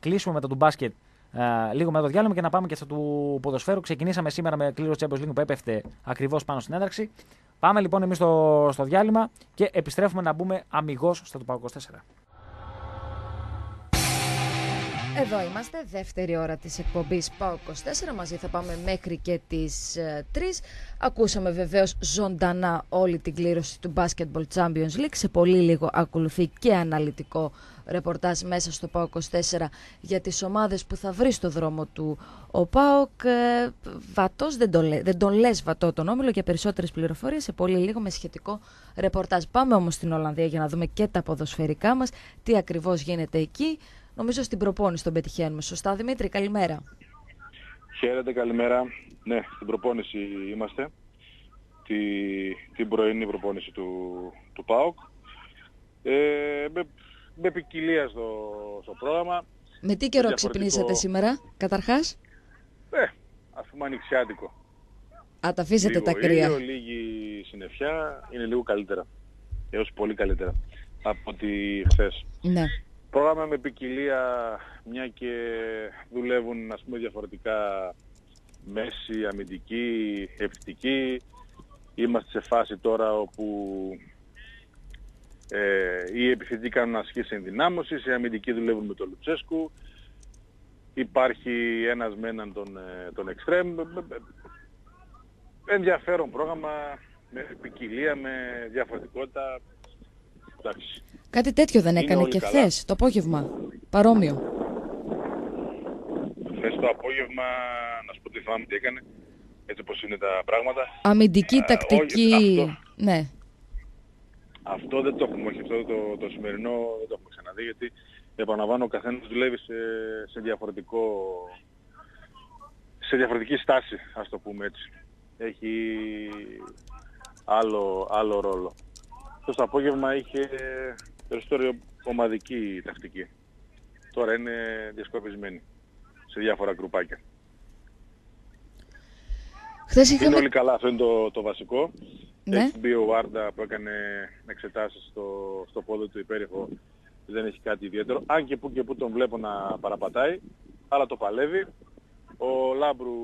κλείσουμε μετά του μπάσκετ ε, λίγο μετά το διάλειμμα και να πάμε και στο του ποδοσφαίρου. Ξεκινήσαμε σήμερα με κλήρωση Champions League που έπεφτε ακριβώς πάνω στην ένταξη. Πάμε λοιπόν εμείς στο, στο διάλειμμα και επιστρέφουμε να μπούμε αμυγός στο του Παγκο 24. Εδώ είμαστε, δεύτερη ώρα της εκπομπής ΠΑΟ 24. Μαζί θα πάμε μέχρι και τις ε, 3. Ακούσαμε βεβαίως ζωντανά όλη την κλήρωση του Basketball Champions League. Σε πολύ λίγο ακολουθεί και αναλυτικό ρεπορτάζ μέσα στο ΠΑΟ 24 για τις ομάδες που θα βρει στο δρόμο του ο ΠΑΟΚ. Ε, βατός δεν, το λέ, δεν τον λες βατό τον Όμιλο για περισσότερες πληροφορίες σε πολύ λίγο με σχετικό ρεπορτάζ. Πάμε όμως στην Ολλανδία για να δούμε και τα ποδοσφαιρικά μας, τι ακριβώς γίνεται εκεί. Νομίζω στην προπόνηση τον πετυχαίνουμε. Σωστά, Δημήτρη, καλημέρα. Χαίρετε, καλημέρα. Ναι, στην προπόνηση είμαστε. Τη, την πρωινή προπόνηση του, του ΠΑΟΚ. Ε, με, με ποικιλία στο, στο πρόγραμμα. Με τι καιρό Διαφορετικό- ξυπνήσατε σήμερα, καταρχάς; Ε, ας πούμε ανοιξιάτικο. Α, τα αφήσετε λίγο τα κρύα. ήλιο, λίγη συννεφιά, είναι λίγο καλύτερα. Έως πολύ καλύτερα από ότι χθες. Ναι. Πρόγραμμα με ποικιλία, μια και δουλεύουν ας πούμε διαφορετικά μέση, αμυντική, επιθετική. Είμαστε σε φάση τώρα όπου ε, οι επιθετικοί κάνουν ασκήσεις ενδυνάμωσης, οι αμυντικοί δουλεύουν με τον Λουτσέσκου. Υπάρχει ένας με έναν τον, ε, τον εξτρέμ. Ε, ε, Ενδιαφέρον πρόγραμμα, με ποικιλία, με διαφορετικότητα. Εντάξει. Κάτι τέτοιο δεν Είναι έκανε όλοι και καλά. χθες το απόγευμα. Παρόμοιο. Χθες το απόγευμα, να σου πω τι θυμάμαι τι έκανε, έτσι όπως είναι τα πράγματα. Αμυντική, Ε, τακτική. όχι, αυτό. Ναι. Αυτό δεν το έχουμε, όχι αυτό το, το σημερινό δεν το έχουμε ξαναδεί, γιατί επαναλαμβάνω ο καθένας δουλεύει σε, σε διαφορετικό, σε διαφορετική στάση, ας το πούμε έτσι. Έχει άλλο, άλλο ρόλο. Αυτός το απόγευμα είχε περισσότερο ομαδική τακτική. Τώρα είναι διασκορπισμένη σε διάφορα γκρουπάκια. Χθες Είναι είχαμε. όλοι καλά, αυτό είναι το, το βασικό. Ναι. Έχει μπει ο Βάρντα που έκανε εξετάσεις στο, στο πόδι του υπέρηχο. Δεν έχει κάτι ιδιαίτερο. Αν και που και που τον βλέπω να παραπατάει, αλλά το παλεύει. Ο Λάμπρου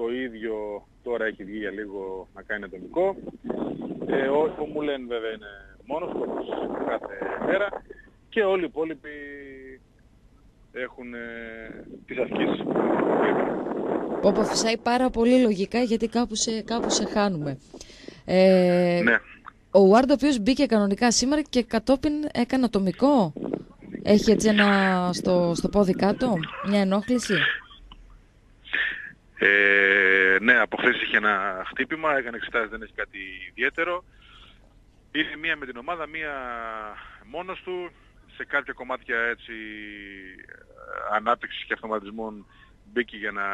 το ίδιο τώρα έχει βγει για λίγο να κάνει ατομικό. Ε, ο, ο Μουλέν βέβαια είναι μόνος του όπως κάθε μέρα. Και όλοι οι υπόλοιποι έχουν ε, τις ασκήσεις που βλέπουν. Που αποφυσάει πάρα πολύ λογικά γιατί κάπου σε, κάπου σε χάνουμε. Ε, Ναι. Ο Βάρντ ο οποίος μπήκε κανονικά σήμερα και κατόπιν έκανε ατομικό. Έχει έτσι ένα στο, στο πόδι κάτω, μια ενόχληση; Ε, ναι, από χθες είχε ένα χτύπημα, έκανε εξετάσεις, δεν έχει κάτι ιδιαίτερο. Είναι μία με την ομάδα, μία μόνος του. Σε κάποια κομμάτια έτσι ε, ανάπτυξης και αυτοματισμών μπήκε για να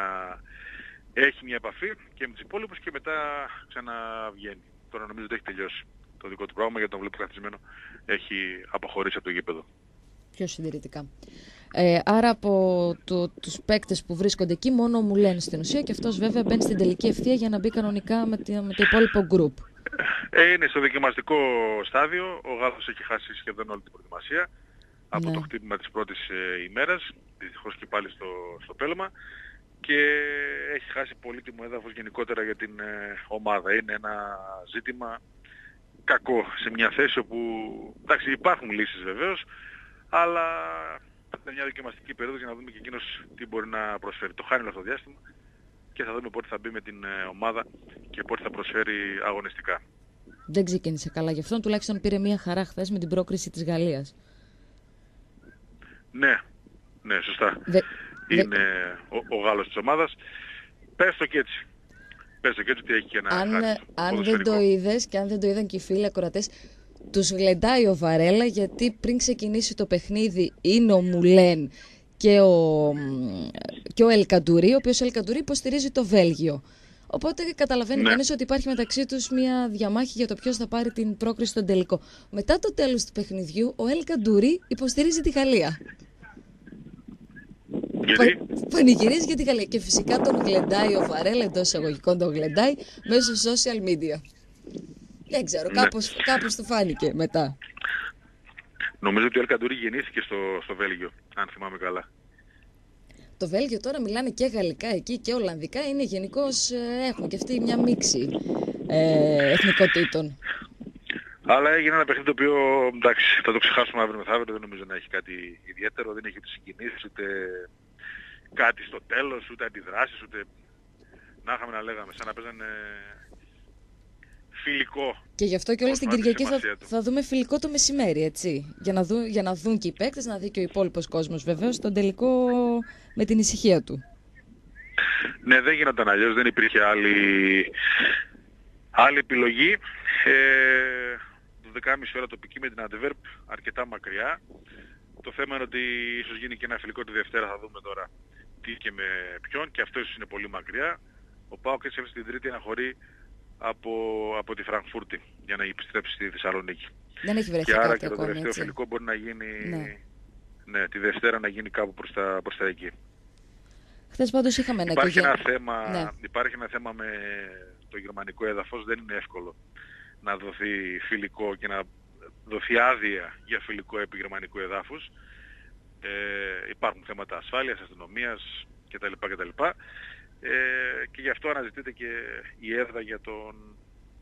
έχει μια επαφή και με τους υπόλοιπους και μετά ξαναβγαίνει. Τώρα νομίζω ότι έχει τελειώσει το δικό του πράγμα γιατί τον βλέπω καθισμένο έχει αποχωρήσει από το γήπεδο. Πιο συντηρητικά. Ε, άρα από το, τους παίκτες που βρίσκονται εκεί μόνο μου λένε στην ουσία και αυτός βέβαια μπαίνει στην τελική ευθεία για να μπει κανονικά με, τη- με το υπόλοιπο γκρουπ. Ε, είναι στο δοκιμαστικό στάδιο. Ο Γάλλος έχει χάσει σχεδόν όλη την προετοιμασία από Ναι. το χτύπημα της πρώτης ε, ημέρας, δυστυχώς και πάλι στο, στο πέλμα και έχει χάσει πολύτιμο έδαφος γενικότερα για την ε, ομάδα. Είναι ένα ζήτημα κακό σε μια θέση όπου εντάξει, υπάρχουν λύσεις βεβαίως, αλλά είναι μια δοκιμαστική περίοδος για να δούμε και εκείνος τι μπορεί να προσφέρει. Το χάνει όλο αυτό το διάστημα και θα δούμε πότε θα μπει με την ε, ομάδα και πότε θα προσφέρει αγωνιστικά. Δεν ξεκίνησε καλά γι' αυτόν, τουλάχιστον πήρε μια χαρά χθες με την πρόκριση της Γαλλίας. Ναι, ναι, σωστά. Δε- δε- Είναι ο, ο Γάλλος της ομάδας. Πες το και έτσι. Πες το και έτσι ότι έχει και ένα αν, χάρτη αν δεν ποδοσφαιρικό. το είδες και αν δεν το είδαν και οι φίλοι ακροατές, τους γλεντάει ο Βαρέλα γιατί πριν ξεκινήσει το παιχνίδι είναι ο Μουλέν και ο, και ο Ελκαντουρί, ο οποίος Ελκαντουρί υποστηρίζει το Βέλγιο. Οπότε καταλαβαίνει Ναι. κανείς ότι υπάρχει μεταξύ τους μια διαμάχη για το ποιος θα πάρει την πρόκριση στον τελικό. Μετά το τέλος του παιχνιδιού, ο Ελκαντουρί υποστηρίζει τη Γαλλία. Γιατί; Πα- Πανηγυρίζει για τη Γαλλία. Και φυσικά τον γλεντάει ο Βαρέλα εντός εισαγωγικών, τον γλεντάει μέσω social media. Δεν ξέρω, Ναι. κάπως, κάπως του φάνηκε μετά. νομίζω ότι ο Ελκαντουρί γεννήθηκε στο, στο Βέλγιο, αν θυμάμαι καλά. Το Βέλγιο τώρα μιλάνε και γαλλικά εκεί και ολλανδικά. Είναι γενικώς έχουν και αυτοί μια μίξη ε, εθνικότητων. Αλλά έγινε ένα παιχνίδι το οποίο εντάξει, θα το ξεχάσουμε αύριο μεθαύριο, δεν νομίζω να έχει κάτι ιδιαίτερο, δεν έχει ούτε συγκινήσεις, ούτε κάτι στο τέλος, ούτε αντιδράσεις, ούτε να είχαμε να λέγαμε, σαν να παίζανε φιλικό. Και γι' αυτό και όλη την Όσο να Κυριακή θα, σημασία του. θα δούμε φιλικό το μεσημέρι, έτσι. Για να, δουν, για να δουν και οι παίκτες, να δει και ο υπόλοιπος κόσμος βεβαίως τον τελικό με την ησυχία του. Ναι, δεν γινόταν αλλιώς, δεν υπήρχε άλλη, άλλη επιλογή. Ε, το 12.30 ώρα τοπική με την Αντεβέρπ αρκετά μακριά. Το θέμα είναι ότι ίσως γίνει και ένα φιλικό τη Δευτέρα, θα δούμε τώρα τι και με ποιον και αυτό ίσως είναι πολύ μακριά. Ο Πάοκ έτσι έφτασε την Τρίτη να χωρεί από, από τη Φραγκφούρτη για να επιστρέψει στη Θεσσαλονίκη. Δεν έχει βρεθεί Και άρα κάτι και το ακόμη, τελευταίο έτσι. φιλικό μπορεί να γίνει Ναι. ναι, τη Δευτέρα να γίνει κάπου προς τα, προς τα εκεί. Χθες πάντως είχαμε ένα Υπάρχει ένα, οικογένειο. θέμα, Ναι. υπάρχει ένα θέμα με το γερμανικό έδαφος, δεν είναι εύκολο να δοθεί φιλικό και να δοθεί άδεια για φιλικό επί γερμανικού εδάφους. Ε, υπάρχουν θέματα ασφάλειας, αστυνομίας κτλ. κτλ. Ε, και γι' αυτό αναζητείται και η έδρα για τον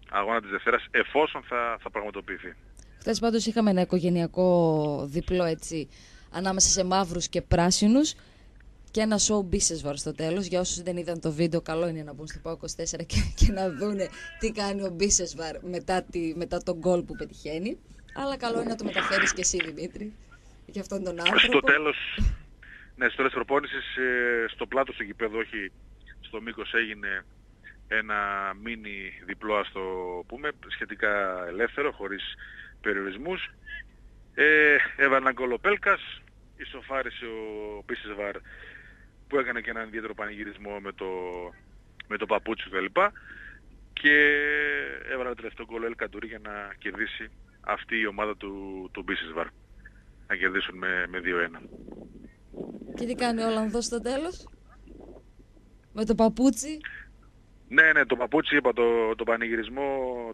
αγώνα της Δευτέρας εφόσον θα, θα πραγματοποιηθεί. Χθες πάντως είχαμε ένα οικογενειακό διπλό έτσι ανάμεσα σε μαύρους και πράσινους και ένα show business στο τέλος. Για όσους δεν είδαν το βίντεο, καλό είναι να μπουν στο ΠΑΟ 24 και, και να δούνε τι κάνει ο Μπίσεσβαρ μετά, τη, μετά τον γκολ που πετυχαίνει. Αλλά καλό είναι να το μεταφέρεις και εσύ Δημήτρη για αυτόν τον άνθρωπο. Στο τέλος, ναι, στο τέλος της προπόνησης, ε, στο πλάτος του γηπέδου, όχι στο μήκος έγινε ένα μίνι διπλό, ας το πούμε, σχετικά ελεύθερο, χωρίς περιορισμούς. Ε, έβαλε έναν γκολ ο Πέλκας, ισοφάρισε ο Πίσεσβαρ που έκανε και έναν ιδιαίτερο πανηγυρισμό με το, με το παπούτσι του κλπ. Και έβαλε το τελευταίο γκολ ο Ελ Καντουρί για να κερδίσει αυτή η ομάδα του, του Μπίσεσβαρ. Να κερδίσουν με, με 2-1. Και τι κάνει ο Ολλανδός στο τέλος; Με το παπούτσι, Ναι, ναι, το παπούτσι είπα, το, το πανηγυρισμό,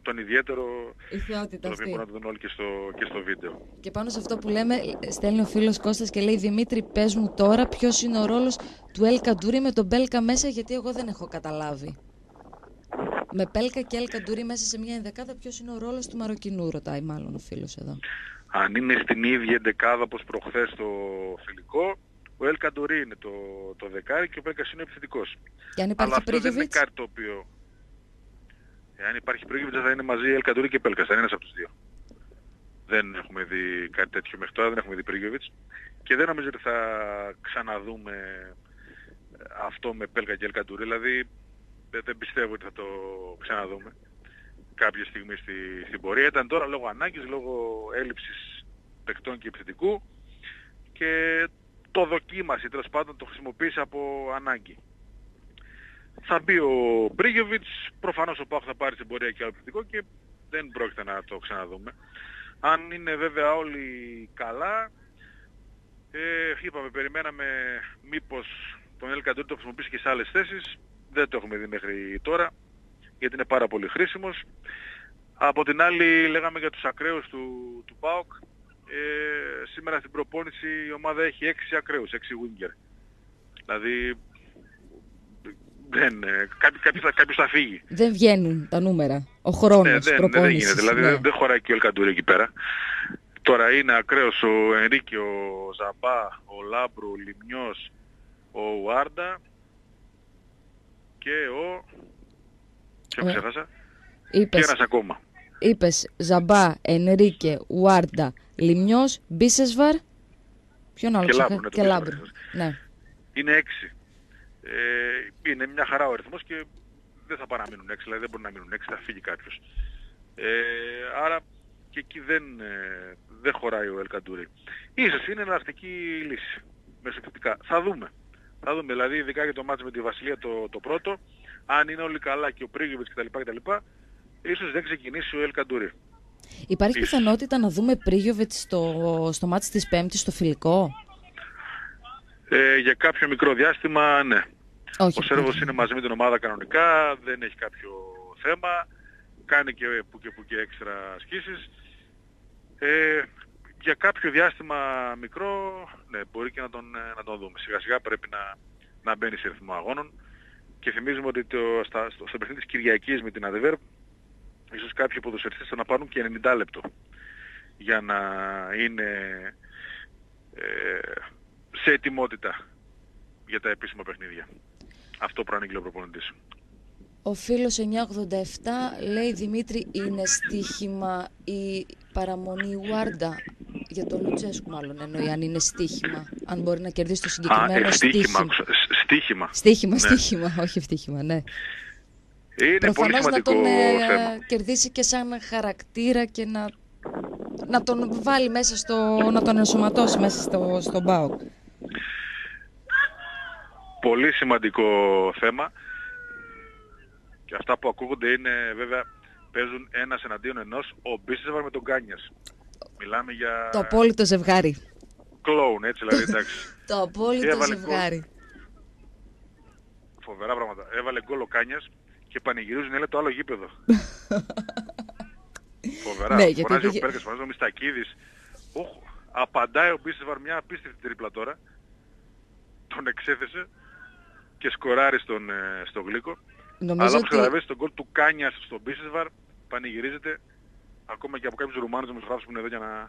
τον ιδιαίτερο, η θεότητα τον οποίο αυτή. μπορούν να το δουν όλοι και στο, και στο βίντεο. Και πάνω σε αυτό που λέμε, στέλνει ο φίλος Κώστας και λέει Δημήτρη, πες μου τώρα ποιος είναι ο ρόλος του Ελ Καντούρι με τον Μπέλκα μέσα, γιατί εγώ δεν έχω καταλάβει. Με Πέλκα και Ελ Καντούρι μέσα σε μια ενδεκάδα, ποιος είναι ο ρόλος του Μαροκινού, ρωτάει μάλλον ο φίλος εδώ. Αν είναι στην ίδια εντεκάδα όπως προχθές το φιλικό, ο Ελ Καντορί είναι το, το δεκάρι και ο Πέκας είναι ο επιθετικός. Και αν Αλλά υπάρχει αυτό δεν είναι Πρίγιοβιτς, κάτι το οποίο... Εάν υπάρχει Πρίγιοβιτς θα είναι μαζί Ελ Καντορί και Πέλκας, θα είναι ένας από τους δύο. Δεν έχουμε δει κάτι τέτοιο μέχρι τώρα, δεν έχουμε δει Πρίγιοβιτς και δεν νομίζω ότι θα ξαναδούμε ε, αυτό με Πέλκα και Ελ Καντορί, δηλαδή δεν, δεν πιστεύω ότι θα το ξαναδούμε κάποια στιγμή στη, στην πορεία. Ήταν τώρα λόγω ανάγκης, λόγω έλλειψης παικτών και επιθετικού και το δοκίμασε, τέλος πάντων το χρησιμοποίησε από ανάγκη. Θα μπει ο Μπρίγιοβιτς, προφανώς ο Πάχος θα πάρει στην πορεία και άλλο επιθετικό και δεν πρόκειται να το ξαναδούμε. Αν είναι βέβαια όλοι καλά, ε, είπαμε, περιμέναμε μήπως τον Ελ Καντούρη το χρησιμοποιήσει και σε άλλες θέσεις. Δεν το έχουμε δει μέχρι τώρα, γιατί είναι πάρα πολύ χρήσιμος. Από την άλλη λέγαμε για τους ακραίους του, του ΠΑΟΚ. Ε, σήμερα στην προπόνηση η ομάδα έχει 6 ακραίους, 6 winger. Δηλαδή δεν, ε, κάποιος, κάποιος, θα- κάποιος θα φύγει. δεν βγαίνουν τα νούμερα. Ο χρόνος Ναι, δεν, δεν προπόνησης. γίνεται. Δηλαδή ναι. δεν, δεν χωράει και ο Ελκαντούρη εκεί πέρα. Τώρα είναι ακραίος ο Ενρίκη, ο Ζαμπά, ο Λάμπρου, ο Λιμνιός, ο Ουάρντα και ο... Ποιον Ε, ξέχασα. Είπες, Και ένας ακόμα. Είπες Ζαμπά, Ενρίκε, Ουάρντα, Λιμνιός, Μπίσεσβαρ, ποιον άλλο Και ξέχα- Λάμπρου, ναι, το και Μπίσεσβαρ, Λάμπρου. Ναι. Είναι έξι. Ε, είναι μια χαρά ο αριθμός και δεν θα παραμείνουν έξι, δηλαδή δεν μπορεί να μείνουν έξι, θα φύγει κάποιος. Ε, άρα και εκεί δεν, ε, δεν χωράει ο Ελκαντούρη. Ίσως είναι εναλλακτική λύση, μεσοπιτικά. Θα δούμε. Θα δούμε, δηλαδή ειδικά για το μάτς με τη Βασιλεία το, το πρώτο, αν είναι όλοι καλά και ο Πρίγιοβιτς κτλ. κτλ ίσως δεν ξεκινήσει ο Ελκαντούρη. Υπάρχει Ίσως. πιθανότητα να δούμε Πρίγιοβιτς στο, στο μάτς της Πέμπτης στο φιλικό; Ε, για κάποιο μικρό διάστημα, ναι. Όχι. Ο Σέρβος είναι μαζί με την ομάδα κανονικά, δεν έχει κάποιο θέμα, κάνει και που και που και έξτρα ασκήσεις. Ε, για κάποιο διάστημα μικρό, ναι, μπορεί και να τον, ε, να τον δούμε. Σιγά σιγά πρέπει να, να μπαίνει σε ρυθμό αγώνων. Και θυμίζουμε ότι το, στα, στο, στο παιχνίδι της Κυριακής με την Αδεβέρ ίσως κάποιοι ποδοσφαιριστές θα να πάρουν και 90 λεπτό για να είναι ε, σε ετοιμότητα για τα επίσημα παιχνίδια. Αυτό προανήγγειλε ο προπονητής. Ο φίλος 987 λέει Δημήτρη είναι στοίχημα η παραμονή Ουάρντα για τον Λουτσέσκου μάλλον εννοεί αν είναι στοίχημα αν μπορεί να κερδίσει το συγκεκριμένο Α, στοίχημα. στοίχημα. Στοίχημα. Στοίχημα, Ναι. στοίχημα, όχι ευτύχημα, ναι. Είναι πολύ Προφανώς να σημαντικό τον ε, θέμα. κερδίσει και σαν χαρακτήρα και να, να τον βάλει μέσα στο, να τον ενσωματώσει μέσα στο, στο ΜΠΑΟΚ. Πολύ σημαντικό θέμα. Και αυτά που ακούγονται είναι βέβαια παίζουν ένας εναντίον ενός ο Μπίσεσβαρ με τον Κάνιας. Μιλάμε για Το απόλυτο ζευγάρι. κλόουν έτσι δηλαδή εντάξει. [laughs] Το απόλυτο Έβαλε ζευγάρι. Φοβερά πράγματα. Έβαλε γκολ ο Κάνιας και πανηγυρίζουν έλε το άλλο γήπεδο. [laughs] Φοβερά. Ναι, γιατί φωνάζει ο πήγε- Πέρκας, φωνάζει ο Μιστακίδης. Όχ, απαντάει ο Μπίσεσβαρ μια απίστευτη τρίπλα τώρα. Τον εξέθεσε και σκοράρει στον, ε, στο γλύκο. Νομίζω Αλλά όπως ότι καταλαβαίνεις τον γκολ του Κάνιας στον Μπίσεσβαρ πανηγυρίζεται ακόμα και από κάποιους Ρουμάνους δημοσιογράφους που είναι εδώ για να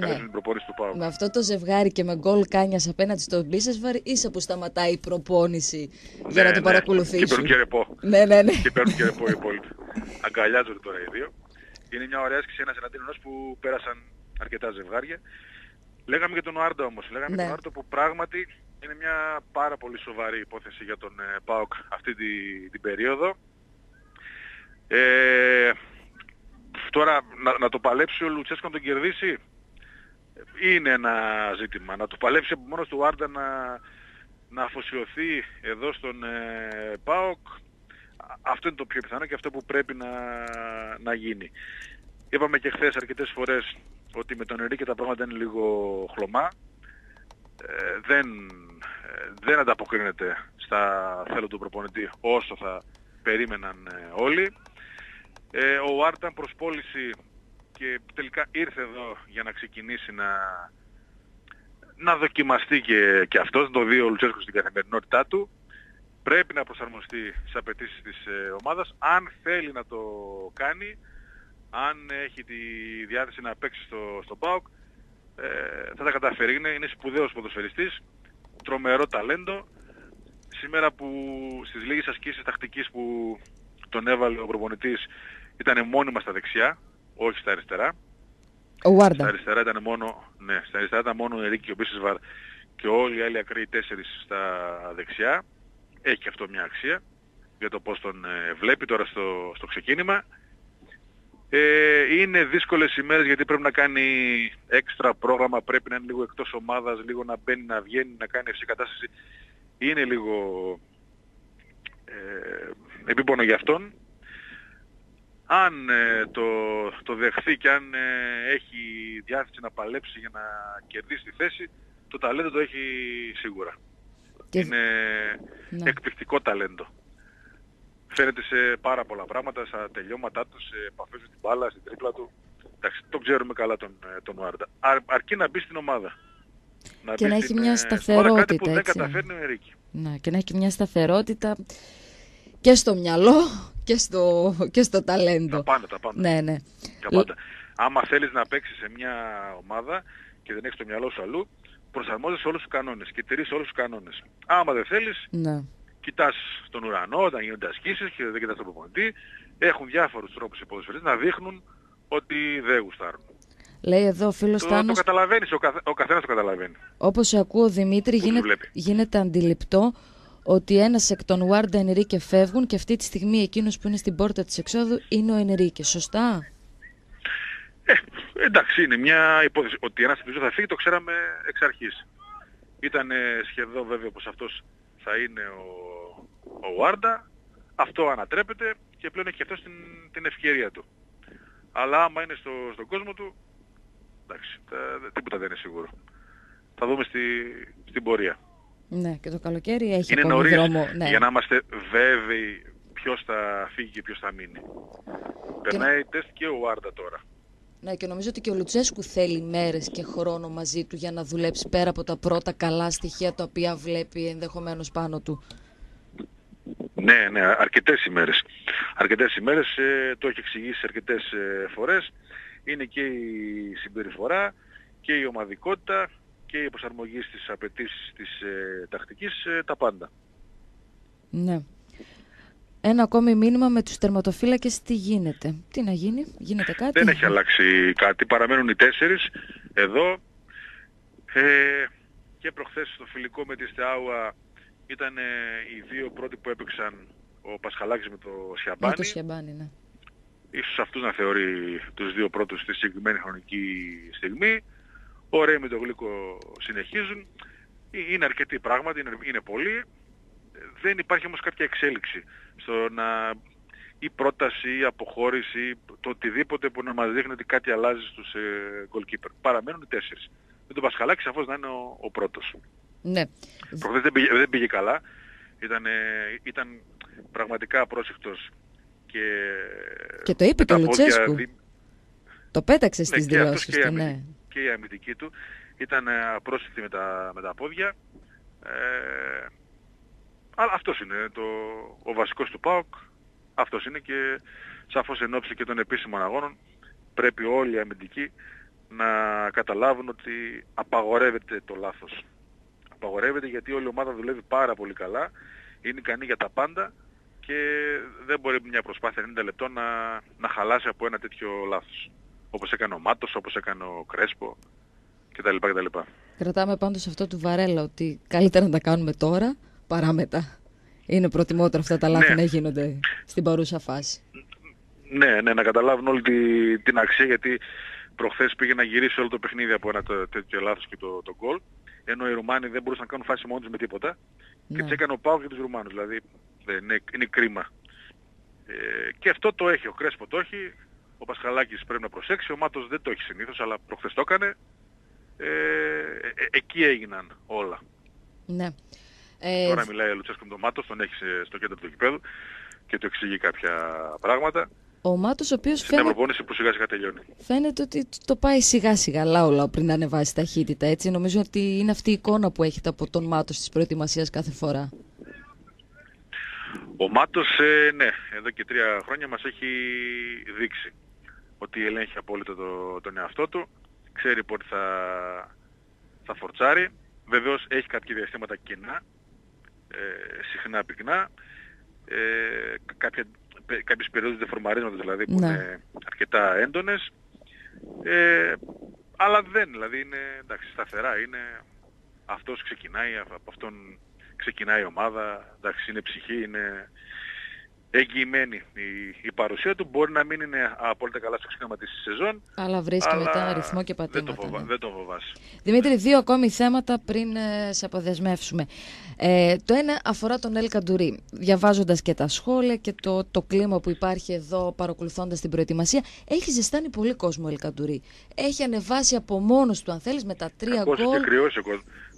καλέσουν την προπόνηση του Πάου. με αυτό το ζευγάρι και με γκολ κάνιας απέναντι στον Μπίσεσβαρ ίσα που σταματάει η προπόνηση για να το Και παρακολουθήσουν. παίρνουν και ρεπό. Ναι, ναι, ναι. και παίρνουν και ρεπό οι υπόλοιποι. Αγκαλιάζονται τώρα οι δύο. Είναι μια ωραία άσκηση ένας εναντίον ενός που πέρασαν αρκετά ζευγάρια. Λέγαμε για τον Οάρντα όμως. Λέγαμε Ναι. για τον Οάρντα που πράγματι είναι μια πάρα πολύ σοβαρή υπόθεση για τον ε, ΠΑΟΚ αυτή τη, την περίοδο. Ε, τώρα να, να το παλέψει ο Λουτσέσκο να τον κερδίσει; Είναι ένα ζήτημα. Να το παλέψει από μόνος του ο Άρντα να, να αφοσιωθεί εδώ στον ε, ΠΑΟΚ Α- αυτό είναι το πιο πιθανό και αυτό που πρέπει να, να γίνει. Είπαμε και χθες αρκετές φορές ότι με τον Ερίκη τα πράγματα είναι λίγο χλωμά. Ε, δεν, ε, δεν ανταποκρίνεται στα θέλω του προπονητή όσο θα περίμεναν ε, όλοι. Ε, ο Άρταν προς πώληση και τελικά ήρθε εδώ για να ξεκινήσει να, να δοκιμαστεί και, και αυτός, να το δει ο Λουτσέσκος στην καθημερινότητά του. Πρέπει να προσαρμοστεί στις απαιτήσεις της ε, ομάδας. Αν θέλει να το κάνει, αν έχει τη διάθεση να παίξει στο, στο ΠΑΟΚ, ε, θα τα καταφέρει. Είναι, είναι σπουδαίος ποδοσφαιριστής, τρομερό ταλέντο. Σήμερα που στις λίγες ασκήσεις τακτικής που τον έβαλε ο προπονητής ήταν μόνιμα στα δεξιά, όχι στα αριστερά. Ο Στα Βάρντα. αριστερά ήταν μόνο, ναι, στα αριστερά ήταν μόνο ο Ερίκη και ο Μπίσεσβαρ και όλοι οι άλλοι ακραίοι τέσσερις στα δεξιά. Έχει και αυτό μια αξία για το πώς τον ε, βλέπει τώρα στο, στο ξεκίνημα. Ε, είναι δύσκολες ημέρες γιατί πρέπει να κάνει έξτρα πρόγραμμα, πρέπει να είναι λίγο εκτός ομάδας, λίγο να μπαίνει, να βγαίνει, να κάνει ευσύ κατάσταση. Είναι λίγο ε, επίπονο για αυτόν. Αν ε, το, το δεχθεί και αν ε, έχει διάθεση να παλέψει για να κερδίσει τη θέση, το ταλέντο το έχει σίγουρα. Και- Είναι Ναι. εκπληκτικό ταλέντο. Φαίνεται σε πάρα πολλά πράγματα, στα τελειώματά του, σε επαφές με την μπάλα, στην τρίπλα του. Εντάξει, το ξέρουμε καλά τον, ε, τον Άρντα. Αρ, αρκεί να μπει στην ομάδα. Να Και μπει να έχει στην, μια ε, στην ομάδα, κάτι που σταθερότητα, δεν έτσι. καταφέρνει ο Ερίκη. Ναι, και να έχει μια σταθερότητα και στο μυαλό και στο, και στο ταλέντο. Τα πάντα, τα πάντα. Ναι, ναι. Τα πάντα. Άμα θέλεις να παίξεις σε μια ομάδα και δεν έχεις το μυαλό σου αλλού, προσαρμόζεσαι όλους τους κανόνες και τηρείς όλους τους κανόνες. Άμα δεν θέλεις, ναι. κοιτάς τον ουρανό όταν γίνονται ασκήσεις και δεν κοιτάς τον προπονητή. Έχουν διάφορους τρόπους οι ποδοσφαιριστές να δείχνουν ότι δεν γουστάρουν. Λέει εδώ ο φίλος Το, το Θάνος, καταλαβαίνεις, ο, καθ, ο καθένας το καταλαβαίνει. όπως σε ακούω Δημήτρη, Που γίνεται, βλέπει. γίνεται αντιληπτό ότι ένας εκ των Βάρντα Ενρίκε φεύγουν και αυτή τη στιγμή εκείνος που είναι στην πόρτα της εξόδου είναι ο Ενρίκε. Σωστά; Ε, εντάξει, είναι μια υπόθεση. Ότι ένας επιζώ θα φύγει το ξέραμε εξ αρχής. Ήταν σχεδόν βέβαιο πως αυτός θα είναι ο, ο Βάρντα. Αυτό ανατρέπεται και πλέον έχει αυτός την, την ευκαιρία του. Αλλά άμα είναι στο, στον κόσμο του, εντάξει, τα- τίποτα δεν είναι σίγουρο. Θα δούμε στη, στην πορεία. Ναι, και το καλοκαίρι έχει είναι ακόμη νωρίς δρόμο. Ναι. για να είμαστε βέβαιοι ποιος θα φύγει και ποιος θα μείνει. Περνάει τεστ και ο Βάρντα τώρα. Ναι, και νομίζω ότι και ο Λουτσέσκου θέλει μέρες και χρόνο μαζί του για να δουλέψει πέρα από τα πρώτα καλά στοιχεία τα οποία βλέπει ενδεχομένως πάνω του. Ναι, ναι, αρκετές ημέρες. αρκετές ημέρες, ε, το έχει εξηγήσει αρκετές ε, φορές. Είναι και η συμπεριφορά και η ομαδικότητα και η προσαρμογή στις απαιτήσεις της ε, τακτικής, ε, τα πάντα. Ναι. Ένα ακόμη μήνυμα με τους τερματοφύλακες τι γίνεται; Τι να γίνει, γίνεται κάτι; Δεν έχει αλλάξει κάτι, παραμένουν οι τέσσερις εδώ. Ε, και προχθές στο φιλικό με τη Στεάουα ήταν ε, οι δύο πρώτοι που έπαιξαν ο Πασχαλάκης με το Σιαμπάνι. Με το Σιαμπάνι, ναι. Ίσως αυτούς να θεωρεί τους δύο πρώτους στη συγκεκριμένη χρονική στιγμή. Ο Ρέι με το Γλύκο συνεχίζουν. Ε, είναι αρκετοί πράγματι, είναι, είναι πολλοί. Δεν υπάρχει όμως κάποια εξέλιξη στο να ή πρόταση ή αποχώρηση, το οτιδήποτε που να μας δείχνει ότι κάτι αλλάζει στους ε, goalkeeper. Παραμένουν οι τέσσερις. Με τον Πασχαλάκη σαφώς να είναι ο, ο πρώτος. Ναι. Προχθές δεν πήγε, δεν πήγε καλά. Ήταν, ε, ήταν πραγματικά απρόσεκτος και... Και το είπε με και ο τα πόδια Λουτσέσκου. δι- Το πέταξε ναι, στις και αυτός δηλώσεις και η του, αμυ- ναι. Και η αμυντική του ήταν ε, απρόσεκτη με τα, με τα πόδια. Ε, αλλά αυτός είναι το, ο βασικός του ΠΑΟΚ. Αυτός είναι και σαφώς εν ώψη και των επίσημων αγώνων πρέπει όλοι οι αμυντικοί να καταλάβουν ότι απαγορεύεται το λάθος. Απαγορεύεται γιατί όλη η ομάδα δουλεύει πάρα πολύ καλά, είναι ικανή για τα πάντα και δεν μπορεί μια προσπάθεια 90 λεπτών να, να χαλάσει από ένα τέτοιο λάθος. Όπως έκανε ο Μάτος, όπως έκανε ο Κρέσπο κτλ. κτλ. Κρατάμε πάντως αυτό του Βαρέλα ότι καλύτερα να τα κάνουμε τώρα παρά μετά. Είναι προτιμότερο αυτά τα λάθη Ναι. να γίνονται στην παρούσα φάση. Ναι, ναι, να καταλάβουν όλη τη, την αξία γιατί προχθές πήγε να γυρίσει όλο το παιχνίδι από ένα το- τέτοιο λάθος και το, το γκολ ενώ οι Ρουμάνοι δεν μπορούσαν να κάνουν φάση μόνοι τους με τίποτα και Ναι. τις έκανε ο Πάου για τους Ρουμάνους. Δηλαδή δεν είναι, είναι κρίμα. Ε, και αυτό το έχει, ο Κρέσπο το έχει, ο Πασχαλάκης πρέπει να προσέξει, ο Μάτος δεν το έχει συνήθως αλλά προχθές το έκανε. Ε, ε, ε, εκεί έγιναν όλα. Ναι. Ε, Τώρα μιλάει ο Λουτσέσκο με τον Μάτος, τον έχει σε- στο κέντρο του γηπέδου και του εξηγεί κάποια πράγματα. ο Μάτος ο οποίος Σε μια φαίνεται, προπόνηση που σιγά σιγά τελειώνει. φαίνεται ότι το πάει σιγά σιγά λάουλα πριν ανεβάσει ταχύτητα. Έτσι. Νομίζω ότι είναι αυτή η εικόνα που έχετε από τον Μάτος της προετοιμασίας κάθε φορά. Ο Μάτος, ε, ναι, εδώ και τρία χρόνια μας έχει δείξει ότι ελέγχει απόλυτα το, τον εαυτό του, ξέρει πότε θα, θα φορτσάρει, βεβαίως έχει κάποια διαστήματα κενά, ε, συχνά πυκνά, ε, κάποια, πε- κάποιες περιόδους δεφορμαρίσματος δηλαδή που Ναι. είναι αρκετά έντονες, ε, αλλά δεν, δηλαδή είναι εντάξει, σταθερά, είναι αυτός ξεκινάει, από αυτόν ξεκινάει η ομάδα, εντάξει είναι ψυχή, είναι εγγυημένη η, η παρουσία του, μπορεί να μην είναι απόλυτα καλά στο ξεκίνημα της σεζόν, Αλλά βρίσκει αλλά μετά αριθμό και δεν πατήματα. το, φοβα, ναι. δεν το φοβάσαι. Δημήτρη, δύο ακόμη θέματα πριν ε, σε αποδεσμεύσουμε. Ε, το ένα αφορά τον Ελ Καντουρί. Διαβάζοντας και τα σχόλια και το, το κλίμα που υπάρχει εδώ, παρακολουθώντας την προετοιμασία, έχει ζεστάνει πολύ κόσμο ο Ελ Καντουρί. Έχει ανεβάσει από μόνος του, αν θέλεις, με τα τρία Κακός γκολ.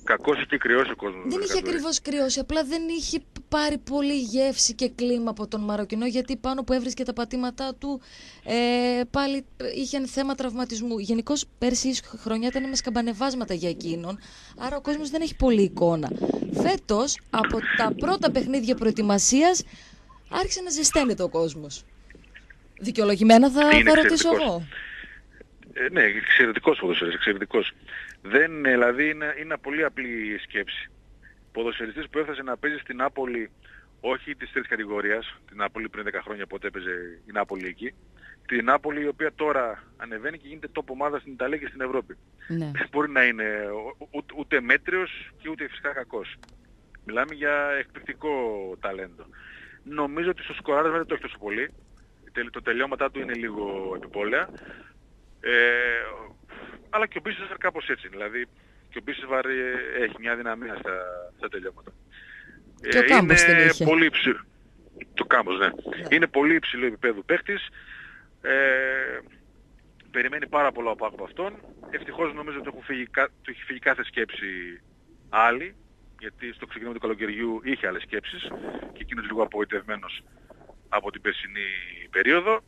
Και κρυώσει ο κόσμος. Κακός και κρυώσει ο κόσμος. Δεν με είχε Καντουρί. ακριβώς κρυώσει, απλά δεν είχε πάρει πολύ γεύση και κλίμα από τον Μαροκινό, γιατί πάνω που έβρισκε τα πατήματά του ε, πάλι είχε θέμα τραυματισμού. Γενικώς πέρσι η χρονιά ήταν με σκαμπανεβάσματα για εκείνον, άρα ο κόσμος δεν έχει πολύ εικόνα. Φέτος, από τα πρώτα παιχνίδια προετοιμασίας, άρχισε να ζεσταίνεται ο κόσμος. Δικαιολογημένα θα, Είναι θα ρωτήσω εξαιρετικός. εγώ. Ε, ναι, εξαιρετικός ποδοσφαιριστής, εξαιρετικός. Δεν, ε, δηλαδή είναι, είναι πολύ απλή η σκέψη. Ποδοσφαιριστής που έφτασε να παίζει στην Νάπολη, όχι της τρίτης κατηγορίας, την Νάπολη πριν 10 χρόνια πότε έπαιζε η Νάπολη εκεί, την Νάπολη η οποία τώρα ανεβαίνει και γίνεται top ομάδα στην Ιταλία και στην Ευρώπη. Ναι. Δεν μπορεί να είναι ο- ου- ούτε μέτριος και ούτε φυσικά κακός. Μιλάμε για εκπληκτικό ταλέντο. Νομίζω ότι στο σκοράρισμα δεν το έχει τόσο πολύ. Τελ- Το τελειώματά του είναι λίγο επιπόλαια. Ε, αλλά και ο Μπίσεσβαρ κάπως έτσι. Δηλαδή και ο Μπίσεσβαρ ε, έχει μια δυναμία στα, στα τελειώματα. Και ο Κάμπος είναι την είχε. πολύ υψηλό. Το Κάμπος, ναι. Είναι πολύ υψηλό επίπεδο παίχτης. Ε, περιμένει πάρα πολλά από από αυτόν. Ευτυχώς νομίζω ότι του έχουν φύγει κα- του έχει φύγει κάθε σκέψη άλλη, γιατί στο ξεκίνημα του καλοκαιριού είχε άλλες σκέψεις και εκείνος λίγο απογοητευμένος από την περσινή περίοδο.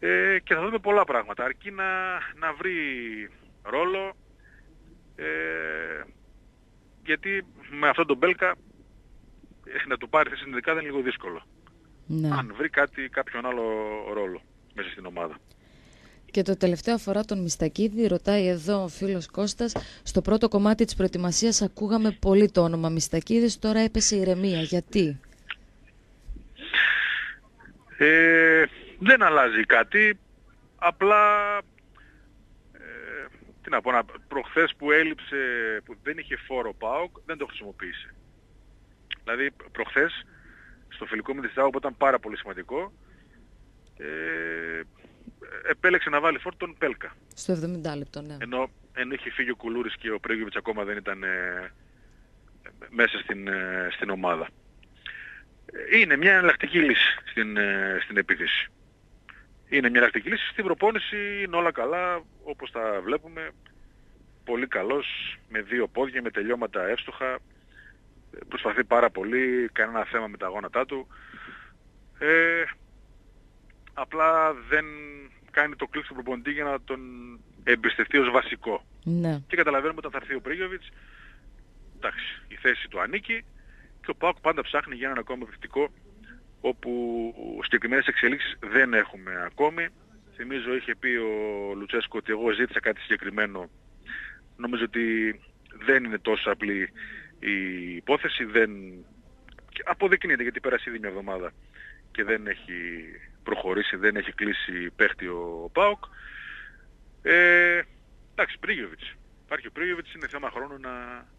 Ε, και θα δούμε πολλά πράγματα, αρκεί να, να βρει ρόλο, ε, γιατί με αυτόν τον Μπέλκα ε, να του πάρει θέση στην δεκάδα είναι λίγο δύσκολο. Ναι. αν βρει κάτι, κάποιον άλλο ρόλο μέσα στην ομάδα. Και το τελευταίο αφορά τον Μιστακίδη, ρωτάει εδώ ο φίλος Κώστας, στο πρώτο κομμάτι της προετοιμασίας ακούγαμε πολύ το όνομα Μιστακίδης, τώρα έπεσε ηρεμία. Γιατί; Ε, δεν αλλάζει κάτι, απλά ε, τι να πω, να, προχθές που έλειψε, που δεν είχε φόρο ΠΑΟΚ, δεν το χρησιμοποίησε. Δηλαδή προχθές στο φιλικό με τη Στάου που ήταν πάρα πολύ σημαντικό, ε, επέλεξε να βάλει φόρο τον Πέλκα. Στο 70 λεπτό, ναι. Ενώ, ενώ είχε φύγει ο Κουλούρης και ο Πρέγιοβιτς ακόμα δεν ήταν ε, μέσα στην, ε, στην ομάδα. Ε, Είναι μια εναλλακτική λύση στην, ε, στην επίθεση. Είναι μια εναλλακτική λύση. Στην προπόνηση είναι όλα καλά, όπως τα βλέπουμε. Πολύ καλός, με δύο πόδια, με τελειώματα εύστοχα. Ε, Προσπαθεί πάρα πολύ, κανένα θέμα με τα γόνατά του. Ε, απλά δεν κάνει το κλικ στον προπονητή για να τον εμπιστευτεί ως βασικό. ναι. Και καταλαβαίνουμε όταν θα έρθει ο Πρίγιοβιτς, εντάξει, η θέση του ανήκει και ο Πάοκ πάντα ψάχνει για έναν ακόμα επιθετικό όπου συγκεκριμένες εξελίξεις δεν έχουμε ακόμη. Θυμίζω είχε πει ο Λουτσέσκο ότι εγώ ζήτησα κάτι συγκεκριμένο. Νομίζω ότι δεν είναι τόσο απλή η υπόθεση, δεν... και αποδεικνύεται γιατί πέρασε ήδη μια εβδομάδα και δεν έχει προχωρήσει, δεν έχει κλείσει παίχτη ο Πάοκ. Ε, εντάξει, Πρίγιοβιτς. Υπάρχει ο Πρίγιοβιτς, είναι θέμα χρόνου να,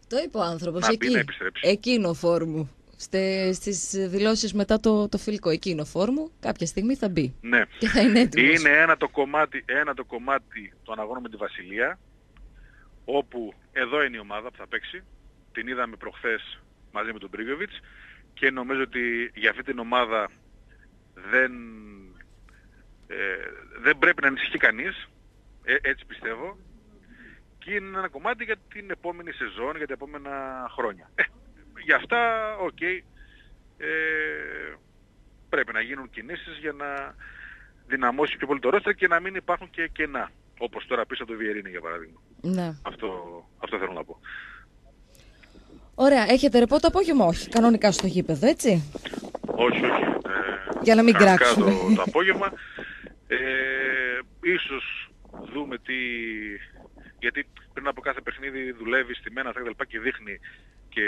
Το είπε ο άνθρωπος, να μπει εκεί. να επιστρέψει. Εκείνο φόρμου. Στε, στις δηλώσεις μετά το, το φιλικό εκείνο φόρμου, κάποια στιγμή θα μπει. Ναι. Και θα είναι έτοιμος. Είναι ένα το κομμάτι, ένα το κομμάτι των αγώνων με τη Βασιλεία, όπου εδώ είναι η ομάδα που θα παίξει. Την είδαμε προχθές μαζί με τον Μπρίγκοβιτς και νομίζω ότι για αυτή την ομάδα δεν, ε, δεν πρέπει να ανησυχεί κανείς, ε, έτσι πιστεύω. Και είναι ένα κομμάτι για την επόμενη σεζόν, για τα επόμενα χρόνια. Ε, για αυτά, οκ, ε, πρέπει να γίνουν κινήσεις για να δυναμώσει πιο πολύ το ρόστερ και να μην υπάρχουν και κενά. Όπως τώρα πίσω από το Βιερίνη για παράδειγμα. Ναι. Αυτό, αυτό θέλω να πω. Ωραία, έχετε ρεπό το απόγευμα, όχι. Κανονικά στο γήπεδο, έτσι; Όχι, όχι. Ε, Για να μην κανονικά κράξουμε. Το, το απόγευμα. Ε, ίσως δούμε τι... Γιατί πριν από κάθε παιχνίδι δουλεύει στη μένα τα κτλ. και δείχνει και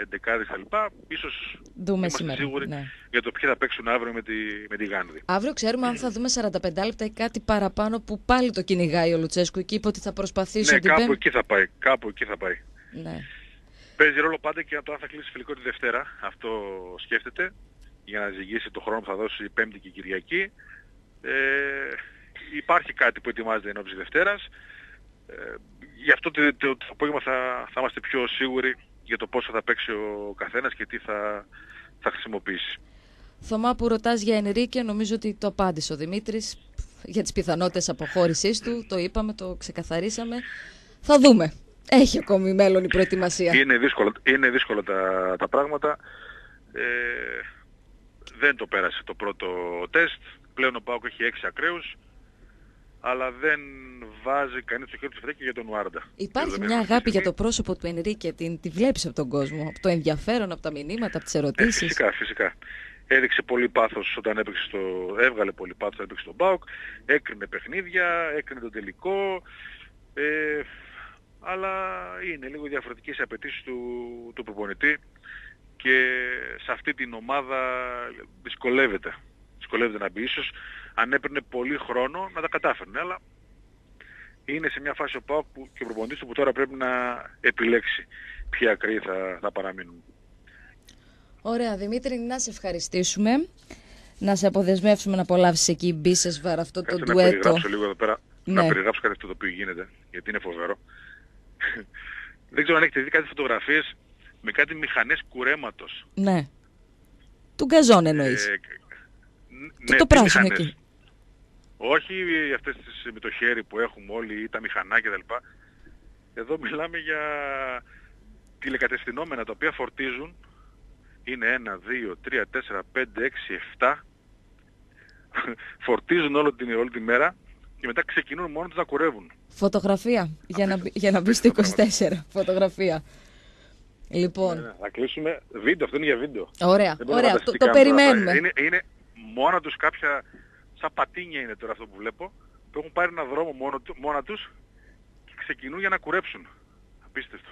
εντεκάδες τα λοιπά. Ίσως Δούμε είμαστε σήμερα, σίγουροι ναι. για το ποιοι θα παίξουν αύριο με τη, με τη Γάνδη. Αύριο ξέρουμε αν θα δούμε 45 λεπτά ή κάτι παραπάνω που πάλι το κυνηγάει ο Λουτσέσκου. Εκεί είπε ότι θα προσπαθήσει Ναι, ότι κάπου πέμπ- εκεί θα πάει. Κάπου εκεί θα πάει. Ναι. Παίζει ρόλο πάντα και το αν θα κλείσει φιλικό τη Δευτέρα. Αυτό σκέφτεται για να ζυγίσει το χρόνο που θα δώσει η Πέμπτη και η Κυριακή. Ε, υπάρχει κάτι που ετοιμάζεται ενώπιση Δευτέρας. Ε, γι' αυτό το, το, το απόγευμα θα, θα είμαστε πιο σίγουροι για το πόσο θα παίξει ο καθένας και τι θα, θα χρησιμοποιήσει. Θωμά που ρωτάς για Ενρίκε, νομίζω ότι το απάντησε ο Δημήτρης για τις πιθανότητες αποχώρησής του. Το είπαμε, το ξεκαθαρίσαμε. Θα δούμε. Έχει ακόμη μέλλον η προετοιμασία. Είναι δύσκολα, είναι δύσκολα τα, τα πράγματα. Ε, δεν το πέρασε το πρώτο τεστ. Πλέον ο Πάοκ έχει έξι ακραίους. Αλλά δεν βάζει κανείς το χέρι του φρέκι για τον Ουάρντα. Υπάρχει Δηλαδή, μια αυτή τη αγάπη για στιγμή- το πρόσωπο του Ενρίκε, την, τη βλέπεις από τον κόσμο, από το ενδιαφέρον, από τα μηνύματα, από τις Ε, ερωτήσεις; φυσικά, φυσικά. Έδειξε πολύ πάθος όταν έπαιξε στο... έβγαλε πολύ πάθος όταν έπαιξε στον ΠΑΟΚ, έκρινε παιχνίδια, έκρινε τον τελικό, ε, αλλά είναι λίγο διαφορετικές οι απαιτήσεις του, του προπονητή και σε αυτή την ομάδα δυσκολεύεται. Δυσκολεύεται να μπει ίσως αν έπαιρνε πολύ χρόνο να τα κατάφερνε, αλλά είναι σε μια φάση ο ΠΑΟΚ που, και ο προπονητής του που τώρα πρέπει να επιλέξει ποιοι ακραίοι θα, θα παραμείνουν. Ωραία, Δημήτρη, να σε ευχαριστήσουμε. Να σε αποδεσμεύσουμε να απολαύσεις εκεί Μπίσεσβαρ αυτό το Κάτσε να ντουέτο. περιγράψω λίγο εδώ πέρα. Ναι. Να περιγράψω κάτι αυτό το οποίο γίνεται, γιατί είναι φοβερό. [laughs] Δεν ξέρω αν έχετε δει κάτι φωτογραφίες με κάτι μηχανές κουρέματος. Ναι. Του γκαζόν εννοείς. Ε, το, το τι πράσινο μηχανές. εκεί; Όχι αυτές τις με το χέρι που έχουμε όλοι ή τα μηχανάκια κτλ. Εδώ μιλάμε για τηλεκατευθυνόμενα τα οποία φορτίζουν. Είναι 1, 2, 3, 4, 5, 6, 7. φορτίζουν όλη την, όλη τη μέρα και μετά ξεκινούν μόνο τους να κουρεύουν. Φωτογραφία, για να, μπει- για να μπει στο 24. Φωτογραφία. Λοιπόν, Ναι, ναι, Θα κλείσουμε. Βίντεο, αυτό είναι για βίντεο. ωραία, Δεν μπορώ να ωραία, φανταστεί το, το καν τώρα. περιμένουμε. Είναι, είναι, μόνα τους κάποια, σαν πατίνια είναι τώρα αυτό που βλέπω, που έχουν πάρει ένα δρόμο μόνο, του- μόνα τους και ξεκινούν για να κουρέψουν. Απίστευτο.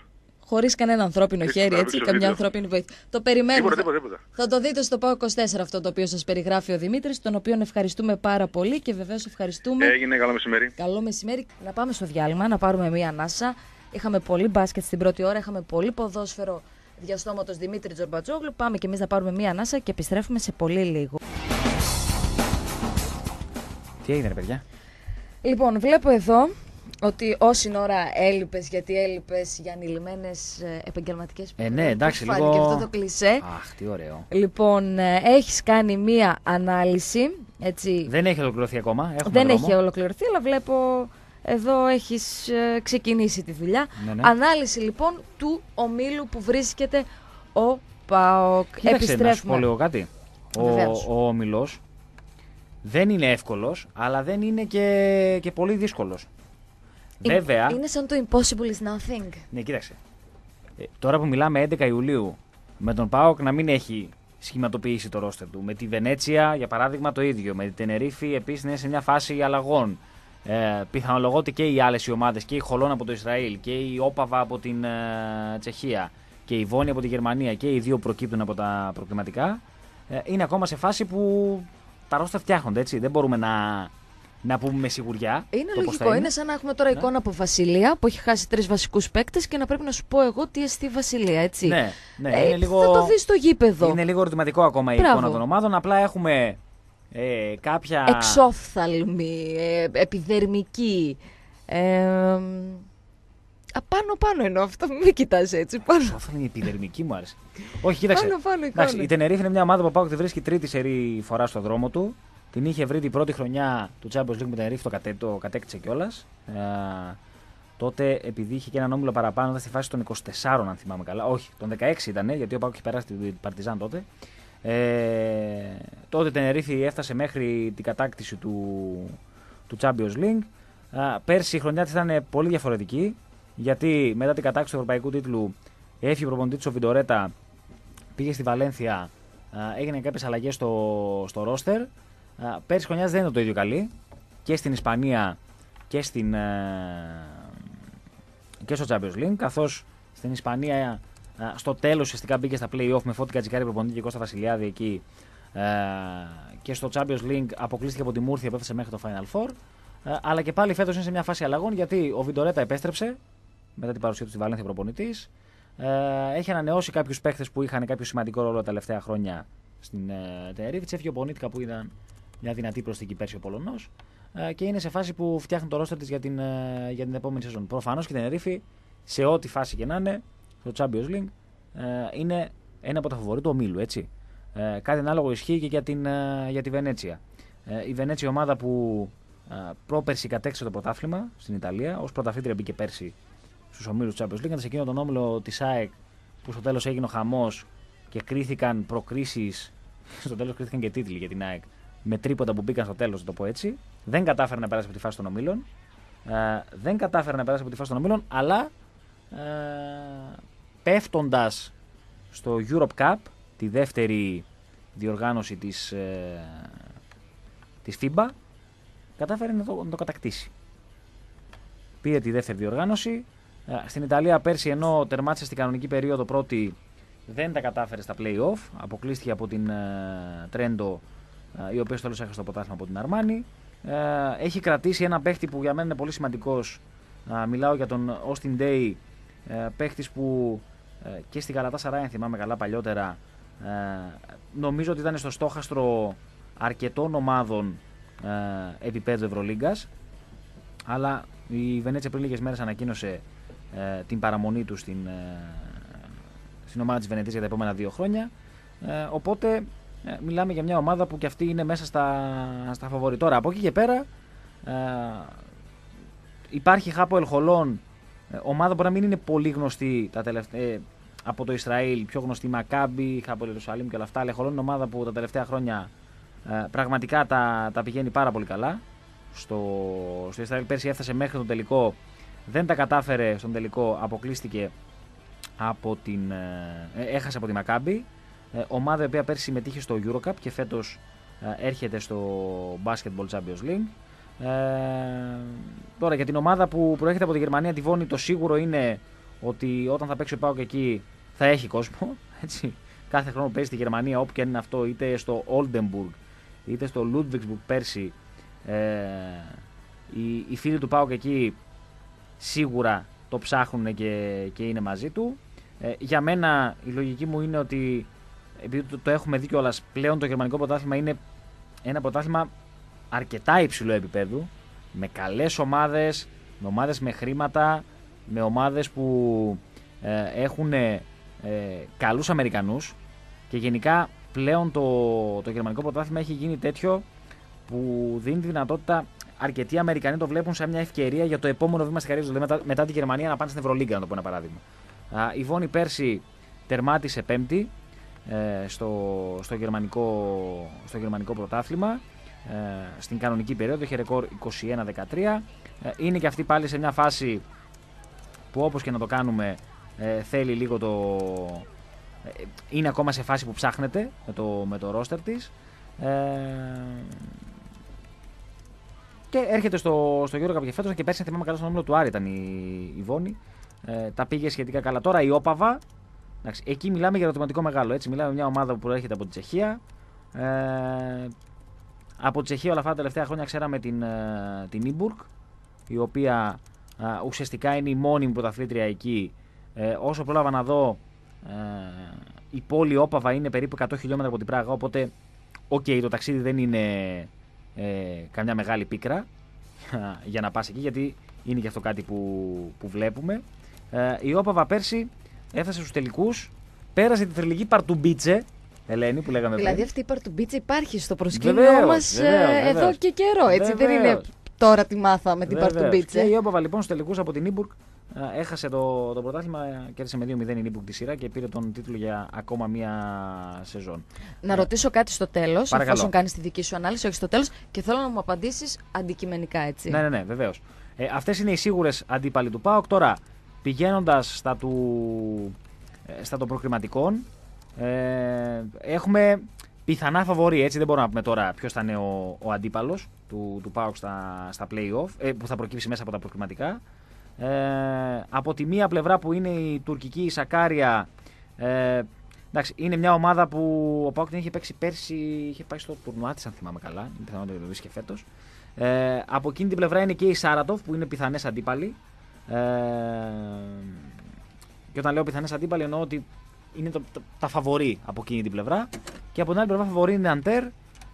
Χωρίς κανένα ανθρώπινο Δείξτε χέρι, να έτσι, δείξω καμιά βίντεο. ανθρώπινη βοήθεια. Το περιμένουμε. Τίποτα, Θα- τίποτα, τίποτα. Θα το δείτε στο ΠΑΟ 24 αυτό το οποίο σας περιγράφει ο Δημήτρης, τον οποίο ευχαριστούμε πάρα πολύ και βεβαίως ευχαριστούμε. Έγινε καλό μεσημέρι. Καλό μεσημέρι. Να πάμε στο διάλειμμα, να πάρουμε μία ανάσα. Είχαμε πολύ μπάσκετ στην πρώτη ώρα, είχαμε πολύ ποδόσφαιρο διαστόματος Δημήτρη Τζορμπατζόγλου. Πάμε και εμείς να πάρουμε μία ανάσα και επιστρέφουμε σε πολύ λίγο. Τι έγινε, ρε παιδιά; Λοιπόν, βλέπω εδώ ότι όση ώρα έλειπες, γιατί έλειπες για ανηλυμένες επαγγελματικές Ε, ναι, εντάξει, Φάνηκε λίγο- αυτό το κλισέ. Αχ, τι ωραίο. Λοιπόν, ε, έχεις κάνει μία ανάλυση, έτσι, Δεν έχει ολοκληρωθεί ακόμα. Έχουμε δεν δρόμο. έχει ολοκληρωθεί, αλλά βλέπω εδώ έχεις ε, ξεκινήσει τη δουλειά. Ναι, ναι. Ανάλυση λοιπόν του ομίλου που βρίσκεται ο ΠΑΟΚ. Κοίταξε, να σου πω Επιστρέφουμε. λίγο κάτι. Ο, Βεβαίως. ο Όμιλος δεν είναι εύκολος, αλλά δεν είναι και, και πολύ δύσκολος. Είναι- Βέβαια, Είναι σαν το impossible is nothing. ναι, κοίταξε. Ε, τώρα που μιλάμε 11 Ιουλίου, με τον ΠΑΟΚ να μην έχει σχηματοποιήσει το ρόστερ του. Με τη Βενέτσια, για παράδειγμα, το ίδιο. Με την Τενερίφη, επίσης είναι σε μια φάση αλλαγών. Ε, πιθανολογώ ότι και οι άλλες ομάδες, και η Χολόν από το Ισραήλ, και η Όπαβα από την ε, Τσεχία, και η Βόνη από τη Γερμανία, και οι δύο που προκύπτουν από τα προκληματικά, ε, είναι ακόμα σε φάση που τα ρόστερ φτιάχνονται. Έτσι. Δεν μπορούμε να, να πούμε με σιγουριά. Είναι το πώς θα λογικό. Είναι. σαν να έχουμε τώρα Ναι. εικόνα από Βασιλεία που έχει χάσει τρεις βασικούς παίκτες και να πρέπει να σου πω εγώ τι εστί Βασιλεία, έτσι. Ναι, ναι, Ε, είναι λίγο... Θα το δεις στο γήπεδο. Είναι λίγο ερωτηματικό ακόμα η Μπράβο. εικόνα των ομάδων. Απλά έχουμε ε, κάποια. Εξόφθαλμη, ε, επιδερμική. Ε, απάνω πάνω εννοώ αυτό, μην κοιτάς έτσι. Πάνω, Αυτό είναι η επιδερμική μου άρεσε. Όχι, κοίταξε. πάνω, πάνω εικόνα. Εντάξει, η Τενερίφη είναι μια ομάδα που πάω τη βρίσκει τρίτη σερή φορά στο δρόμο του. Την είχε βρει την πρώτη χρονιά του Champions League με την Τενερίφη, το, κατέ, το κατέκτησε κιόλας. Ε, τότε, επειδή είχε και έναν όμιλο παραπάνω, ήταν στη φάση των 24, αν θυμάμαι καλά. Όχι, των 16 ήταν, γιατί ο Πάουκ είχε περάσει την Παρτιζάν τότε. Ε, τότε η Τενερίφη έφτασε μέχρι την κατάκτηση του, του Champions League. Α, πέρσι η χρονιά της ήταν πολύ διαφορετική, γιατί μετά την κατάκτηση του ευρωπαϊκού τίτλου έφυγε ο προπονητής ο Βιντορέτα, πήγε στη Βαλένθια, α, έγιναν κάποιες αλλαγές στο, στο ρόστερ. Α, Πέρσι η χρονιάς δεν ήταν το ίδιο καλή και στην Ισπανία και, στην, ε, και στο Champions League, καθώς στην Ισπανία α, στο τέλος ουσιαστικά μπήκε στα play-off με Φώτη Κατσικάρη προπονητή και Κώστα Βασιλιάδη εκεί ε, και στο Champions League αποκλείστηκε από τη Μούρθια που έφτασε μέχρι το Final Four. Ε, αλλά και πάλι φέτος είναι σε μια φάση αλλαγών γιατί ο Βιντορέτα επέστρεψε μετά την παρουσία του στη Βαλένθια προπονητής. Ε, έχει ανανεώσει κάποιους παίχτε που είχαν κάποιο σημαντικό ρόλο τα τελευταία χρόνια στην ε, Τενερίφη. Έφυγε ο Πονίτικα που ήταν μια δυνατή προσθήκη πέρσι ο Πολωνός. Ε, και είναι σε φάση που φτιάχνει το ρόστερ της για, την, ε, για την επόμενη σεζόν. Προφανώς και η Τενερίφη, σε ό,τι φάση και να είναι, στο Champions League, ε, είναι ένα από τα φοβορή του ομίλου. Έτσι. Ε, κάτι ανάλογο ισχύει και για, την, ε, για τη Βενέτσια. Ε, η Βενέτσια ομάδα που ε, πρόπερση κατέκτησε το πρωτάθλημα στην Ιταλία, ως πρωταθλήτρια μπήκε πέρσι στους ομίλους του Champions League, σε εκείνο τον όμιλο της ΑΕΚ που στο τέλος έγινε ο χαμός και κρίθηκαν προκρίσεις. Στο τέλος κρίθηκαν και τίτλοι για την ΑΕΚ με τρίποτα που μπήκαν στο τέλος, να το πω έτσι. Δεν κατάφερε να περάσει από τη φάση των ομίλων. Ε, δεν κατάφερε να περάσει από τη φάση των ομίλων, αλλά ε, πέφτοντας στο Europe Cup, τη δεύτερη διοργάνωση της, ε, της FIBA, κατάφερε να το, να το κατακτήσει. Πήρε τη δεύτερη διοργάνωση. Ε, Στην Ιταλία πέρσι ενώ τερμάτισε στην κανονική περίοδο πρώτη δεν τα κατάφερε στα play-off. Αποκλείστηκε από την ε, Τρέντο ε, η οποία στο τέλος έχασε το ποτάσμα από την Αρμάνη. Ε, έχει κρατήσει ένα παίχτη που για μένα είναι πολύ σημαντικός. Ε, μιλάω για τον Austin Day, ε, παίχτης που ε, και στη Γαλατά Σαράι, θυμάμαι καλά παλιότερα, ε, νομίζω ότι ήταν στο στόχαστρο αρκετών ομάδων ε, επίπεδου Ευρωλίγκας αλλά η Βενέτσια πριν λίγες μέρες ανακοίνωσε ε, την παραμονή του στην, ε, στην ομάδα της Βενετίας για τα επόμενα δύο χρόνια ε, οπότε ε, μιλάμε για μια ομάδα που και αυτή είναι μέσα στα, στα φαβορή. Τώρα από εκεί και πέρα ε, υπάρχει Χάπο Ελχολών, ε, ομάδα που να μην είναι πολύ γνωστή τα τελευταία, ε, από το Ισραήλ, πιο γνωστή Μακάμπι, Χάπο Ιερουσαλήμ και όλα αυτά. Αλλά Ελχολών είναι ομάδα που τα τελευταία χρόνια ε, πραγματικά τα, τα πηγαίνει πάρα πολύ καλά. Στο, στο Ισραήλ πέρσι έφτασε μέχρι τον τελικό, δεν τα κατάφερε στον τελικό, αποκλείστηκε από την, ε, έχασε από τη Μακάμπι. Ε, ομάδα η οποία πέρσι συμμετείχε στο Eurocup και φέτος ε, έρχεται στο Basketball Champions League. Ε, τώρα για την ομάδα που προέρχεται από τη Γερμανία, τη Βόνη, το σίγουρο είναι ότι όταν θα παίξει ο Πάοκ εκεί θα έχει κόσμο. [laughs] Έτσι. Κάθε χρόνο παίζει στη Γερμανία, όπου και αν είναι αυτό, είτε στο Oldenburg είτε στο Ludwigsburg πέρσι. Ε, οι, οι φίλοι του Πάοκ εκεί σίγουρα το ψάχνουν και, και είναι μαζί του. Ε, για μένα η λογική μου είναι ότι επειδή το, το έχουμε δει κιόλας πλέον το γερμανικό πρωτάθλημα είναι ένα πρωτάθλημα αρκετά υψηλό επίπεδου με καλές ομάδες, με ομάδες με χρήματα, με ομάδες που ε, έχουν ε, καλούς Αμερικανούς και γενικά πλέον το, το γερμανικό πρωτάθλημα έχει γίνει τέτοιο που δίνει τη δυνατότητα αρκετοί Αμερικανοί το βλέπουν σαν μια ευκαιρία για το επόμενο βήμα στη καριέρα τους. Δηλαδή μετά, μετά τη Γερμανία να πάνε στην Ευρωλίγκα, να το πω ένα παράδειγμα. Α, η Βόνη πέρσι τερμάτισε πέμπτη ε, στο, στο, γερμανικό, στο γερμανικό πρωτάθλημα. Ε, στην κανονική περίοδο είχε ρεκόρ 21-13. Ε, είναι και αυτή πάλι σε μια φάση που όπως και να το κάνουμε ε, θέλει λίγο το... Ε, είναι ακόμα σε φάση που ψάχνεται με το, με το ρόστερ της. Και έρχεται στο, στο Γιώργο Καπιεφέτο και πέρσι, θυμάμαι καλά, στον όμιλο του Άρη ήταν η, η Βόνη. Ε, τα πήγε σχετικά καλά. Τώρα η Όπαβα, εντάξει, εκεί μιλάμε για ερωτηματικό μεγάλο. Έτσι, μιλάμε για μια ομάδα που προέρχεται από τη Τσεχία. Ε, από τη Τσεχία όλα αυτά τα τελευταία χρόνια ξέραμε την, ε, την Ιμπουργκ, η οποία ε, ουσιαστικά είναι η μόνιμη πρωταθλήτρια εκεί. Ε, όσο πρόλαβα να δω, ε, η πόλη Όπαβα είναι περίπου 100 χιλιόμετρα από την Πράγα, οπότε οκ, okay, το ταξίδι δεν είναι ε, καμιά μεγάλη πίκρα για να πας εκεί γιατί είναι και αυτό κάτι που, που βλέπουμε. Ε, η Όπαβα πέρσι έφτασε στους τελικούς, πέρασε τη θρηλυκή Παρτουμπίτσε, Ελένη που λέγαμε Δηλαδή αυτή η Παρτουμπίτσε υπάρχει στο προσκήνιο μας ε, εδώ και καιρό, έτσι δεν είναι τώρα τη μάθαμε την Παρτουμπίτσε. Και η Όπαβα λοιπόν στους τελικούς από την Ήμπουργκ έχασε το, το πρωτάθλημα, κέρδισε με 2-0 η Νίμπουκ τη σειρά και πήρε τον τίτλο για ακόμα μία σεζόν. Να ε, ρωτήσω κάτι στο τέλος, εφόσον κάνεις τη δική σου ανάλυση, όχι στο τέλος, και θέλω να μου απαντήσεις αντικειμενικά έτσι. Ναι, ναι, ναι, βεβαίως. Ε, Αυτές είναι οι σίγουρες αντίπαλοι του ΠΑΟΚ. Τώρα, πηγαίνοντας στα, του, ε, στα των προκριματικών, ε, έχουμε πιθανά φαβορή. Έτσι δεν μπορούμε να πούμε τώρα ποιος θα είναι ο, ο αντίπαλος του, του ΠΑΟΚ στα, στα play-off, ε, που θα προκύψει μέσα από τα προκριματικά. Ε, από τη μία πλευρά που είναι η τουρκική η Σακάρια, ε, εντάξει, είναι μια ομάδα που ο Πάουκ την είχε παίξει πέρσι, είχε πάει στο τουρνουά της, αν θυμάμαι καλά. Είναι πιθανό να το δεις και φέτος. Ε, από εκείνη την πλευρά είναι και η Σάρατοφ που είναι πιθανές αντίπαλοι. Ε, και όταν λέω πιθανές αντίπαλοι εννοώ ότι είναι το, το, τα φαβορή από εκείνη την πλευρά. Και από την άλλη πλευρά φαβορή είναι Αντέρ,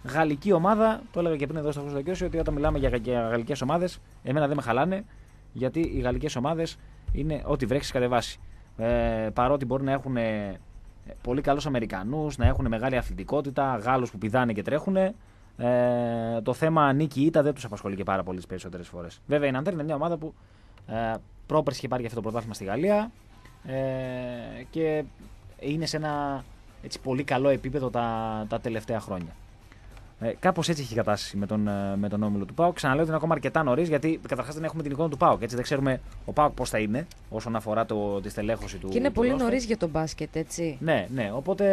γαλλική ομάδα. Το έλεγα και πριν εδώ στο Χρυσοδοκιώσιο ότι όταν μιλάμε για, για γαλλικές ομάδες, εμένα δεν με χαλάνε γιατί οι γαλλικές ομάδες είναι ό,τι βρέξει κατεβάσει. Ε, παρότι μπορεί να έχουν ε, πολύ καλούς Αμερικανούς, να έχουν μεγάλη αθλητικότητα, Γάλλους που πηδάνε και τρέχουν. Ε, το θέμα νίκη ήττα δεν τους απασχολεί και πάρα πολύ τις περισσότερες φορές. Βέβαια η Ναντέρ είναι μια ομάδα που ε, πρόπερση είχε πάρει αυτό το πρωτάθλημα στη Γαλλία ε, και είναι σε ένα έτσι, πολύ καλό επίπεδο τα, τα τελευταία χρόνια. Ε, Κάπως έτσι έχει η κατάσταση με τον, ε, με τον όμιλο του Πάουκ. Ξαναλέω ότι είναι ακόμα αρκετά νωρίς γιατί καταρχάς δεν έχουμε την εικόνα του Πάουκ. Έτσι δεν ξέρουμε ο Πάουκ πώς θα είναι όσον αφορά το, τη στελέχωση του. Και είναι πολύ νωρίς για τον μπάσκετ, έτσι. Ναι, ναι. Οπότε.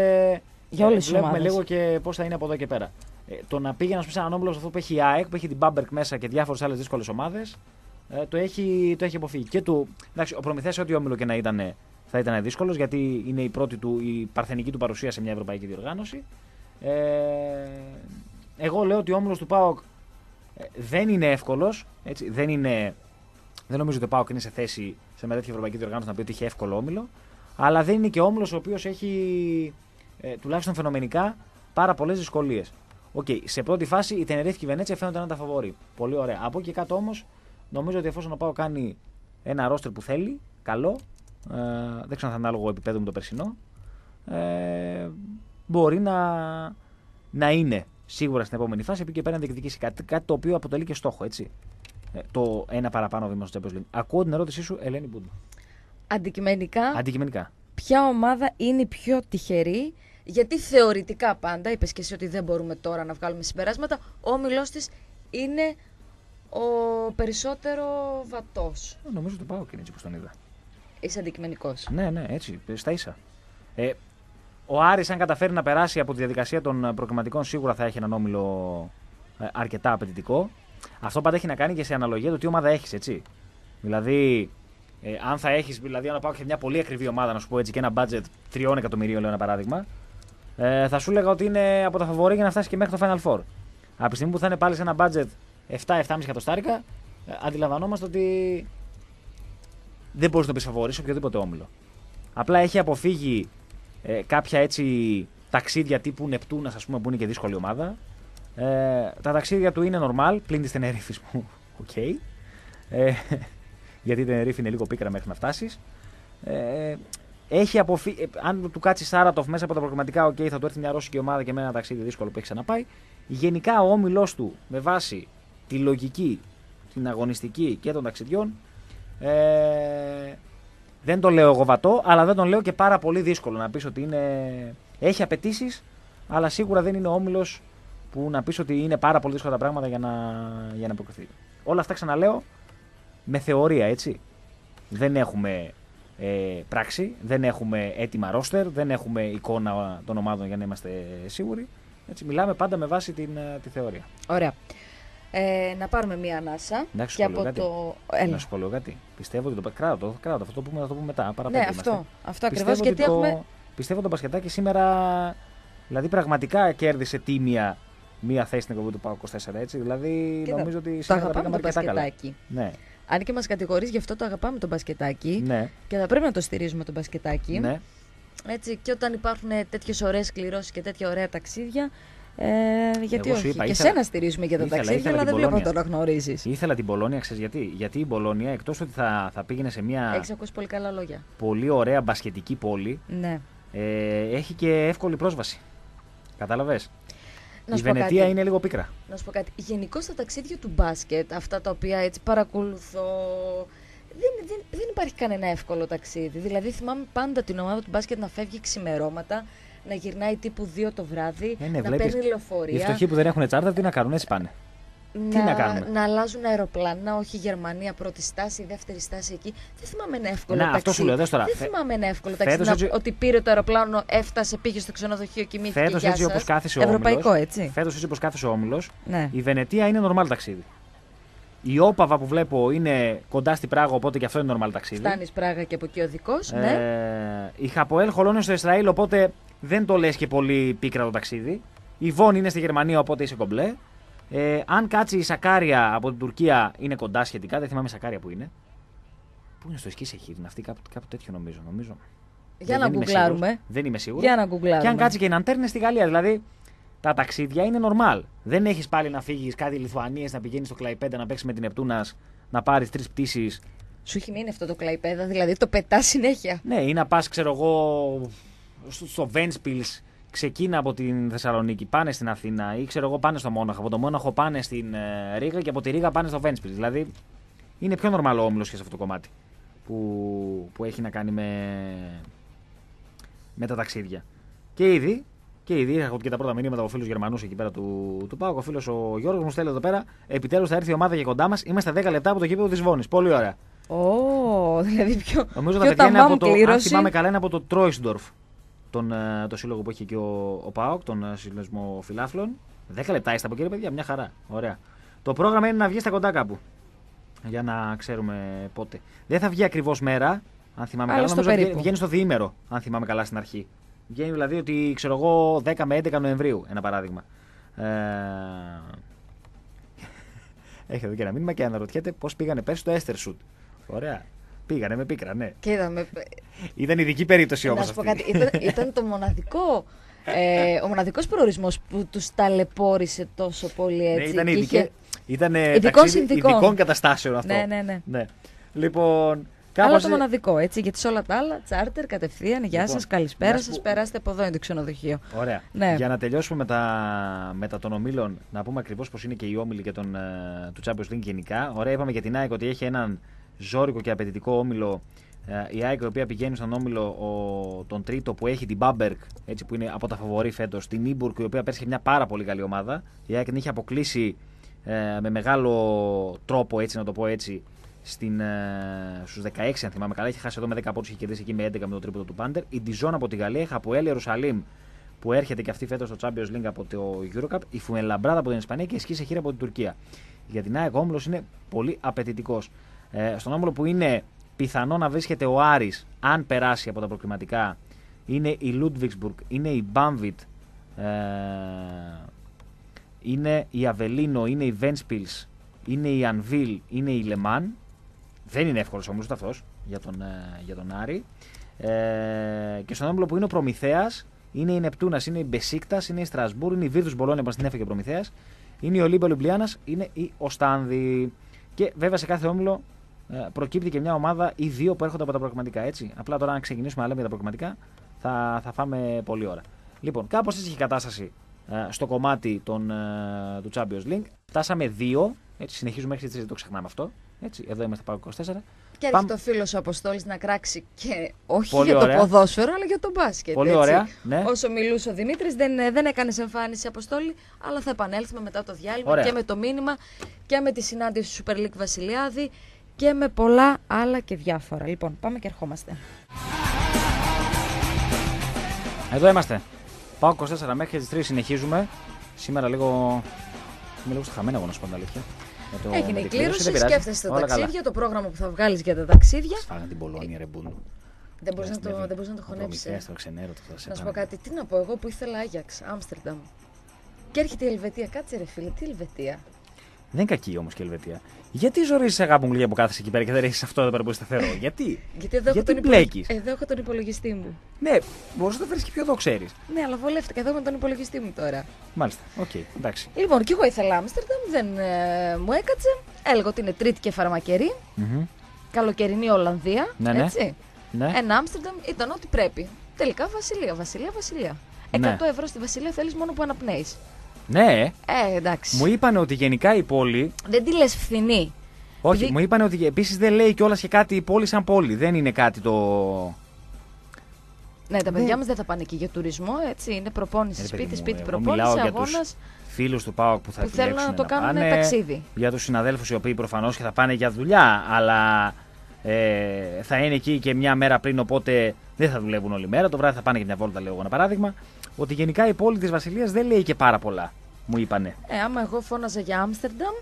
Για όλες τις Βλέπουμε λίγο και πώς θα είναι από εδώ και πέρα. Ε, το να πήγε να σου πει έναν όμιλο αυτό που έχει η ΑΕΚ, που έχει την Μπάμπερκ μέσα και διάφορες άλλες δύσκολες ομάδες, ε, το, έχει, το έχει αποφύγει. Και του, εντάξει, ο Προμηθέας, ό,τι όμιλο και να ήταν, θα ήταν δύσκολος γιατί είναι η πρώτη του, η παρθενική του παρουσία σε μια ευρωπαϊκή διοργάνωση. Ε, εγώ λέω ότι ο όμιλος του ΠΑΟΚ ε, δεν είναι εύκολος. Δεν, είναι, δεν νομίζω ότι ο ΠΑΟΚ είναι σε θέση σε μια τέτοια ευρωπαϊκή διοργάνωση να πει ότι έχει εύκολο όμιλο. Αλλά δεν είναι και όμιλος ο οποίος έχει ε, τουλάχιστον φαινομενικά πάρα πολλές δυσκολίες. Okay, σε πρώτη φάση η Τενερίφη και η Βενέτσια φαίνονται να τα φαβορεί. Πολύ ωραία. Από εκεί κάτω όμως νομίζω ότι εφόσον ο Πάο κάνει ένα ρόστερ που θέλει, καλό, ε, δεν ξέρω αν θα είναι ανάλογο επίπεδο με το περσινό, ε, μπορεί να, να είναι σίγουρα στην επόμενη φάση, από εκεί και πέρα να διεκδικήσει κάτι, κάτι το οποίο αποτελεί και στόχο, έτσι. Ε, το ένα παραπάνω βήμα στο Champions League. Ακούω την ερώτησή σου, Ελένη Μπούντου. Αντικειμενικά, Αντικειμενικά. ποια ομάδα είναι η πιο τυχερή, γιατί θεωρητικά πάντα, είπες και εσύ ότι δεν μπορούμε τώρα να βγάλουμε συμπεράσματα, ο όμιλό της είναι ο περισσότερο βατός. Ε, νομίζω ότι πάω και έτσι που τον είδα. Είσαι αντικειμενικός. Ναι, ναι, έτσι, στα ίσα. Ε, ο Άρης αν καταφέρει να περάσει από τη διαδικασία των ε, προκριματικών σίγουρα θα έχει έναν όμιλο ε, αρκετά απαιτητικό. Αυτό πάντα έχει να κάνει και σε αναλογία του τι ομάδα έχεις, έτσι. Δηλαδή, ε, αν θα έχεις, δηλαδή, αν πάω και μια πολύ ακριβή ομάδα, να σου πω έτσι, και ένα budget 3 εκατομμυρίων, λέω ένα παράδειγμα, ε, θα σου έλεγα ότι είναι από τα φαβορή για να φτάσεις και μέχρι το Final Four. Από τη στιγμή που θα είναι πάλι σε ένα budget 7-7,5 εκατοστάρικα, ε, αντιλαμβανόμαστε ότι δεν μπορείς να πεις φαβορή σε οποιοδήποτε όμιλο. Απλά έχει αποφύγει ε, κάποια έτσι ταξίδια τύπου Νεπτούνας, ας πούμε, που είναι και δύσκολη ομάδα. Ε, τα ταξίδια του είναι normal, πλην της Τενερίφης που. [laughs] Οκ. Ε, γιατί η Τενερίφη είναι λίγο πίκρα μέχρι να φτάσεις. Ε, έχει αποφύ... ε, αν του κάτσεις Σάρατοφ μέσα από τα προγραμματικά, οκ, θα του έρθει μια ρώσικη ομάδα και με ένα ταξίδι δύσκολο που έχει ξαναπάει. Γενικά ο όμιλός του με βάση τη λογική, την αγωνιστική και των ταξιδιών. Ε, δεν το λέω εγώ βατό, αλλά δεν τον λέω και πάρα πολύ δύσκολο να πεις ότι είναι... έχει απαιτήσεις, αλλά σίγουρα δεν είναι ο όμιλος που να πεις ότι είναι πάρα πολύ δύσκολα τα πράγματα για να, για να προκριθεί. Όλα αυτά ξαναλέω με θεωρία, έτσι. Δεν έχουμε ε, πράξη, δεν έχουμε έτοιμα ρόστερ, δεν έχουμε εικόνα των ομάδων για να είμαστε σίγουροι. Έτσι, μιλάμε πάντα με βάση την, ε, τη θεωρία. Ωραία. Ε, να πάρουμε μία ανάσα. Εντάξει, και σου πω από λίγο το. Να Έλα. σου πω λίγο κάτι. Πιστεύω ότι το. Κράτο, το, κράτο, αυτό το πούμε, θα το πούμε μετά. Ναι, Παραπέντε είμαστε. αυτό. Αυτό ακριβώς Πιστεύω γιατί ότι το, έχουμε. Πιστεύω το μπασκετάκι σήμερα. Δηλαδή πραγματικά κέρδισε τίμια μία θέση στην εκπομπή του ΠΑΟ 24. Έτσι. Δηλαδή Κοίτα, νομίζω ότι Το σήμερα τα αγαπάμε πήγαμε το αρκετά καλά. μπασκετάκι. Ναι, Αν και μας κατηγορείς, γι' αυτό το αγαπάμε το μπασκετάκι. ναι, Και θα πρέπει να το στηρίζουμε το μπασκετάκι. ναι. Έτσι, και όταν υπάρχουν τέτοιες ωραίες κληρώσεις και τέτοια ωραία ταξίδια. Ε, γιατί Εγώ σου όχι. είπα, και ήθελα- σένα στηρίζουμε για τα ήθελα- ταξίδια, ήθελα αλλά δεν την βλέπω να το Πολώνια. αναγνωρίζεις. Ήθελα την Πολώνια, ξέρεις γιατί; Γιατί η Πολώνια εκτός ότι θα, θα πήγαινε σε μια Έχεις ακούσει πολύ καλά λόγια. πολύ ωραία μπασκετική πόλη, Ναι. ε, έχει και εύκολη πρόσβαση. Κατάλαβες; Να Η σου πω Βενετία κάτι. είναι λίγο πίκρα. Να σου πω κάτι. Γενικώ τα ταξίδια του μπάσκετ, αυτά τα οποία έτσι παρακολουθώ. Δεν, δεν, δεν υπάρχει κανένα εύκολο ταξίδι. Δηλαδή, θυμάμαι πάντα την ομάδα του μπάσκετ να φεύγει ξημερώματα, να γυρνάει τύπου 2 το βράδυ, Ε, ναι, να βλέπεις. παίρνει Οι λεωφορεία. φτωχοί που δεν έχουν τσάρτα, τι να κάνουν, έτσι πάνε. τι να κάνουμε; να αλλάζουν αεροπλάνα, όχι Γερμανία, πρώτη στάση, δεύτερη στάση εκεί. Δεν θυμάμαι ένα εύκολο Να, ταξίδι. αυτό σου λέω, δες τώρα. Δεν Φε- θυμάμαι ένα εύκολο φέτος ταξίδι. να- έτσι- Ότι πήρε το αεροπλάνο, έφτασε, πήγε στο ξενοδοχείο, κοιμήθηκε. Φέτος γεια έτσι σας. όπω κάθισε ο Ευρωπαϊκό, όμιλος, έτσι. Φέτος έτσι όπως κάθισε ο όμιλος, Ναι. η Βενετία είναι normal ταξίδι. Η Όπαβα που βλέπω είναι κοντά στην Πράγα, οπότε και αυτό είναι normal ταξίδι. Φτάνεις Πράγα και από εκεί οδικό. Ε, ναι. η Χαποέλ χολώνει στο Ισραήλ, οπότε δεν το λες και πολύ πίκρα το ταξίδι. Η Βόν είναι στη Γερμανία, οπότε είσαι κομπλέ. Ε, αν κάτσει η Σακάρια από την Τουρκία, είναι κοντά σχετικά. Δεν θυμάμαι η Σακάρια που είναι. Πού είναι στο Εσκή είναι αυτή, κάπου, κάπου τέτοιο νομίζω. νομίζω. Για Δεν- να δεν είμαι γκουγκλάρουμε. σίγουρος. Δεν είμαι σίγουρος. Για να γκουγκλάρουμε. Και αν κάτσει και η Ναντέρ είναι στη Γαλλία. Δηλαδή τα ταξίδια είναι normal. Δεν έχεις πάλι να φύγεις κάτι Λιθουανίες, να πηγαίνεις στο Κλαϊπέντα να παίξεις με την Νεπτούνα, να πάρεις τρεις πτήσεις. Σου έχει μείνει αυτό το κλαϊπέδα, δηλαδή το πετάς συνέχεια. Ναι, ή να πας, ξέρω εγώ, στο, στο Βένσπιλ, ξεκίνα από την Θεσσαλονίκη, πάνε στην Αθήνα ή ξέρω εγώ πάνε στο Μόναχο. Από το Μόναχο πάνε στην ε, Ρήγα και από τη Ρήγα πάνε στο Βένσπιλ. Δηλαδή είναι πιο normal ο όμιλος και σε αυτό το κομμάτι που, που έχει να κάνει με, με τα ταξίδια. Και ήδη, και ήδη έχω και τα πρώτα μηνύματα από φίλους Γερμανούς εκεί πέρα του, του Πάου. Ο φίλος ο Γιώργος μου στέλνει εδώ πέρα. Επιτέλους θα έρθει η ομάδα για κοντά μας. Είμαστε 10 λεπτά από το γήπεδο της Βόνης. Πολύ ωραία. Ω, δηλαδή πιο. Νομίζω τα πιο παιδιά είναι ταμάμ από το. Αν κλήρωση. θυμάμαι καλά, είναι από το Τρόισντορφ. Τον, ε, το σύλλογο που έχει εκεί ο, ο ΠΑΟΚ, τον ε, συνδεσμό φιλάφλων. 10 λεπτά είστε από εκεί, ρε παιδιά, μια χαρά. Ωραία. Το πρόγραμμα είναι να βγεις στα κοντά κάπου. Για να ξέρουμε πότε. Δεν θα βγει ακριβώς μέρα, αν θυμάμαι Αλλά καλά. στο Νομίζω βγαίνει- περίπου. βγαίνει στο διήμερο, αν θυμάμαι καλά στην αρχή. Βγαίνει δηλαδή ότι ξέρω εγώ 10 με 11 Νοεμβρίου, ένα παράδειγμα. Ε... [laughs] Έχει εδώ και ένα μήνυμα και αναρωτιέται πώς πήγανε πέρσι στο Έστερ Ωραία. Πήγανε με πίκρα, ναι. Και είδαμε. Ήταν ειδική περίπτωση όμως. να σου πω κάτι. Ήταν, ήταν το μοναδικό. Ε, ο μοναδικός προορισμός που τους ταλαιπώρησε τόσο πολύ Ναι, έτσι. ήταν και ειδικέ, είχε- ήταν Ειδικών ταξίδι συνθηκών. ειδικών καταστάσεων αυτό. Ναι, ναι, ναι. ναι. Λοιπόν, Αλλά κάπως... το μοναδικό, έτσι. Γιατί σε όλα τα άλλα, τσάρτερ, κατευθείαν, γεια Λοιπόν, σας, καλησπέρα να σου σας, πω- περάστε από εδώ είναι το ξενοδοχείο. Ωραία. Ναι. Για να τελειώσουμε με τα, με τα των ομίλων, να πούμε ακριβώς πώ είναι και οι όμιλοι και τον, ε, του Champions League γενικά. Ωραία, είπαμε για την ΑΕΚ ότι έχει έναν ζώρικο και απαιτητικό όμιλο. Ε, η ΑΕΚ η οποία πηγαίνει στον όμιλο ο, τον τρίτο που έχει την Μπάμπερκ, έτσι που είναι από τα φαβορή φέτος, την Ήμπουργκ η οποία πέρσι είχε μια πάρα πολύ καλή ομάδα. Η ΑΕΚ την είχε αποκλείσει ε, με μεγάλο τρόπο, έτσι να το πω έτσι, στην, ε, στους 16 αν θυμάμαι καλά. Είχε χάσει εδώ με 10 πόντους, είχε κερδίσει εκεί με 11 με το τρίποντο του Πάντερ. Η Ντιζόν από τη Γαλλία, η Χαποέλ Ιερουσαλήμ που έρχεται και αυτή φέτος στο Champions League από το Eurocup, η Φουενλαμπράδα από την Ισπανία και η Σκίσε Χείρα από την Τουρκία. Για την ΑΕΚ ο όμιλος είναι πολύ απαιτητικός. Ε, στον όμιλο που είναι πιθανό να βρίσκεται ο Άρης αν περάσει από τα προκριματικά είναι η Ludwigsburg, είναι η Bamvit, ε, είναι η Αβελίνο, είναι η Ventspils, είναι η Anvil, είναι η Λεμάν. Δεν είναι εύκολο όμω αυτό για τον, ε, για τον Άρη. Ε, και στον όμιλο που είναι ο Προμηθέα είναι η Νεπτούνα, είναι η Μπεσίκτα, είναι η Στρασβούρ, είναι η Βίρδου Μπολόνια που την έφεγε ο Προμηθέα, είναι η Ολύμπα Λουμπλιάνα, είναι η Οστάνδη. Και βέβαια σε κάθε όμιλο ε, προκύπτει και μια ομάδα ή δύο που έρχονται από τα προγραμματικά. Έτσι. Απλά τώρα, αν ξεκινήσουμε να λέμε για τα προγραμματικά, θα, θα φάμε πολλή ώρα. Λοιπόν, κάπως έτσι έχει η κατάσταση ε, στο κομμάτι των, ε, του Champions League. Φτάσαμε δύο. Έτσι, συνεχίζουμε μέχρι τις 3, δεν το ξεχνάμε αυτό. Έτσι, εδώ είμαστε πάνω 24. Και Πάμε. έρχεται ο φίλος ο Αποστόλης να κράξει και όχι Πολύ για ωραία. το ποδόσφαιρο, αλλά για το μπάσκετ. Πολύ έτσι. ωραία, ναι. Όσο μιλούσε ο Δημήτρης, δεν, δεν έκανε εμφάνιση Αποστόλη, αλλά θα επανέλθουμε μετά το διάλειμμα Ωραία. και με το μήνυμα και με τη συνάντηση του Super League Βασιλιάδη και με πολλά άλλα και διάφορα. Λοιπόν, πάμε και ερχόμαστε. Εδώ είμαστε. Πάω 24 μέχρι τις 3 συνεχίζουμε. Σήμερα λίγο. Είμαι λίγο στα χαμένα εγώ να σου πω την αλήθεια. Με το- με Έγινε η την κλήρωση, δεν πειράζει. σκέφτεσαι τα Όλα καλά. ταξίδια, το πρόγραμμα που θα βγάλεις για τα ταξίδια. Σφάγαν την Πολώνια, ρε Μπούν. Δεν μπορείς να, το, δεν μπορείς να το χωνέψεις. Προμηθέας, το ξενέρωτο, θα σε Να σου πω πάνε. κάτι, τι να πω εγώ που ήθελα Άγιαξ, Άμστερνταμ. Και έρχεται η Ελβετία, κάτσε ρε φίλε, τι Ελβετία. Δεν είναι κακή όμως και η Ελβετία. Γιατί ζορίζεις αγάπη μου λίγα που κάθεσαι εκεί πέρα και δεν έχει αυτό εδώ πέρα που είναι σταθερό; [laughs] Γιατί; Γιατί εδώ, Γιατί έχω τον, μπλέκεις; εδώ έχω τον υπολογιστή μου. ναι, μπορείς να το φέρεις και πιο εδώ, ξέρεις. Ναι, αλλά βολεύτηκα εδώ με τον υπολογιστή μου τώρα. Μάλιστα. Οκ, εντάξει. Λοιπόν, και εγώ ήθελα Άμστερνταμ, δεν ε, μου έκατσε. Έλεγα ότι είναι τρίτη και φαρμακερή. Μμμ. Καλοκαιρινή Ολλανδία. Ναι, ναι. έτσι. Ναι. Ένα Άμστερνταμ ήταν ό,τι πρέπει. Τελικά Βασιλεία, Βασιλεία, Βασιλεία. 100 Ναι. ευρώ στη Βασιλεία θέλεις μόνο που αναπνέεις. Ναι, Ε, εντάξει. μου είπαν ότι γενικά η πόλη. Δεν τη λες φθηνή. Όχι, Επειδή- μου είπαν ότι επίσης δεν λέει κιόλας και κάτι η πόλη σαν πόλη. Δεν είναι κάτι το. Ναι, τα παιδιά Δεν- μας δεν θα πάνε εκεί για τουρισμό, έτσι. Είναι προπόνηση Ε, ρε παιδί σπίτι, μου, σπίτι, εγώ μιλάω προπόνηση, για τους αγώνας. Φίλους του ΠΑΟΚ που θα Που θέλουν επιλέξουν να το κάνουν πάνε, ταξίδι. Για τους συναδέλφους οι οποίοι προφανώς και θα πάνε για δουλειά, αλλά ε, θα είναι εκεί και μια μέρα πριν, οπότε δεν θα δουλεύουν όλη μέρα. Το βράδυ θα πάνε για μια βόλτα, λέω εγώ ένα παράδειγμα. Ότι γενικά η πόλη της Βασιλείας δεν λέει και πάρα πολλά. Μου είπανε. Ε, άμα εγώ φώναζα για Άμστερνταμ,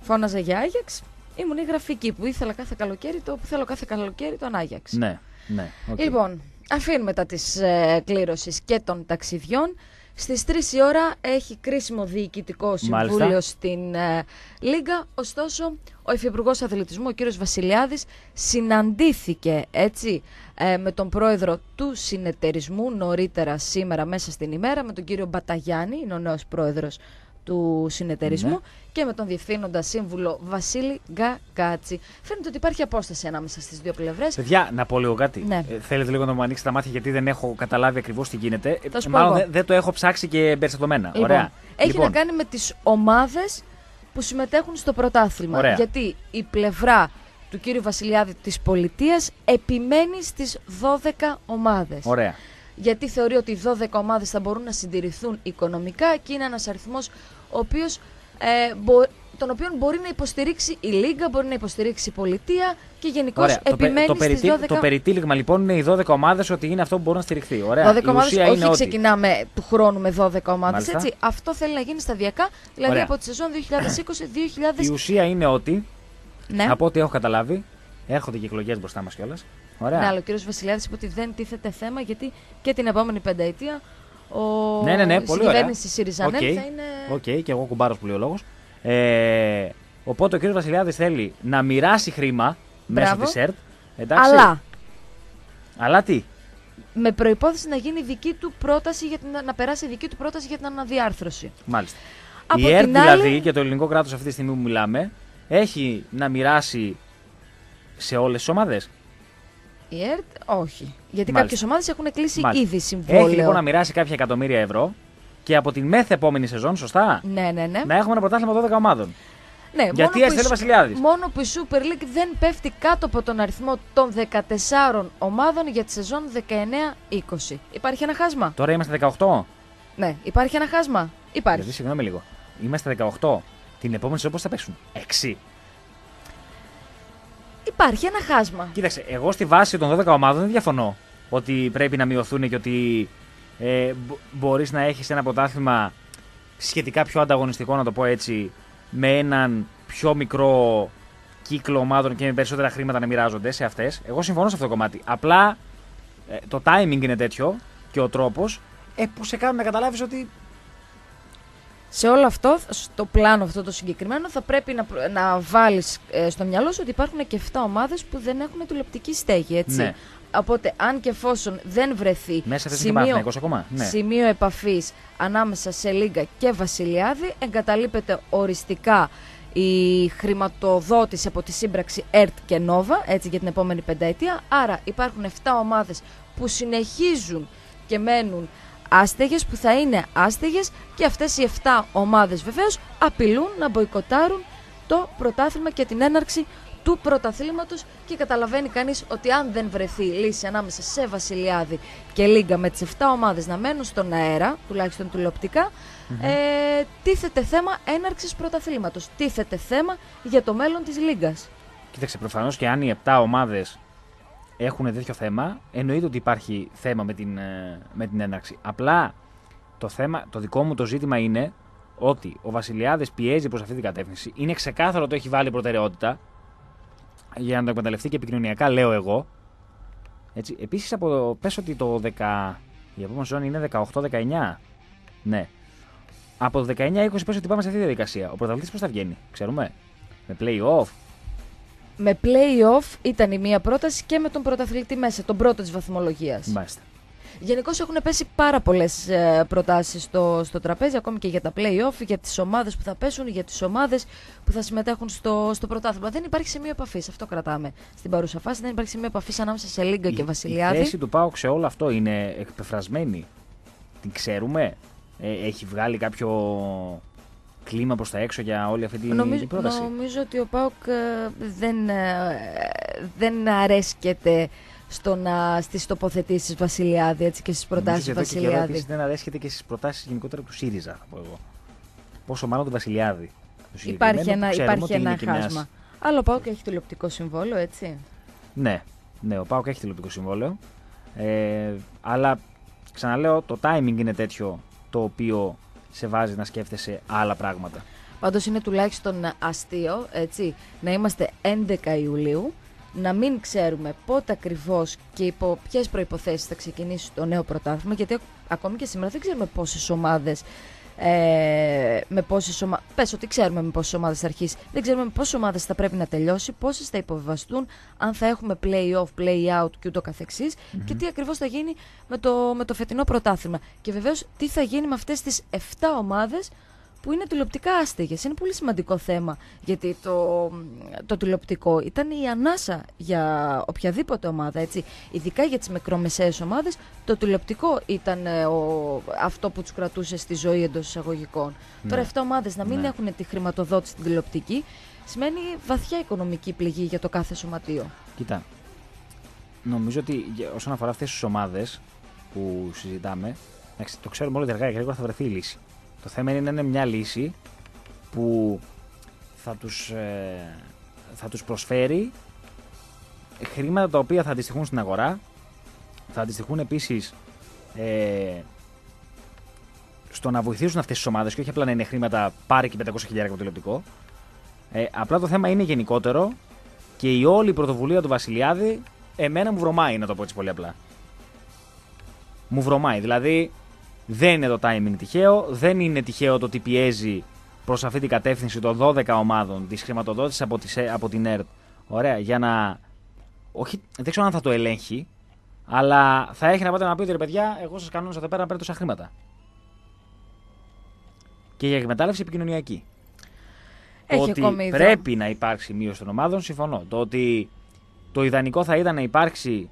φώναζα για Άγιαξ, ήμουν η γραφική που ήθελα κάθε καλοκαίρι το που θέλω κάθε καλοκαίρι τον Άγιαξ. Ναι, ναι. οκ. Λοιπόν, αφήνουμε τα της ε, κλήρωσης και των ταξιδιών. Στις 3 η ώρα έχει κρίσιμο διοικητικό συμβούλιο Μάλιστα. στην ε, Λίγκα. Ωστόσο, ο Υφυπουργός Αθλητισμού, ο κύριος Βασιλιάδης, συναντήθηκε έτσι ε, με τον πρόεδρο του συνεταιρισμού νωρίτερα σήμερα μέσα στην ημέρα, με τον κύριο Μπαταγιάννη, είναι ο νέος πρόεδρος του συνεταιρισμού Ναι. και με τον διευθύνοντα σύμβουλο Βασίλη Γκακάτσι. Φαίνεται ότι υπάρχει απόσταση ανάμεσα στις δύο πλευρές. Παιδιά, να πω λίγο κάτι. Ναι. Ε, θέλετε λίγο να μου ανοίξετε τα μάτια γιατί δεν έχω καταλάβει ακριβώς τι γίνεται. Ε, Θα σου πω μάλλον εγώ. δεν δεν το έχω ψάξει και περιστατωμένα. Λοιπόν, Ωραία. Έχει Λοιπόν, να κάνει με τις ομάδες που συμμετέχουν στο πρωτάθλημα. Ωραία. Γιατί η πλευρά του κύριου Βασιλιάδη της πολιτείας επιμένει στις 12 ομάδες. Ωραία. Γιατί θεωρεί ότι οι 12 ομάδες θα μπορούν να συντηρηθούν οικονομικά και είναι ένας αριθμός ο οποίος, ε, μπο- τον οποίο μπορεί να υποστηρίξει η Λίγκα, μπορεί να υποστηρίξει η πολιτεία και γενικώς Ωραία. Το, πε- επιμένει το, στις περιτύλ- 12 το περιτύλιγμα λοιπόν είναι οι 12 ομάδες ότι είναι αυτό που μπορεί να στηριχθεί. Ωραία. 12 Η ομάδες, ουσία όχι είναι ότι. ξεκινάμε του χρόνου με 12 ομάδες, Μάλιστα. έτσι. Αυτό θέλει να γίνει σταδιακά, δηλαδή Ωραία. από τη σεζόν [clears throat] 2020-2000. Η ουσία είναι ότι, Ναι. από ό,τι έχω καταλάβει, έρχονται και εκλογές μπροστά μας κιόλας. Ωραία. Ναι, αλλά ο κύριος Βασιλιάδης είπε ότι δεν τίθεται θέμα γιατί και την επόμενη πενταετία ο... Ναι, ναι, ναι, η πολύ ωραία. κυβέρνηση ΣΥΡΙΖΑ Οκ. θα είναι. Οκ, και εγώ κουμπάρος που λέει ο λόγος. Ε, οπότε ο κ. Βασιλιάδης θέλει να μοιράσει χρήμα μέσω Μπράβο. της ΕΡΤ. Εντάξει. Αλλά Αλλά τι; με προπόθεση να γίνει δική του πρόταση για την, να περάσει δική του πρόταση για την αναδιάρθρωση. Μάλιστα. Από η ΕΡΤ την άλλη- δηλαδή και το ελληνικό κράτος αυτή τη στιγμή που μιλάμε έχει να μοιράσει σε όλες τις ομάδες; Η ΕΡΤ όχι. Γιατί Μάλιστα. κάποιες ομάδες έχουν κλείσει Μάλιστα. ήδη συμβόλαιο. Έχει λοιπόν να μοιράσει κάποια εκατομμύρια ευρώ και από την μεθ επόμενη σεζόν, σωστά, Ναι, ναι, ναι. να έχουμε ένα πρωτάθλημα 12 ομάδων. ναι Γιατί μόνο που έτσι η θέλει ο Σου- Βασιλιάδης; Μόνο που η Super League δεν πέφτει κάτω από τον αριθμό των 14 ομάδων για τη σεζόν 19-20. Υπάρχει ένα χάσμα; Τώρα είμαστε 18. Ναι, υπάρχει ένα χάσμα; Υπάρχει. Γιατί συγγνώμη λίγο. Είμαστε 18. Την επόμενη σεζόν πώς θα παίξουν; 6. υπάρχει ένα χάσμα. Κοίταξε, εγώ στη βάση των 12 ομάδων δεν διαφωνώ ότι πρέπει να μειωθούν και ότι ε, μπορείς να έχεις ένα πρωτάθλημα σχετικά πιο ανταγωνιστικό, να το πω έτσι, με έναν πιο μικρό κύκλο ομάδων και με περισσότερα χρήματα να μοιράζονται σε αυτές. Εγώ συμφωνώ σε αυτό το κομμάτι. Απλά ε, το timing είναι τέτοιο και ο τρόπος ε, που σε κάνουν να καταλάβεις ότι. Σε όλο αυτό, στο πλάνο αυτό το συγκεκριμένο, θα πρέπει να, να βάλεις ε, στο μυαλό σου ότι υπάρχουν και 7 ομάδες που δεν έχουν τηλεοπτική στέγη. Έτσι. Ναι. Οπότε, αν και εφόσον δεν βρεθεί Μέσα αυτές σημείο, είναι και ακόμα. Ναι. σημείο επαφής ανάμεσα σε Λίγκα και Βασιλιάδη, εγκαταλείπεται οριστικά η χρηματοδότηση από τη σύμπραξη ΕΡΤ και ΝΟΒΑ, έτσι για την επόμενη πενταετία. Άρα υπάρχουν 7 ομάδες που συνεχίζουν και μένουν άστεγες, που θα είναι άστεγες και αυτές οι 7 ομάδες βεβαίως απειλούν να μποϊκοτάρουν το πρωτάθλημα και την έναρξη του πρωταθλήματος και καταλαβαίνει κανείς ότι αν δεν βρεθεί λύση ανάμεσα σε Βασιλιάδη και Λίγκα με τις 7 ομάδες να μένουν στον αέρα, τουλάχιστον τηλεοπτικά, ε, τίθεται θέμα έναρξης πρωταθλήματος. Τίθεται θέμα για το μέλλον της Λίγκας. Κοίταξε, προφανώς και αν οι 7 ομάδες έχουν τέτοιο θέμα, εννοείται ότι υπάρχει θέμα με την, ε, με την έναρξη. Απλά το, θέμα, το δικό μου το ζήτημα είναι ότι ο Βασιλιάδε πιέζει προς αυτή την κατεύθυνση. Είναι ξεκάθαρο ότι έχει βάλει προτεραιότητα για να το εκμεταλλευτεί και επικοινωνιακά, λέω εγώ. Έτσι. Επίσης, από, πες ότι το 10, η επόμενη ζώνη είναι 18-19. Ναι. Από το 19-20 πες ότι πάμε σε αυτή τη διαδικασία. Ο πρωταθλητής πώς θα βγαίνει, ξέρουμε; Με play-off. Με play-off ήταν η μία πρόταση και με τον πρωταθλητή μέσα, τον πρώτο της βαθμολογίας. Μάλιστα. Γενικώς έχουν πέσει πάρα πολλές ε, προτάσεις στο, στο τραπέζι, ακόμη και για τα play-off, για τις ομάδες που θα πέσουν, για τις ομάδες που θα συμμετέχουν στο, στο πρωτάθλημα. Δεν υπάρχει σημείο επαφής. Αυτό κρατάμε στην παρούσα φάση. Δεν υπάρχει σημείο επαφής ανάμεσα σε Λίγκα και Η Βασιλιάδη. θέση του Πάουκ σε όλο αυτό είναι εκπεφρασμένη. Την ξέρουμε. Ε, έχει βγάλει κάποιο κλίμα προς τα έξω για όλη αυτή την, Νομίζω, την πρόταση; νομίζω ότι ο Πάουκ ε, δεν, ε, δεν αρέσκεται στο να, στις τοποθετήσεις Βασιλιάδη έτσι, και στις προτάσεις Νομίζω εδώ και καιρό Βασιλιάδη. επίσης δεν αρέσκεται και στις προτάσεις γενικότερα του ΣΥΡΙΖΑ, θα πω εγώ. Πόσο μάλλον του Βασιλιάδη. Το Υπάρχει συγκεκριμένο ένα, που ξέρουμε υπάρχει ότι είναι ένα και μιας- χάσμα. Αλλά ο Πάουκ έχει τηλεοπτικό συμβόλαιο, έτσι. Ναι, ναι, ο Πάουκ έχει τηλεοπτικό συμβόλαιο. Ε, αλλά ξαναλέω, το timing είναι τέτοιο το οποίο σε βάζει να σκέφτεσαι άλλα πράγματα. Πάντως είναι τουλάχιστον αστείο, έτσι, να είμαστε 11 Ιουλίου, να μην ξέρουμε πότε ακριβώς και υπό ποιες προϋποθέσεις θα ξεκινήσει το νέο πρωτάθλημα, γιατί ακ- ακόμη και σήμερα δεν ξέρουμε πόσες ομάδες ε, με πόσες ομα... Πες ότι ξέρουμε με πόσες ομάδες θα αρχίσει. Δεν ξέρουμε με πόσες ομάδες θα πρέπει να τελειώσει, πόσες θα υποβιβαστούν, αν θα έχουμε play-off, play-out και ούτω καθεξής, και τι ακριβώς θα γίνει με το, με το φετινό πρωτάθλημα. Και βεβαίως τι θα γίνει με αυτές τις 7 ομάδες που είναι τηλεοπτικά άστεγες. Είναι πολύ σημαντικό θέμα. Γιατί το, το τηλεοπτικό ήταν η ανάσα για οποιαδήποτε ομάδα. Έτσι. Ειδικά για τις μικρομεσαίες ομάδες, το τηλεοπτικό ήταν ε, ο, αυτό που τους κρατούσε στη ζωή εντός εισαγωγικών. Ναι. Τώρα, 7 ομάδες να μην Ναι. έχουν τη χρηματοδότηση στην τηλεοπτική σημαίνει βαθιά οικονομική πληγή για το κάθε σωματείο. Κοίτα, νομίζω ότι για- όσον αφορά αυτές τις ομάδες που συζητάμε, εντάξει, το ξέρουμε όλοι ότι αργά ή γρήγορα θα βρεθεί η λύση. Το θέμα είναι να είναι μια λύση που θα τους, ε, θα τους προσφέρει χρήματα τα οποία θα αντιστοιχούν στην αγορά, θα αντιστοιχούν επίσης ε, στο να βοηθήσουν αυτές τις ομάδες και όχι απλά να είναι χρήματα πάρει και 500 χιλιάρια από το τηλεοπτικό. Ε, απλά το θέμα είναι γενικότερο και η όλη πρωτοβουλία του Βασιλιάδη εμένα μου βρωμάει, να το πω έτσι πολύ απλά. Μου βρωμάει. Δηλαδή δεν είναι το timing τυχαίο, δεν είναι τυχαίο το ότι πιέζει προς αυτή την κατεύθυνση των 12 ομάδων της χρηματοδότησης από, τις- από την ΕΡΤ. Ωραία, για να. Όχι, δεν ξέρω αν θα το ελέγχει, αλλά θα έχει να πάτε να πείτε ρε παιδιά, εγώ σας κανόνισα εδώ πέρα να παίρνω τόσα χρήματα. Και για εκμετάλλευση επικοινωνιακή. Έχει ότι ακόμη ιδέα. πρέπει να υπάρξει μείωση των ομάδων, συμφωνώ. Το ότι το ιδανικό θα ήταν να υπάρξει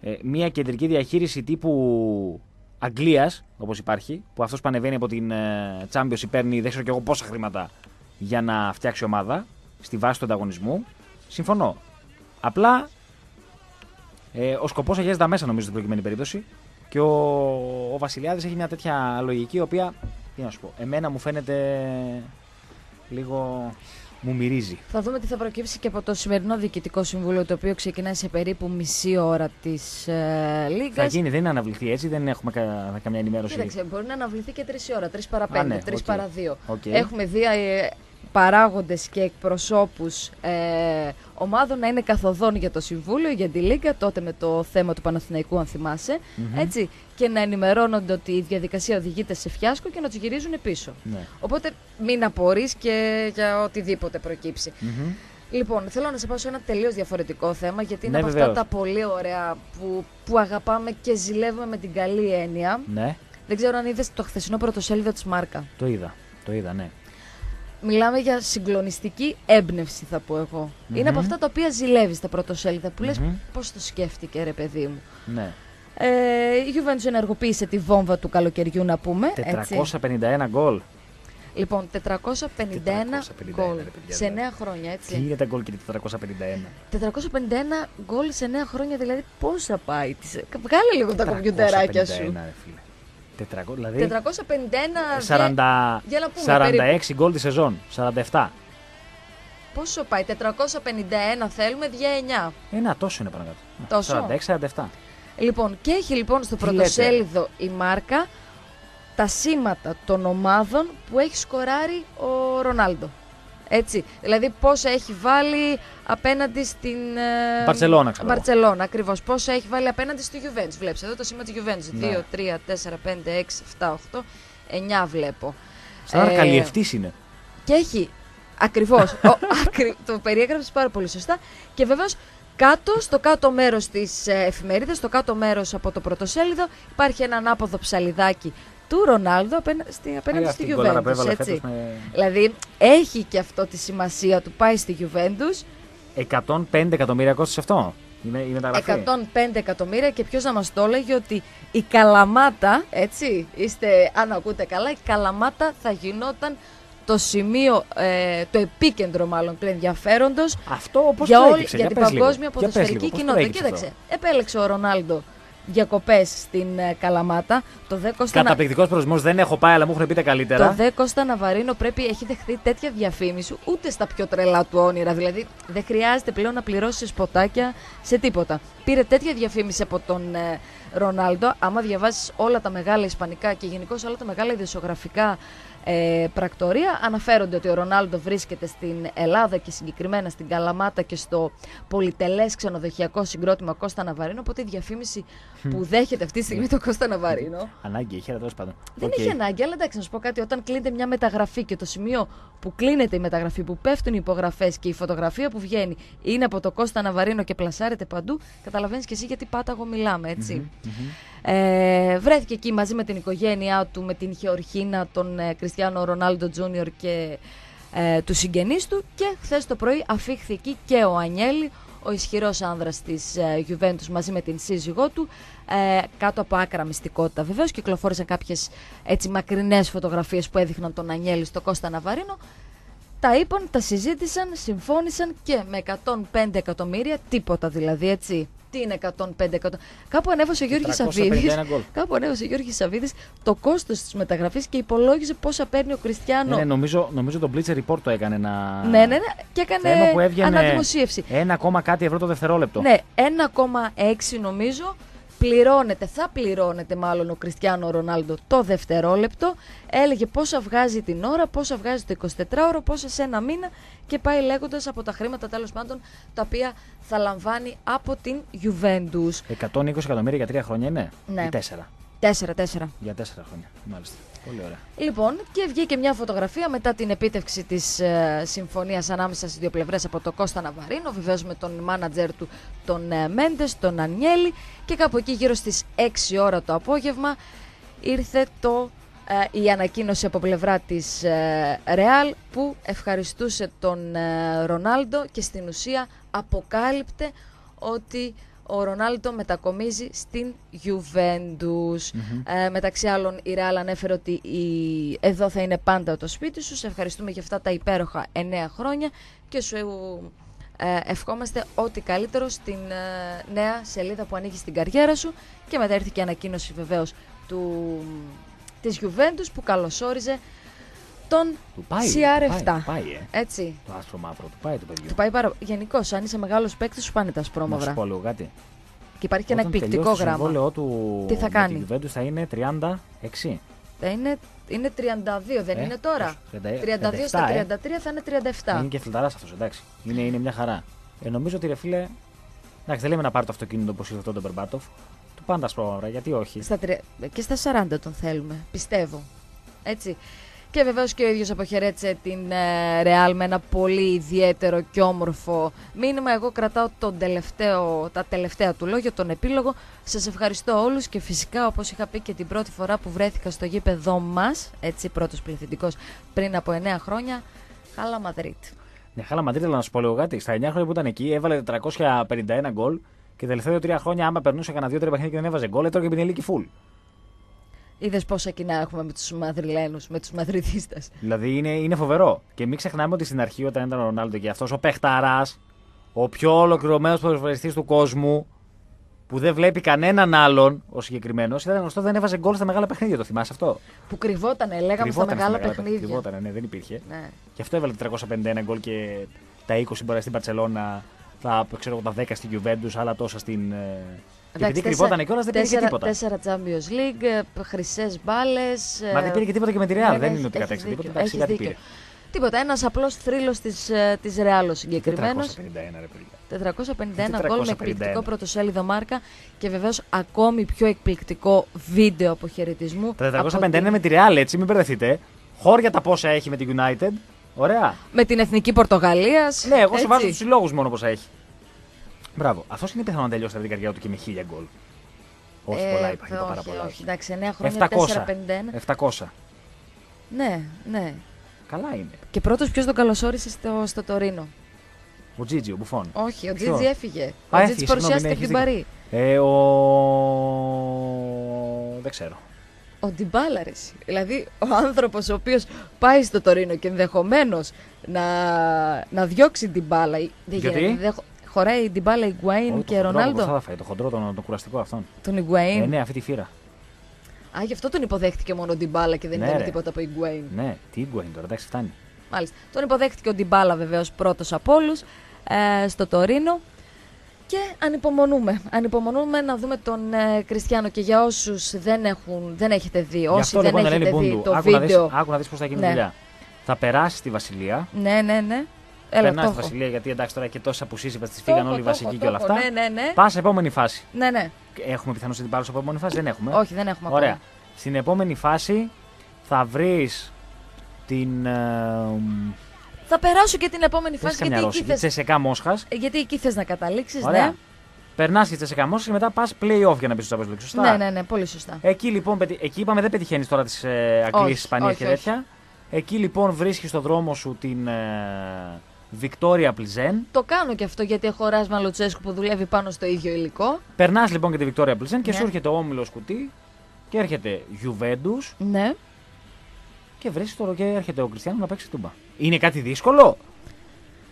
ε, μια κεντρική διαχείριση τύπου Αγγλίας, όπως υπάρχει, που αυτός που ανεβαίνει από την ε, Championship παίρνει δεν ξέρω κι εγώ πόσα χρήματα για να φτιάξει ομάδα στη βάση του ανταγωνισμού. Συμφωνώ. Απλά ε, ο σκοπός αγιάζει τα μέσα, νομίζω, στην προκειμένη περίπτωση. Και ο, ο Βασιλιάδης έχει μια τέτοια λογική, η οποία. Τι να σου πω, εμένα μου φαίνεται λίγο μου μυρίζει. Θα δούμε τι θα προκύψει και από το σημερινό Διοικητικό Συμβούλιο, το οποίο ξεκινάει σε περίπου μισή ώρα της ε, Λίγκα. Θα γίνει, δεν είναι αναβληθεί έτσι, δεν έχουμε κα, καμιά ενημέρωση. Κοίταξε, μπορεί να αναβληθεί και τρεις ώρα, τρεις παρα Α, πέντε, ναι, τρεις οκ. παρα δύο. Οκ. Έχουμε δει ε, παράγοντες και εκπροσώπους ε, ομάδων να είναι καθοδόν για το Συμβούλιο, για τη Λίγκα, τότε με το θέμα του Παναθηναϊκού, αν θυμασαι Μμμ. έτσι, και να ενημερώνονται ότι η διαδικασία οδηγείται σε φιάσκο και να τους γυρίζουν πίσω. Ναι. Οπότε μην απορείς και για οτιδήποτε προκύψει. Μμμ. Λοιπόν, θέλω να σε πάω σε ένα τελείως διαφορετικό θέμα, γιατί είναι Ναι, από βεβαίως. αυτά τα πολύ ωραία που, που αγαπάμε και ζηλεύουμε με την καλή έννοια. ναι, Δεν ξέρω αν είδες το χθεσινό πρωτοσέλιδο της Μάρκα. το είδα. Το είδα, ναι. Μιλάμε για συγκλονιστική έμπνευση, θα πω εγώ. Είναι από Μμμ. αυτά τα οποία ζηλεύεις τα πρωτοσέλιδα που λες Μμμ. πώς το σκέφτηκε, ρε παιδί μου. ναι. Ε, η Juventus ενεργοποίησε τη βόμβα του καλοκαιριού, να πούμε. Έτσι. 451 γκολ. Λοιπόν, 451 γκολ ρε παιδιά, σε δηλαδή. 9 χρόνια, Τι έτσι. είναι τα γκολ και τα 451. 451 γκολ σε 9 χρόνια, δηλαδή πόσα πάει. τις- Βγάλε λίγο τα κομπιουτεράκια σου. 451, ρε φίλε. 400, δηλαδή 451 δε- 40, για να πούμε 46 γκολ τη σεζόν. 47. Πόσο πάει, 451 θέλουμε, δια 9. Ένα τόσο είναι πάνω κάτω. Τόσο; 46-47. Λοιπόν, και έχει λοιπόν στο Τι πρωτοσέλιδο η μάρκα τα σήματα των ομάδων που έχει σκοράρει ο Ρονάλντο. Έτσι. Δηλαδή πόσα έχει βάλει απέναντι στην. ε, Μπαρτσελώνα, ξέρω εγώ. Μπαρτσελώνα, ακριβώς. Πόσα έχει βάλει απέναντι στη Juventus. Βλέπεις εδώ το σήμα της Juventus. Ναι. 2, 3, 4, 5, 6, 7, 8, 9 βλέπω. Σαν Ε, καλλιευτή είναι. Και έχει. Ακριβώς. [laughs] το περιέγραψες πάρα πολύ σωστά. Και βεβαίως κάτω, στο κάτω μέρος της εφημερίδας, στο κάτω μέρος από το πρωτοσέλιδο, υπάρχει ένα ανάποδο ψαλιδάκι του Ρονάλδο απέναντι, στη, απέναντι Ε, στη αυτή την κόλλαρα που Juventus. έβαλε Έτσι. φέτος με Δηλαδή έχει και αυτό τη σημασία του. Πάει στη Juventus 105 εκατομμύρια κόστος αυτό. Είναι η μεταγραφή. 105 εκατομμύρια και ποιος να μας το έλεγε ότι η Καλαμάτα, έτσι, είστε, αν ακούτε καλά, η Καλαμάτα θα γινόταν το σημείο, ε, το επίκεντρο μάλλον του ενδιαφέροντος Αυτό πώς για, το όλη, έδειξε, για για την πες λίγο. παγκόσμια Για πες ποδοσφαιρική λίγο, πώς το κοινότητα. έδειξε Κοίταξε, αυτό. επέλεξε ο Ρονάλντο διακοπές στην ε, Καλαμάτα. Το 10 Κώστα, Να- Καταπληκτικός προορισμός, δεν έχω πάει αλλά μου έχουν πει τα καλύτερα. το δε Κώστα Ναβαρίνο πρέπει έχει δεχθεί τέτοια διαφήμιση ούτε στα πιο τρελά του όνειρα. Δηλαδή δεν χρειάζεται πλέον να πληρώσεις σποτάκια σε τίποτα. Πήρε τέτοια διαφήμιση από τον ε, Ρονάλντο. Άμα διαβάσεις όλα τα μεγάλα ισπανικά και γενικώς όλα τα μεγάλα ειδησιογραφικά ε, πρακτορία, αναφέρονται ότι ο Ρονάλντο βρίσκεται στην Ελλάδα και συγκεκριμένα στην Καλαμάτα και στο πολυτελές ξενοδοχειακό συγκρότημα Κώστα Ναβαρίνο. Οπότε η διαφήμιση που δέχεται αυτή τη στιγμή το Κώστα Ναβαρίνο Ανάγκη είχε, αλλά τέλος πάντων. δεν Οκ. είχε ανάγκη, αλλά εντάξει, να σου πω κάτι. Όταν κλείνεται μια μεταγραφή και το σημείο που κλείνεται η μεταγραφή, που πέφτουν οι υπογραφές και η φωτογραφία που βγαίνει είναι από το Κώστα Ναβαρίνο και πλασάρεται παντού, καταλαβαίνεις και εσύ γιατί πάταγο μιλάμε, έτσι. Ε, βρέθηκε εκεί μαζί με την οικογένειά του, με την Γεωργίνα, τον ε, Κριστιανό Ρονάλντο Τζούνιορ και ε, τους συγγενείς του και χθες το πρωί αφήχθη εκεί και ο Ανιέλη, ο ισχυρός άνδρας της ε, Juventus μαζί με την σύζυγό του ε, κάτω από άκρα μυστικότητα. Βεβαίως κυκλοφόρησαν κάποιες έτσι μακρινές φωτογραφίες που έδειχναν τον Ανιέλη στο Κώστα Ναβαρίνο τα είπαν, τα συζήτησαν, συμφώνησαν και με 105 εκατομμύρια, τίποτα δηλαδή, έτσι. Τι είναι 105 εκατομμύρια. Κάπου ανέβασε ο Γιώργης 451 Σαββίδης, γκολ. κάπου ανέβασε ο Γιώργης Σαββίδης το κόστος της μεταγραφής και υπολόγιζε πόσα παίρνει ο Κριστιανό. Ναι, ναι, νομίζω, νομίζω το Bleacher Report το έκανε ένα. ναι, ναι, ναι, και Θέμα έκανε που έβγαινε αναδημοσίευση. Ένα ακόμα κάτι ευρώ το δευτερόλεπτο. Ναι, 1,6 νομίζω πληρώνεται, θα πληρώνεται μάλλον ο Κριστιανό Ρονάλντο το δευτερόλεπτο. Έλεγε πόσα βγάζει την ώρα, πόσα βγάζει το 24ωρο, πόσα σε ένα μήνα και πάει λέγοντας από τα χρήματα τέλος πάντων τα οποία θα λαμβάνει από την Juventus. 120 εκατομμύρια για τρία χρόνια είναι; Ναι. Ή τέσσερα; 4-4. Για τέσσερα χρόνια. Μάλιστα. Πολύ ωραία. Λοιπόν, και βγήκε μια φωτογραφία μετά την επίτευξη της ε, συμφωνίας ανάμεσα στις δύο πλευρές από τον Κώστα Ναβαρίνο, βεβαίως με τον μάνατζερ του, τον ε, Μέντες, τον Ανιέλη. Και κάπου εκεί, γύρω στις 6 ώρα το απόγευμα, ήρθε το, ε, η ανακοίνωση από πλευρά της ε, Ρεάλ που ευχαριστούσε τον ε, Ρονάλντο και στην ουσία αποκάλυπτε ότι ο Ρονάλντο μετακομίζει στην Juventus. Ε, μεταξύ άλλων, η Real ανέφερε ότι η... εδώ θα είναι πάντα το σπίτι σου. Σε ευχαριστούμε για αυτά τα υπέροχα 9 χρόνια και σου ε, ευχόμαστε ό,τι καλύτερο στην ε, νέα σελίδα που ανοίγει στην καριέρα σου. Και μετά ήρθε και η ανακοίνωση βεβαίως του, της Juventus που καλωσόριζε τον Του πάει. CR7. Του πάει, του πάει, ε. Έτσι. Το άσπρο μαύρο του πάει το παιδί. Του πάει πάρα Γενικώ, αν είσαι μεγάλος παίκτης, σου πάνε τα Να σου ασπρόμαυρα. πω λίγο κάτι. Και υπάρχει και ένα Όταν εκπληκτικό τελειώσει Το γράμμα. συμβόλαιό του Τι θα με κάνει; την Juventus θα είναι 36. Θα είναι, είναι 32, δεν Ε, είναι τώρα. πόσο; 32 στα 37, ε. 33 θα είναι 37. Είναι και φιλταρά αυτός, εντάξει. Είναι, είναι μια χαρά. Ε, νομίζω ότι ρε φίλε. Εντάξει, δεν λέμε να πάρει το αυτοκίνητο όπως ήρθε τον Μπερμπάτοφ. Του πάντα σπρώματα, γιατί όχι; Στα, τρι- και στα 40 τον θέλουμε, πιστεύω. Έτσι. Και βεβαίως και ο ίδιος αποχαιρέτησε την ε, Real με ένα πολύ ιδιαίτερο και όμορφο μήνυμα. Εγώ κρατάω τον τελευταίο, τα τελευταία του λόγια, τον επίλογο. Σας ευχαριστώ όλους και φυσικά, όπως είχα πει και την πρώτη φορά που βρέθηκα στο γήπεδό μας, έτσι, πρώτος πληθυντικός πριν από 9 χρόνια, Χάλα Μαδρίτ. Μια χάλα Μαντρίτη, αλλά να σου πω λίγο κάτι. Στα 9 χρόνια που ήταν εκεί, έβαλε 451 γκολ και τα τελευταία 2-3 χρόνια, άμα περνούσε κανένα 2-3 παιχνίδια και δεν έβαζε γκολ, έτρωγε την ηλίκη full. Είδες πόσα κοινά έχουμε με τους Μαδριλένους, με τους Μαδριδίστε. Δηλαδή είναι, είναι φοβερό. Και μην ξεχνάμε ότι στην αρχή, όταν ήταν ο Ρονάλντο και αυτός ο παιχταρά, ο πιο ολοκληρωμένος ποδοσφαιριστής του κόσμου, που δεν βλέπει κανέναν άλλον ο συγκεκριμένος, ήταν γνωστό δεν έβαζε γκολ στα μεγάλα παιχνίδια. Το θυμάσαι αυτό; Που κρυβότανε, λέγαμε Κρυβότανε στα μεγάλα παιχνίδια. παιχνίδια. Κρυβότανε, ναι, δεν υπήρχε. Ναι. Και αυτό έβαλε 451 γκολ και τα 20 μπορεί στην Παρσελώνα, τα, ξέρω, εγώ, τα 10 στην Juventus, άλλα τόσα στην. Ε, Και επειδή κρυβόταν κιόλα δεν πήρε και τίποτα. Τέσσερα Champions League, χρυσές μπάλες. Μα δεν πήρε και τίποτα και με τη Real. δεν είναι ότι κατέξε τίποτα. Εντάξει, κάτι πήρε. Τίποτα. Ένας απλός θρύλος της της Real ο συγκεκριμένος. 451 ρε παιδιά. 451 γκολ με 451. εκπληκτικό πρωτοσέλιδο μάρκα και βεβαίως ακόμη πιο εκπληκτικό βίντεο αποχαιρετισμού. Τα από 451 την- είναι με τη Real, έτσι, μην μπερδευτείτε. Χώρια τα πόσα έχει με την United. Ωραία. με την εθνική Πορτογαλίας. Ναι, εγώ σου βάζω τους συλλόγους μόνο πόσα έχει. Μπράβο. Αυτός είναι πιθανό να τελειώσει την καρδιά του και με 1000 γκολ. Όχι πολλά, υπάρχει το πάρα πολλά. Ε, Όχι, όχι. εντάξει, 9 χρόνια 700. 451. 700. Ναι, ναι. Καλά είναι. Και πρώτος ποιος τον καλωσόρισε στο, στο Τωρίνο; Ο Τζίτζι, ο Μπουφόν. Όχι, ο Ποιος; Τζίτζι έφυγε. Α, ο έφυγε, Τζίτζι συγγνώμη, παρουσιάστηκε ναι, από την έχεις Παρή. Ε, ο. Δεν ξέρω. Ο Ντιμπάλα, ρε εσύ. Δηλαδή, ο άνθρωπος ο οποίος πάει στο Τωρίνο και ενδεχομένως να, να διώξει την μπάλα. Δεν Γιατί; γίνεται, δεν χω- χωράει την μπάλα Ιγκουαΐν Όχι, και το χοντρό που Ρονάλντο. μπροστά θα φάει, το χοντρό, τον, τον κουραστικό αυτόν. Τον Ε, Ιγκουαΐν. ναι, αυτή τη φύρα. Α, γι' αυτό τον υποδέχτηκε μόνο ο Ντιμπάλα και δεν Ναι, ήταν ρε. τίποτα από Ιγκουαΐν. Ναι, τι Iguain τώρα, εντάξει, φτάνει. Μάλιστα. Τον υποδέχτηκε ο Ντιμπάλα βεβαίως πρώτος από όλους ε, στο Τωρίνο. Και ανυπομονούμε. Ανυπομονούμε να δούμε τον ε, Κριστιανό. Και για όσους δεν, έχουν, δεν έχετε δει, Γι' όσοι αυτό δεν λοιπόν, έχετε Ελένη δει Μπούντου, το άκου να δεις, βίντεο. άκου να δεις πώς θα γίνει Ναι. η δουλειά. Θα περάσει στη Βασιλεία. Ναι, ναι, ναι. Έλα, Περνάς το στη έχω. Βασιλεία γιατί εντάξει τώρα και τόσε απουσίε είπα, τις Το φύγαν έχω, όλοι οι το βασικοί έχω, και όλα το έχω. αυτά. Ναι, ναι, ναι. Πας σε επόμενη φάση. Ναι, ναι. Έχουμε πιθανού αντιπάλου από επόμενη φάση, δεν έχουμε. Όχι, δεν έχουμε Ωραία. ακόμα. Στην επόμενη φάση θα βρεις την. Ε, Θα περάσω και την επόμενη δεν φάση καμιά γιατί εκεί, Ρώσικη, θες, Τσεσεκά Μόσχας. γιατί εκεί θες να καταλήξεις, Ωραία. ναι. Περνάς και Τσεσεκά Μόσχας και μετά πας play-off για να μπει στο Champions League. Σωστά; Ναι, ναι, ναι, πολύ σωστά. Εκεί λοιπόν, πετυ- εκεί είπαμε δεν πετυχαίνεις τώρα τις ε, Αγγλίες, Όχι, Ισπανία όχι, και όχι. τέτοια. Εκεί λοιπόν βρίσκεις στο δρόμο σου την ε, Βικτόρια Πλιζέν. Το κάνω και αυτό γιατί έχω ράσμα Λουτσέσκου που δουλεύει πάνω στο ίδιο υλικό. Περνάς λοιπόν και τη Βικτόρια Πλιζέν και Ναι. σου έρχεται ο όμιλος κουτί και έρχεται Juventus Ναι. και βρίσκει το και έρχεται ο Κριστιανός να παίξει τούμπα. Είναι κάτι δύσκολο;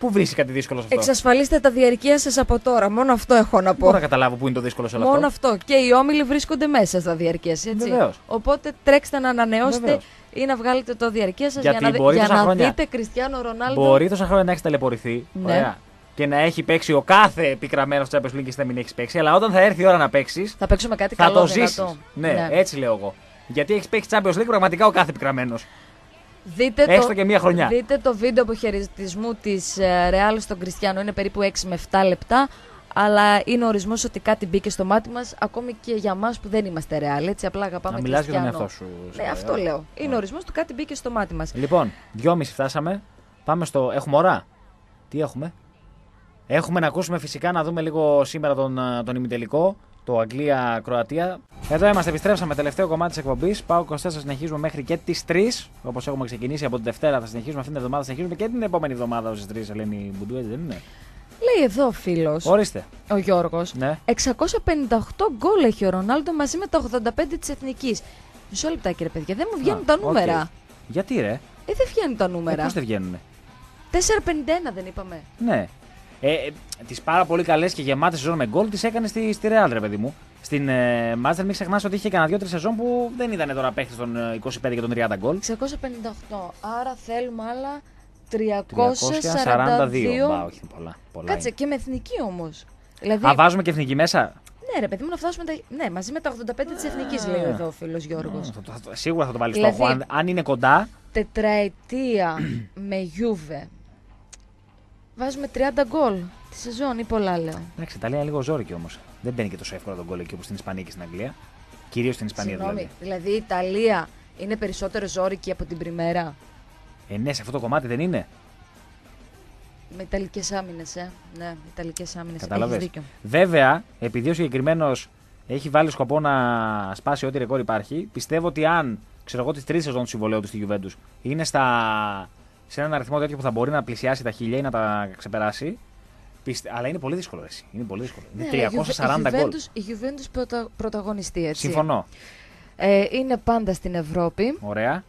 Πού βρίσκει κάτι δύσκολο σε αυτό; Εξασφαλίστε τα διαρκεία σας από τώρα. Μόνο αυτό έχω να Δεν πω. μπορώ να καταλάβω πού είναι το δύσκολο σε όλο Μόνο αυτό. αυτό. Και οι όμιλοι βρίσκονται μέσα στα διαρκεία, έτσι. Βεβαίως. Οπότε τρέξτε να ανανεώσετε Βεβαίως. ή να βγάλετε το διαρκεία σας για Γιατί να, δει- μπορεί για τόσα να χρόνια- δείτε Κριστιανό Ρονάλντο. Μπορεί τόσα χρόνια να έχεις ταλαιπωρηθεί. Ναι. Ωραία. Και να έχει παίξει ο κάθε επικραμένο Champions League και να μην έχεις παίξει. Αλλά όταν θα έρθει η ώρα να παίξεις, Θα παίξουμε κάτι θα καλό το ζήσεις. δυνατό. Ναι, έτσι λέω εγώ. Γιατί έχεις παίξει Champions League πραγματικά ο κάθε επικραμένο. Δείτε Έστω το, και μία χρονιά. Δείτε το βίντεο αποχαιρετισμού της Real στον Κριστιανό. Είναι περίπου 6 με 7 λεπτά. Αλλά είναι ορισμός ότι κάτι μπήκε στο μάτι μας, ακόμη και για εμά που δεν είμαστε Real. Έτσι, απλά αγαπάμε Να μιλάς για τον Κριστιανό. εαυτό σου. Ναι, Σοβαρά. αυτό λέω. Είναι Ωραία. ορισμός του κάτι μπήκε στο μάτι μας. Λοιπόν, δυόμιση φτάσαμε. Πάμε στο. Έχουμε ώρα. Τι έχουμε; Έχουμε να ακούσουμε φυσικά να δούμε λίγο σήμερα τον, ε, τον ημιτελικό. Το Αγγλία-Κροατία. Εδώ είμαστε, επιστρέψαμε. Τελευταίο κομμάτι της εκπομπής. Πάω 24 θα συνεχίζουμε μέχρι και τις 3. Όπως έχουμε ξεκινήσει από την Δευτέρα, θα συνεχίσουμε αυτήν την εβδομάδα. Θα συνεχίζουμε και την επόμενη εβδομάδα ω τι 3. Ελένη Μπουντού, έτσι δεν είναι; Λέει εδώ ο φίλος, Ορίστε. ο Γιώργος, Ναι. 658 γκολ έχει ο Ρονάλντο μαζί με τα 85 της Εθνικής. Μισό λεπτάκι, ρε παιδιά, δεν μου βγαίνουν Α, τα οκ. νούμερα. Γιατί ρε, Ε, δεν βγαίνουν τα ε, νούμερα. πώς δεν βγαίνουνε; 4,51 δεν είπαμε. Ναι. Ε, ε, τις πάρα πολύ καλές και γεμάτες σεζόν με γκολ τις έκανε στη, στη Real, ρε παιδί μου. στην ε, Μάντσεστερ, μην ξεχνάς ότι είχε κανένα δύο-τρεις σεζόν που δεν ήταν τώρα παίχτη των ε, 25 και των 30 γκολ. 658. Άρα θέλουμε άλλα 342. 342. Μπα, όχι, πολλά. πολλά Κάτσε είναι. και με εθνική όμως. Δηλαδή, Α, βάζουμε και εθνική μέσα; ναι, ρε παιδί μου, να φτάσουμε. Τα... Ναι, μαζί με τα 85 της εθνικής, λέει εδώ ο φίλος Γιώργος. Θα το- θα το- σίγουρα θα το βάλεις Δηλαδή- στόχο. Αν, αν είναι κοντά, Τετραετία [clears throat] με Γιούβε. Βάζουμε 30 γκολ τη σεζόν ή πολλά λέω. Εντάξει, η Ιταλία είναι λίγο ζόρικη όμως. Δεν μπαίνει και τόσο εύκολα τον γκολ εκεί όπως στην Ισπανία και στην Αγγλία. Κυρίως στην Ισπανία Συγγνώμη, δηλαδή. δηλαδή η Ιταλία είναι περισσότερο ζόρικη από την Πριμέρα; Ε, ναι, σε αυτό το κομμάτι δεν είναι. Με Ιταλικές άμυνες, ε. Ναι, Ιταλικές άμυνες. Έχεις Κατάλαβε. δίκιο. Βέβαια, επειδή ο συγκεκριμένος έχει βάλει σκοπό να σπάσει ό,τι ρεκόρ υπάρχει, πιστεύω ότι αν ξέρω εγώ τις τρεις σεζόν του συμβολέου του στη Juventus είναι στα, σε έναν αριθμό τέτοιο που θα μπορεί να πλησιάσει τα χίλια ή να τα ξεπεράσει. Πιστε... Αλλά είναι πολύ δύσκολο. Εσύ. Είναι πολύ δύσκολο. Ναι, είναι αλλά η 340 Juve- η γκολ. Juventus- Η Juventus πρωτα, πρωταγωνιστή, έτσι. Συμφωνώ. Ε, είναι πάντα στην Ευρώπη. Ωραία.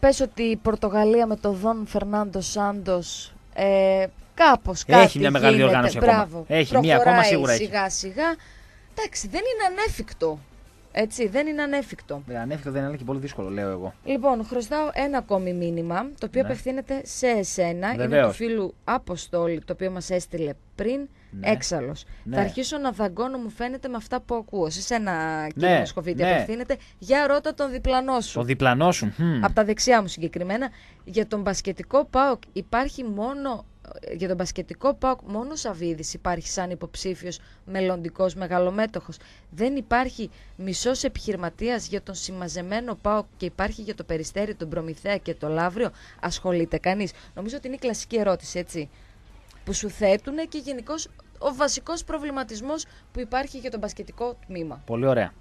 Πες ότι η Πορτογαλία με τον Δον Φερνάντο Σάντος ε, κάπως κάτι Έχει μια μεγάλη γίνεται. διοργάνωση ακόμα. Μπράβο. Έχει, μία ακόμα Προχωράει σίγουρα έχει. σιγά σιγά. Εντάξει, δεν είναι ανέφικτο. Έτσι, δεν είναι ανέφικτο. Ε, Ανέφικτο δεν είναι αλλά και πολύ δύσκολο, λέω εγώ. Λοιπόν, χρωστάω ένα ακόμη μήνυμα, το οποίο Ναι. απευθύνεται σε εσένα. Είναι Βεβαίως. του φίλου Αποστόλη, το οποίο μας έστειλε πριν, Ναι. έξαλλος. Ναι. Θα αρχίσω να δαγκώνω, μου φαίνεται, με αυτά που ακούω. Σε σένα, κύριε Ναι, Μοσχοβίτη, ναι. απευθύνεται. Για ρώτα τον διπλανό σου. Το διπλανό σου. Μμμ. Από τα δεξιά μου συγκεκριμένα. Για τον μπασκετικό ΠΑΟΚ υπάρχει μόνο. Για τον μπασκετικό ΠΑΟΚ μόνο ο Σαββίδης υπάρχει σαν υποψήφιος μελλοντικός μεγαλομέτωχος. Δεν υπάρχει μισός επιχειρηματίας για τον συμμαζεμένο ΠΑΟΚ και υπάρχει για το Περιστέρι, τον Προμηθέα και το Λαύριο; Ασχολείται κανείς; Νομίζω ότι είναι η κλασική ερώτηση, έτσι. Που σου θέτουν και γενικώς ο βασικός προβληματισμός που υπάρχει για τον μπασκετικό τμήμα. Πολύ ωραία.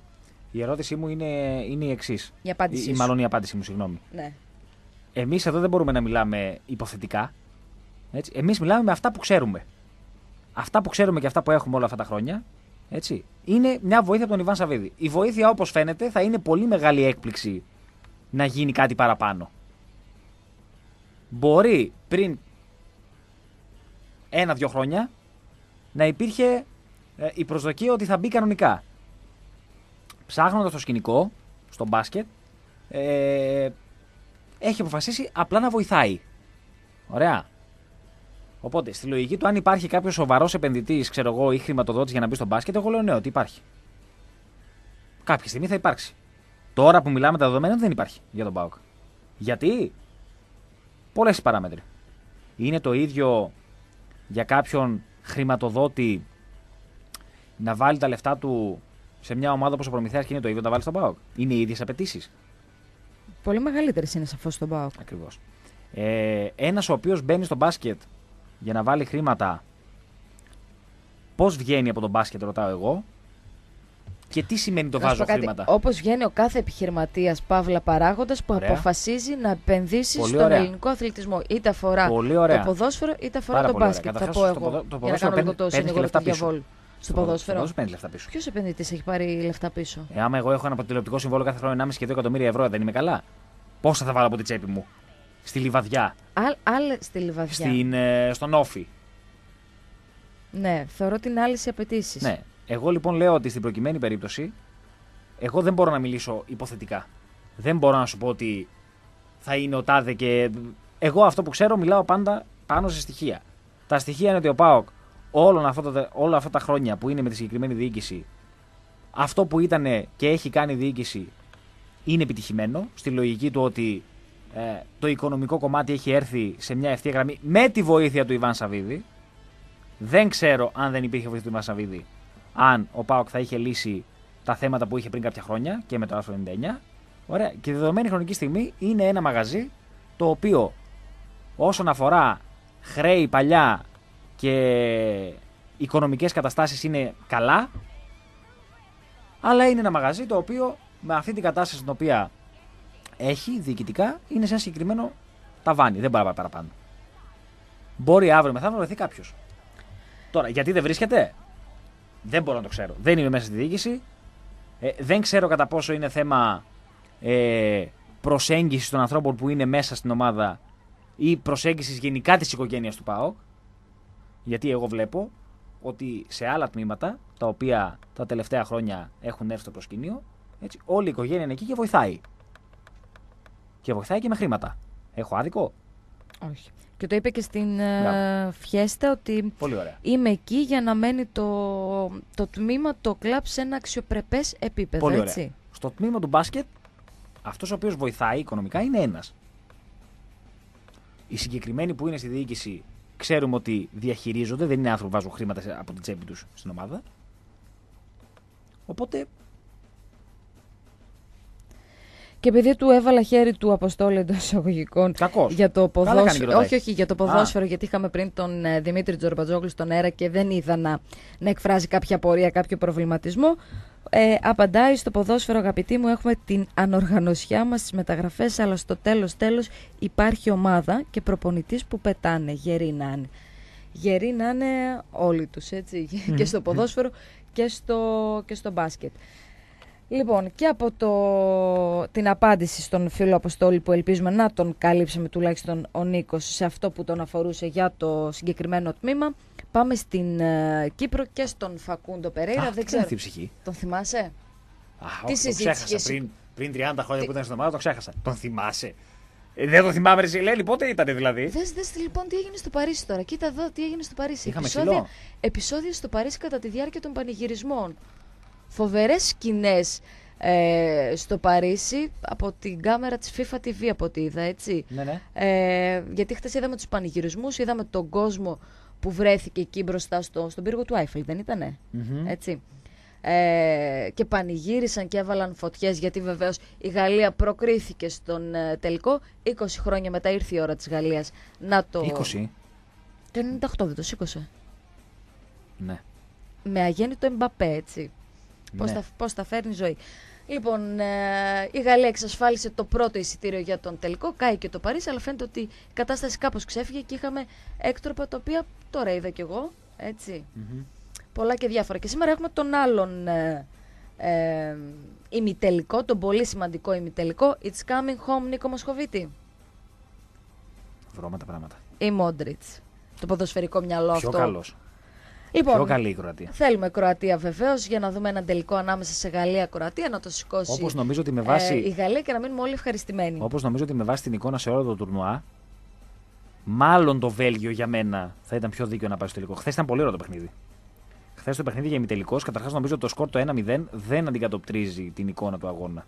Η ερώτησή μου είναι, είναι η εξής. Η απάντησή Ή σου. μάλλον η απάντησή μου, συγγνώμη. Ναι. Εμείς εδώ δεν μπορούμε να μιλάμε υποθετικά. Έτσι. Εμείς μιλάμε με αυτά που ξέρουμε. Αυτά που ξέρουμε και αυτά που έχουμε όλα αυτά τα χρόνια. Έτσι. Είναι μια βοήθεια από τον Ιβάν Σαββίδη. Η βοήθεια, όπως φαίνεται, θα είναι πολύ μεγάλη έκπληξη να γίνει κάτι παραπάνω. Μπορεί πριν ένα-δύο χρόνια να υπήρχε ε, η προσδοκία ότι θα μπει κανονικά. Ψάχνοντας το σκηνικό, στο μπάσκετ, ε, έχει αποφασίσει απλά να βοηθάει. Ωραία. Οπότε, στη λογική του, αν υπάρχει κάποιος σοβαρός επενδυτής, ξέρω εγώ, ή χρηματοδότης για να μπει στο μπάσκετ, εγώ λέω ναι, ότι υπάρχει. Κάποια στιγμή θα υπάρξει. Τώρα που μιλάμε τα δεδομένα δεν υπάρχει για τον Πάοκ. Γιατί; Πολλές οι παράμετροι. Είναι το ίδιο για κάποιον χρηματοδότη να βάλει τα λεφτά του σε μια ομάδα όπως ο Προμηθέας και είναι το ίδιο να τα βάλει στον Πάοκ. Είναι οι ίδιες απαιτήσεις. Πολύ μεγαλύτερες είναι σαφώς στον ΠΑΟΚ. Ακριβώς. Ε, Ένας ο οποίος μπαίνει στο μπάσκετ για να βάλει χρήματα, πώς βγαίνει από τον μπάσκετ, ρωτάω εγώ, και τι σημαίνει το βάζω χρήματα. Όπως βγαίνει ο κάθε επιχειρηματίας παύλα παράγοντας που Ωραία. αποφασίζει να επενδύσει Πολύ στον ωραία. ελληνικό αθλητισμό. Είτε αφορά Πολύ ωραία. το ποδόσφαιρο, είτε αφορά Πάρα το πολύ ωραία. μπάσκετ. Θα Καταρχάς, πω στο εγώ. ποδο- το για να κάνω ποδόσφαιρο λίγο το παίρνει- παίρνει συνήγορο λεφτά του πίσω. διαβόλου. Στο ποδο- ποδόσφαιρο. ποδόσφαιρο παίρνει λεφτά πίσω. Ποιος επενδυτής έχει πάρει λεφτά πίσω; Ε, άμα εγώ έχω ένα τηλεοπτικό συμβόλαιο κάθε χρόνο 1,5 και 2 εκατομμύρια ευρώ, δεν είμαι καλά; Πόσα θα βάλω από την τσέπη μου; Στη λιβαδιά, Άλλ, άλλε στη λιβαδιά. στην, ε, στον όφη. Ναι, θεωρώ την άλλη σε απαιτήσεις. Ναι. Εγώ λοιπόν λέω ότι στην προκειμένη περίπτωση, εγώ δεν μπορώ να μιλήσω υποθετικά. Δεν μπορώ να σου πω ότι θα είναι ο τάδε και. Εγώ αυτό που ξέρω μιλάω πάντα πάνω σε στοιχεία. Τα στοιχεία είναι ότι ο Πάοκ όλα αυτά, τα, όλα αυτά τα χρόνια που είναι με τη συγκεκριμένη διοίκηση, αυτό που ήταν και έχει κάνει η διοίκηση είναι επιτυχημένο. Στη λογική του ότι ε, το οικονομικό κομμάτι έχει έρθει σε μια ευθεία γραμμή με τη βοήθεια του Ιβάν Σαββίδη. Δεν ξέρω αν δεν υπήρχε βοήθεια του Ιβάν Σαββίδη, αν ο Πάοκ θα είχε λύσει τα θέματα που είχε πριν κάποια χρόνια και με το άρθρο 99. Ωραία. Και δεδομένη χρονική στιγμή είναι ένα μαγαζί το οποίο όσον αφορά χρέη παλιά και οικονομικές καταστάσεις είναι καλά αλλά είναι ένα μαγαζί το οποίο με αυτή την κατάσταση στην οποία έχει διοικητικά είναι σε ένα συγκεκριμένο ταβάνι. Δεν μπορεί να πάει παραπάνω. Μπορεί αύριο μεθαύριο να βρεθεί κάποιος. Τώρα, γιατί δεν βρίσκεται, δεν μπορώ να το ξέρω. Δεν είμαι μέσα στη διοίκηση. Ε, δεν ξέρω κατά πόσο είναι θέμα ε, προσέγγισης των ανθρώπων που είναι μέσα στην ομάδα ή προσέγγισης γενικά της οικογένειας του ΠΑΟΚ. Γιατί εγώ βλέπω ότι σε άλλα τμήματα, τα οποία τα τελευταία χρόνια έχουν έρθει στο προσκήνιο, έτσι, όλη η οικογένεια είναι εκεί και βοηθάει. Και βοηθάει και με χρήματα. Έχω άδικο; Όχι. Και το είπε και στην ε, Μπράβο. Φιέστα ότι Πολύ ωραία. είμαι εκεί για να μένει το, το τμήμα, το κλαμπ σε ένα αξιοπρεπές επίπεδο, Πολύ έτσι. ωραία. Στο τμήμα του μπάσκετ, αυτός ο οποίος βοηθάει οικονομικά είναι ένας. Οι συγκεκριμένοι που είναι στη διοίκηση ξέρουμε ότι διαχειρίζονται, δεν είναι άνθρωποι που βάζουν χρήματα σε- από την τσέπη τους στην ομάδα. Οπότε Και επειδή του έβαλα χέρι του Αποστόλη εντός εισαγωγικών κακός. για το Καλά κάνει και ποδόσφαιρο. ρωτάει. Όχι, όχι, για το ποδόσφαιρο, γιατί είχαμε πριν τον ε, Δημήτρη Τζορμπατζόγλου στον αέρα και δεν είδα να, να εκφράζει κάποια απορία, κάποιο προβληματισμό. Ε, απαντάει στο ποδόσφαιρο, αγαπητοί μου, έχουμε την ανοργανωσιά μας στις μεταγραφές, αλλά στο τέλος τέλος υπάρχει ομάδα και προπονητής που πετάνε. Γεροί να είναι. Γεροί να είναι όλοι τους, έτσι. και στο ποδόσφαιρο και στο, και στο μπάσκετ. Λοιπόν, και από το, την απάντηση στον φίλο Αποστόλη που ελπίζουμε να τον κάλυψαμε τουλάχιστον ο Νίκος σε αυτό που τον αφορούσε για το συγκεκριμένο τμήμα, πάμε στην ε, Κύπρο και στον Φακούντο Περέιρα. Αχ, Δεν τι ξέρω. αυτή η ψυχή; Τον θυμάσαι; Α, Τι όχι, το συζήτηση ξέχασα. και εσύ- Πριν, πριν 30 χρόνια που ήταν στην ομάδα, το ξέχασα. Τον θυμάσαι; Ε, δεν το θυμάμαι, ρε Ζηλέλη, πότε ήταν δηλαδή; Δες, δες λοιπόν τι έγινε στο Παρίσι τώρα. Κοίτα εδώ τι έγινε στο Παρίσι. Είχαμε επεισόδια, χυλό. επεισόδια στο Παρίσι κατά τη διάρκεια των πανηγυρισμών. Φοβερές σκηνές ε, στο Παρίσι από την κάμερα της FIFA TV από ό,τι είδα, έτσι. Ναι, ναι. Ε, γιατί χθες είδαμε τους πανηγυρισμούς, είδαμε τον κόσμο που βρέθηκε εκεί μπροστά στο, στον πύργο του Άιφελ, δεν ήτανε; Μμμ. Έτσι. Ε, και πανηγύρισαν και έβαλαν φωτιές γιατί βεβαίως η Γαλλία προκρίθηκε στον ε, τελικό 20 χρόνια μετά ήρθε η ώρα της Γαλλίας να το... 20. Το 98 δεν το σήκωσε. Ναι. Με αγέννητο Εμπαπέ έτσι. Πώς, ναι. θα, πώς θα φέρνει η ζωή. Λοιπόν, ε, η Γαλλία εξασφάλισε το πρώτο εισιτήριο για τον τελικό. Κάει και το Παρίσι, αλλά φαίνεται ότι η κατάσταση κάπως ξέφυγε και είχαμε έκτροπα τα οποία τώρα είδα κι εγώ. Έτσι. Μμμ. Πολλά και διάφορα. Και σήμερα έχουμε τον άλλον ε, ε, ημιτελικό, τον πολύ σημαντικό ημιτελικό. It's coming home, Νίκο Μοσχοβίτη. Βρώματα πράγματα. Ή Μόντριτς. Το ποδοσφαιρικό μυαλό Πιο αυτό. καλός. Λοιπόν, Πιο καλή η Κροατία. θέλουμε Κροατία βεβαίως για να δούμε έναν τελικό ανάμεσα σε Γαλλία-Κροατία να το σηκώσει Όπως νομίζω ότι με ε, η βάση. Γαλλία και να μείνουμε όλοι ευχαριστημένοι. Όπως νομίζω ότι με βάση την εικόνα σε όλο το τουρνουά, μάλλον το Βέλγιο για μένα θα ήταν πιο δίκαιο να πάει στο τελικό. Χθες ήταν πολύ ωραίο το παιχνίδι. Χθες το παιχνίδι για ημιτελικός, καταρχάς νομίζω ότι το σκορ το 1-0 δεν αντικατοπτρίζει την εικόνα του αγώνα.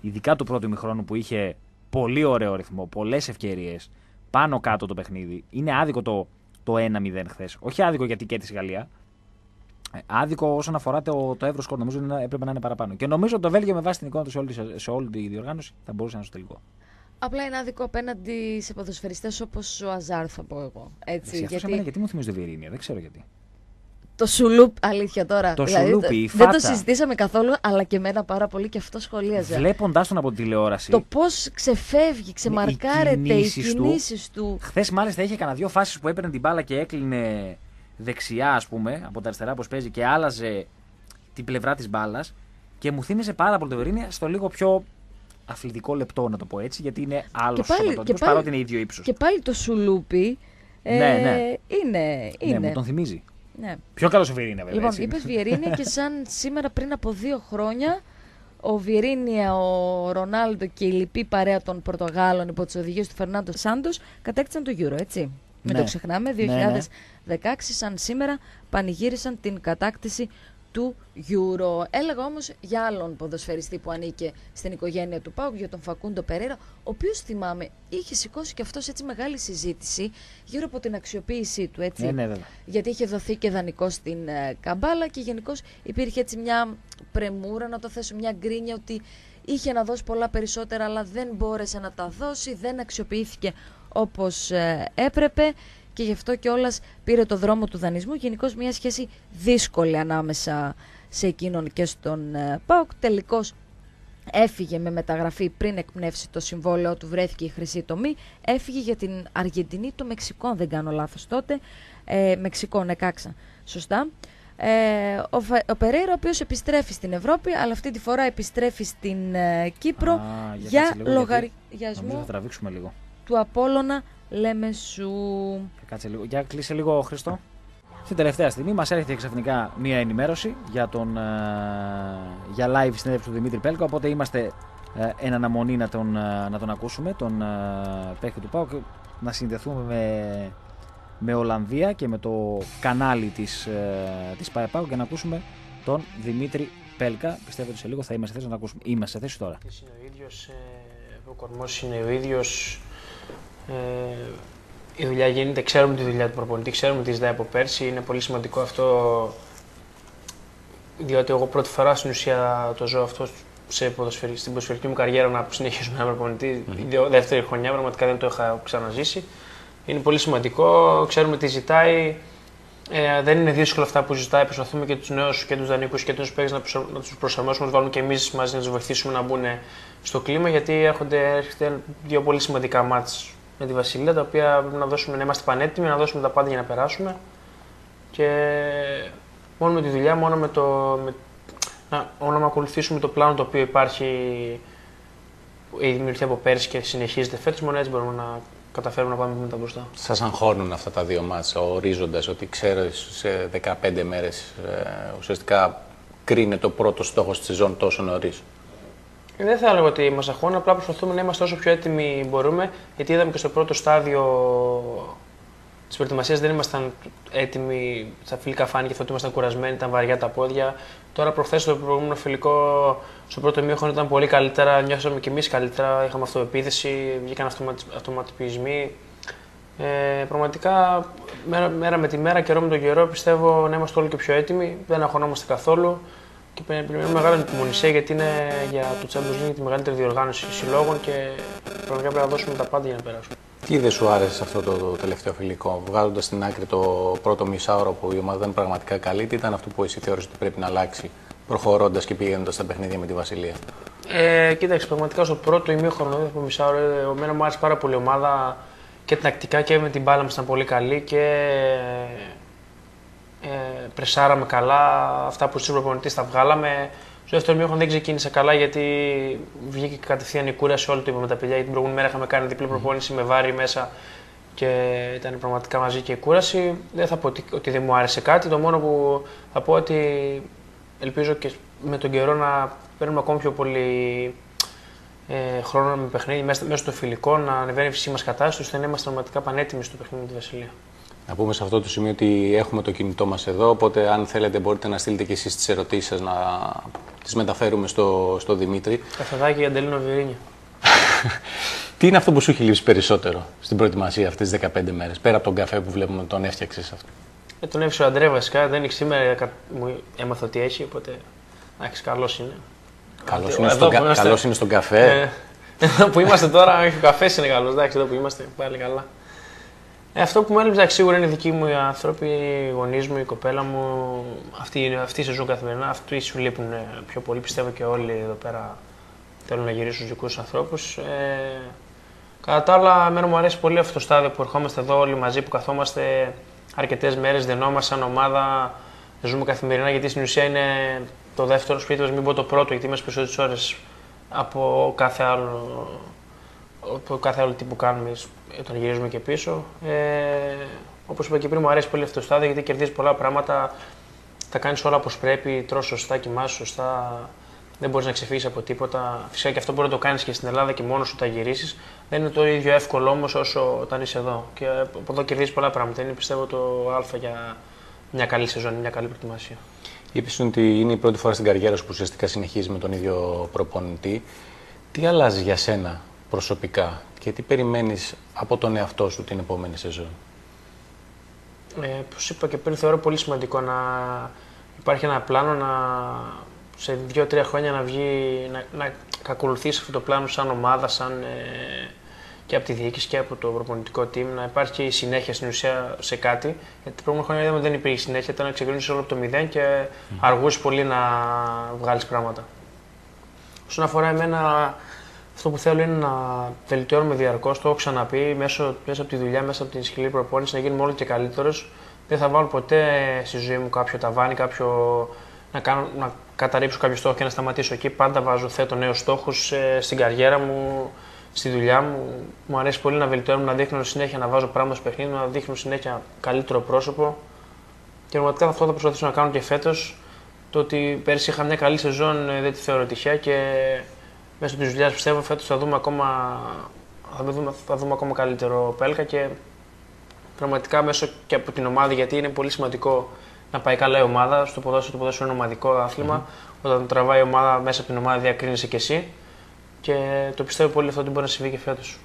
Ειδικά του πρώτου ημιχρόνου που είχε πολύ ωραίο ρυθμό, πολλές ευκαιρίες, πάνω κάτω το παιχνίδι. Είναι άδικο το, το 1-0 χθες. Όχι άδικο γιατί κέρδισε η Γαλλία. Ε, Άδικο όσον αφορά το, το εύρο σκορ. Νομίζω είναι- έπρεπε να είναι παραπάνω. Και νομίζω ότι το Βέλγιο με βάση την εικόνα του σε όλη, τη- σε όλη τη διοργάνωση θα μπορούσε να είναι στο τελικό. Απλά είναι άδικο απέναντι σε ποδοσφαιριστές όπως ο Αζάρ θα πω εγώ. Έτσι, Εσύ, αυτό γιατί σε μένα γιατί μου θυμίζει το Βιερίνια, δεν ξέρω γιατί. Το σουλούπ, αλήθεια τώρα. Το δηλαδή, σουλούπι, η Δεν το φάτσα. συζητήσαμε καθόλου, αλλά και εμένα πάρα πολύ και αυτό σχολίαζε. Βλέποντα τον από τη τηλεόραση. Το πώς ξεφεύγει, ξεμαρκάρεται, οι κινήσεις του. κινήσεις του. Χθες μάλιστα είχε κανένα δύο φάσεις που έπαιρνε την μπάλα και έκλεινε δεξιά, ας πούμε, από τα αριστερά πώ παίζει και άλλαζε την πλευρά της μπάλας. Και μου θύμισε πάρα πολύ το Βιερίνια στο λίγο πιο αθλητικό λεπτό, να το πω έτσι, γιατί είναι άλλος Και πάλι- σωματότυπος και πάλι- παρότι είναι ίδιο ύψος. Και πάλι το σουλούπι ε, Ναι, ναι. είναι. είναι. Ναι, μου τον θυμίζει. Ναι. Πιο καλό ο Βιερίνια, βέβαια. Λοιπόν, έτσι. είπε Βιερίνια και σαν σήμερα πριν από δύο χρόνια ο Βιερίνια, ο Ρονάλντο και η λοιπή παρέα των Πορτογάλων υπό τις οδηγίες του Φερνάντο Σάντος κατέκτησαν το Euro, έτσι. Μην Ναι. το ξεχνάμε. 2016, σαν σήμερα, πανηγύρισαν την κατάκτηση του Euro. Έλεγα όμως για άλλον ποδοσφαιριστή που ανήκε στην οικογένεια του Πάουκ, για τον Φακούντο Περέρα, ο οποίος θυμάμαι είχε σηκώσει και αυτός έτσι μεγάλη συζήτηση γύρω από την αξιοποίησή του, έτσι Ναι, ναι, βέβαια. γιατί είχε δοθεί και δανεικό στην ε, Καμπάλα και γενικώς υπήρχε έτσι μια πρεμούρα, να το θέσω μια γκρίνια ότι είχε να δώσει πολλά περισσότερα αλλά δεν μπόρεσε να τα δώσει, δεν αξιοποιήθηκε όπως ε, έπρεπε και γι' αυτό και πήρε το δρόμο του δανεισμού. Γενικώς μια σχέση δύσκολη ανάμεσα σε εκείνον και στον ε, ΠΑΟΚ. Τελικώς Έφυγε με μεταγραφή πριν εκπνεύσει το συμβόλαιο του, βρέθηκε η χρυσή τομή. Έφυγε για την Αργεντινή, το Μεξικό, αν δεν κάνω λάθος τότε. Ε, Μεξικό, ναι, κάξα. Σωστά. Ε, ο, Φα- ο Περέιρα, ο οποίος επιστρέφει στην Ευρώπη, αλλά αυτή τη φορά επιστρέφει στην ε, Κύπρο Α, για για κάτσε λίγο, γιατί Νομίζω λογαριασμό θα τραβήξουμε λίγο. του Απόλλωνα Λέμεσου. Κάτσε λίγο. Για κλείσε λίγο, Χριστό. Στην τελευταία στιγμή μας έρχεται ξαφνικά μία ενημέρωση για, τον, ε, για live συνέντευξη του Δημήτρη Πέλκο, οπότε είμαστε ε, εν αναμονή να τον, ε, να τον ακούσουμε, τον ε, παίχτη του ΠΑΟΚ, να συνδεθούμε με, με Ολλανδία και με το κανάλι της, ε, της ΠΑΕΠΑΟ για να ακούσουμε τον Δημήτρη Πέλκα. Πιστεύω ότι σε λίγο θα είμαστε σε θέση να τον ακούσουμε. Είμαστε σε θέση τώρα. είναι ο ίδιος, ε, ο κορμός είναι ο ίδιος, ε, η δουλειά γίνεται, ξέρουμε τη δουλειά του προπονητή, ξέρουμε τις ζητάει από πέρσι, είναι πολύ σημαντικό αυτό, διότι εγώ πρώτη φορά στην ουσία το ζω αυτό σε ποδοσφαιρι, στην ποδοσφαιρική μου καριέρα να συνεχίσω με ένα προπονητή, mm-hmm. δεύτερη χρονιά, πραγματικά δεν το είχα ξαναζήσει. Είναι πολύ σημαντικό, ξέρουμε τι ζητάει, ε, δεν είναι δύσκολο αυτά που ζητάει. Προσπαθούμε και τους νέους και τους δανεικούς και τους παίκτες να, προσαρ... να τους προσαρμόσουμε, να τους βάλουμε και εμείς μαζί να τους βοηθήσουμε να μπουν στο κλίμα. Γιατί έρχονται, έρχονται δύο πολύ σημαντικά μάτς με τη Βασιλεία, τα οποία πρέπει να, δώσουμε, να είμαστε πανέτοιμοι, να δώσουμε τα πάντα για να περάσουμε. Και μόνο με τη δουλειά, μόνο με το. Με, να, μόνο να ακολουθήσουμε το πλάνο το οποίο υπάρχει η δημιουργία από πέρσι και συνεχίζεται φέτος, μόνο έτσι μπορούμε να καταφέρουμε να πάμε μετά μπροστά. Σας αγχώνουν αυτά τα δύο μάτσα, ορίζοντας ότι ξέρεις σε 15 μέρες ε, ουσιαστικά κρίνεται το πρώτος στόχος της σεζόν τόσο νωρίς; Δεν θα έλεγα ότι μα αγχώνουν, απλά προσπαθούμε να είμαστε όσο πιο έτοιμοι μπορούμε, γιατί είδαμε και στο πρώτο στάδιο της προετοιμασίας δεν ήμασταν έτοιμοι. Στα φιλικά φάνηκε ότι ήμασταν κουρασμένοι, ήταν βαριά τα πόδια. Τώρα, προχθές το προηγούμενο φιλικό, στο πρώτο μήχρονο ήταν πολύ καλύτερα. Νιώσαμε κι εμείς καλύτερα. Είχαμε αυτοεπίθεση, βγήκαν αυτοματοποιισμοί. Ε, πραγματικά, μέρα, μέρα, με τη μέρα, καιρό με τον καιρό, πιστεύω να είμαστε όλοι και πιο έτοιμοι. Δεν αγχωνόμαστε καθόλου. Και περιμένουμε μεγάλη υπομονησία γιατί είναι για το Champions League τη μεγαλύτερη διοργάνωση συλλόγων και πραγματικά πρέπει να δώσουμε τα πάντα για να περάσουμε. Τι δεν σου άρεσε σε αυτό το, τελευταίο φιλικό, βγάζοντας στην άκρη το πρώτο μισάωρο που η ομάδα ήταν πραγματικά καλή, τι ήταν αυτό που εσύ θεώρησες ότι πρέπει να αλλάξει, προχωρώντας και πηγαίνοντας στα παιχνίδια με τη Βασιλεία; Ε, κοίταξε, πραγματικά στο πρώτο ημίχρονο, δεν το μισάωρο, ε, εμένα μου άρεσε πάρα πολύ η ομάδα και τακτικά και με την μπάλα μας ήταν πολύ καλή και ε, πρεσάραμε καλά. Αυτά που στους προπονητή τα βγάλαμε. Στο δεύτερο μήχρονο δεν ξεκίνησε καλά γιατί βγήκε κατευθείαν η κούραση όλο το είπαμε τα παιδιά. Γιατί την προηγούμενη μέρα είχαμε κάνει διπλή προπόνηση με βάρη μέσα και ήταν πραγματικά μαζί και η κούραση. Δεν θα πω ότι, ότι δεν μου άρεσε κάτι. Το μόνο που θα πω ότι ελπίζω και με τον καιρό να παίρνουμε ακόμη πιο πολύ ε, χρόνο με παιχνίδι μέσα, μέσα στο φιλικό, να ανεβαίνει η φυσική μας κατάσταση, ώστε να είμαστε πραγματικά πανέτοιμοι στο παιχνίδι με τη Βασιλεία. Να πούμε σε αυτό το σημείο ότι έχουμε το κινητό μας εδώ, οπότε αν θέλετε μπορείτε να στείλετε και εσείς τις ερωτήσεις σας να τις μεταφέρουμε στο, στο Δημήτρη. Καφεδάκι για Αντελίνο Βιρίνια. [laughs] Τι είναι αυτό που σου έχει λείψει περισσότερο στην προετοιμασία αυτές τις 15 μέρες, πέρα από τον καφέ που βλέπουμε τον έφτιαξες αυτό; Ε, τον έφτιαξε ο Αντρέα βασικά, δεν έχει σήμερα, μου έμαθα ότι έχει, οπότε εντάξει, καλός είναι. Καλός, είναι, στον, κα... καλός είναι στον καφέ. Ε, [laughs] εδώ που είμαστε τώρα, όχι ο καφές είναι καλός, εντάξει, εδώ που είμαστε πάλι καλά. Ε, αυτό που μου έλειψε σίγουρα είναι οι δικοί μου οι άνθρωποι, οι γονείς μου, η κοπέλα μου. Αυτή, αυτή η σεζόν καθημερινά. Αυτοί σου λείπουν ε, πιο πολύ. Πιστεύω και όλοι εδώ πέρα θέλουν να γυρίσουν στους δικούς ανθρώπους. Ε, κατά τα άλλα, εμένα μου αρέσει πολύ αυτό το στάδιο που ερχόμαστε εδώ όλοι μαζί, που καθόμαστε αρκετές μέρες, δενόμαστε σαν ομάδα, ζούμε καθημερινά. Γιατί στην ουσία είναι το δεύτερο σπίτι μας, μην πω το πρώτο, γιατί είμαστε περισσότερες ώρες από κάθε άλλο από κάθε άλλο τι που κάνουμε όταν γυρίζουμε και πίσω. Ε, Όπως είπα και πριν, μου αρέσει πολύ αυτό το στάδιο γιατί κερδίζεις πολλά πράγματα. Τα κάνεις όλα όπως πρέπει, τρως σωστά, κοιμάσαι σωστά. Δεν μπορείς να ξεφύγεις από τίποτα. Φυσικά και αυτό μπορεί να το κάνεις και στην Ελλάδα και μόνος σου τα γυρίσεις. Δεν είναι το ίδιο εύκολο όμως όσο όταν είσαι εδώ. Και από εδώ κερδίζεις πολλά πράγματα. Είναι πιστεύω το Α για μια καλή σεζόν, μια καλή προετοιμασία. Είπε ότι είναι η πρώτη φορά στην καριέρα σου που ουσιαστικά συνεχίζεις με τον ίδιο προπονητή. Τι αλλάζει για σένα προσωπικά και τι περιμένεις από τον εαυτό σου την επόμενη σεζόν; Ε, όπως είπα και πριν, θεωρώ πολύ σημαντικό να υπάρχει ένα πλάνο να σε δύο-τρία χρόνια να βγει, να, να ακολουθήσει αυτό το πλάνο σαν ομάδα, σαν, ε, και από τη διοίκηση και από το προπονητικό team, να υπάρχει συνέχεια στην ουσία σε κάτι. Γιατί την προηγούμενη χρόνια είδαμε δεν υπήρχε συνέχεια, ήταν να ξεκινήσεις όλο από το μηδέν και mm. αργούσε πολύ να βγάλεις πράγματα. Όσον αφορά εμένα, αυτό που θέλω είναι να βελτιώνουμε διαρκώς. Το έχω ξαναπεί μέσω, μέσα από τη δουλειά, μέσα από την σκληρή προπόνηση, να γίνουμε όλο και καλύτερος. Δεν θα βάλω ποτέ στη ζωή μου κάποιο ταβάνι, κάποιο, να, κάνω, να καταρρύψω κάποιο στόχο και να σταματήσω εκεί. Πάντα βάζω, θέτω νέους στόχους ε, στην καριέρα μου, στη δουλειά μου. Μου αρέσει πολύ να βελτιώνω, να δείχνω συνέχεια να βάζω πράγματα στο παιχνίδι, να δείχνω συνέχεια καλύτερο πρόσωπο. Και πραγματικά αυτό θα προσπαθήσω να κάνω και φέτος. Το ότι πέρσι είχα μια καλή σεζόν ε, δεν τη θεωρώ τυχαία και μέσω της δουλειάς πιστεύω φέτος θα δούμε ακόμα. Θα δούμε, θα δούμε ακόμα καλύτερο Πέλκα και πραγματικά μέσω και από την ομάδα γιατί είναι πολύ σημαντικό να πάει καλά η ομάδα. Στο ποδόσφαιρο, το ποδόσφαιρο είναι ομαδικό άθλημα. Όταν τραβάει η ομάδα μέσα από την ομάδα, διακρίνεσαι κι εσύ. Και το πιστεύω πολύ αυτό ότι μπορεί να συμβεί και φέτος.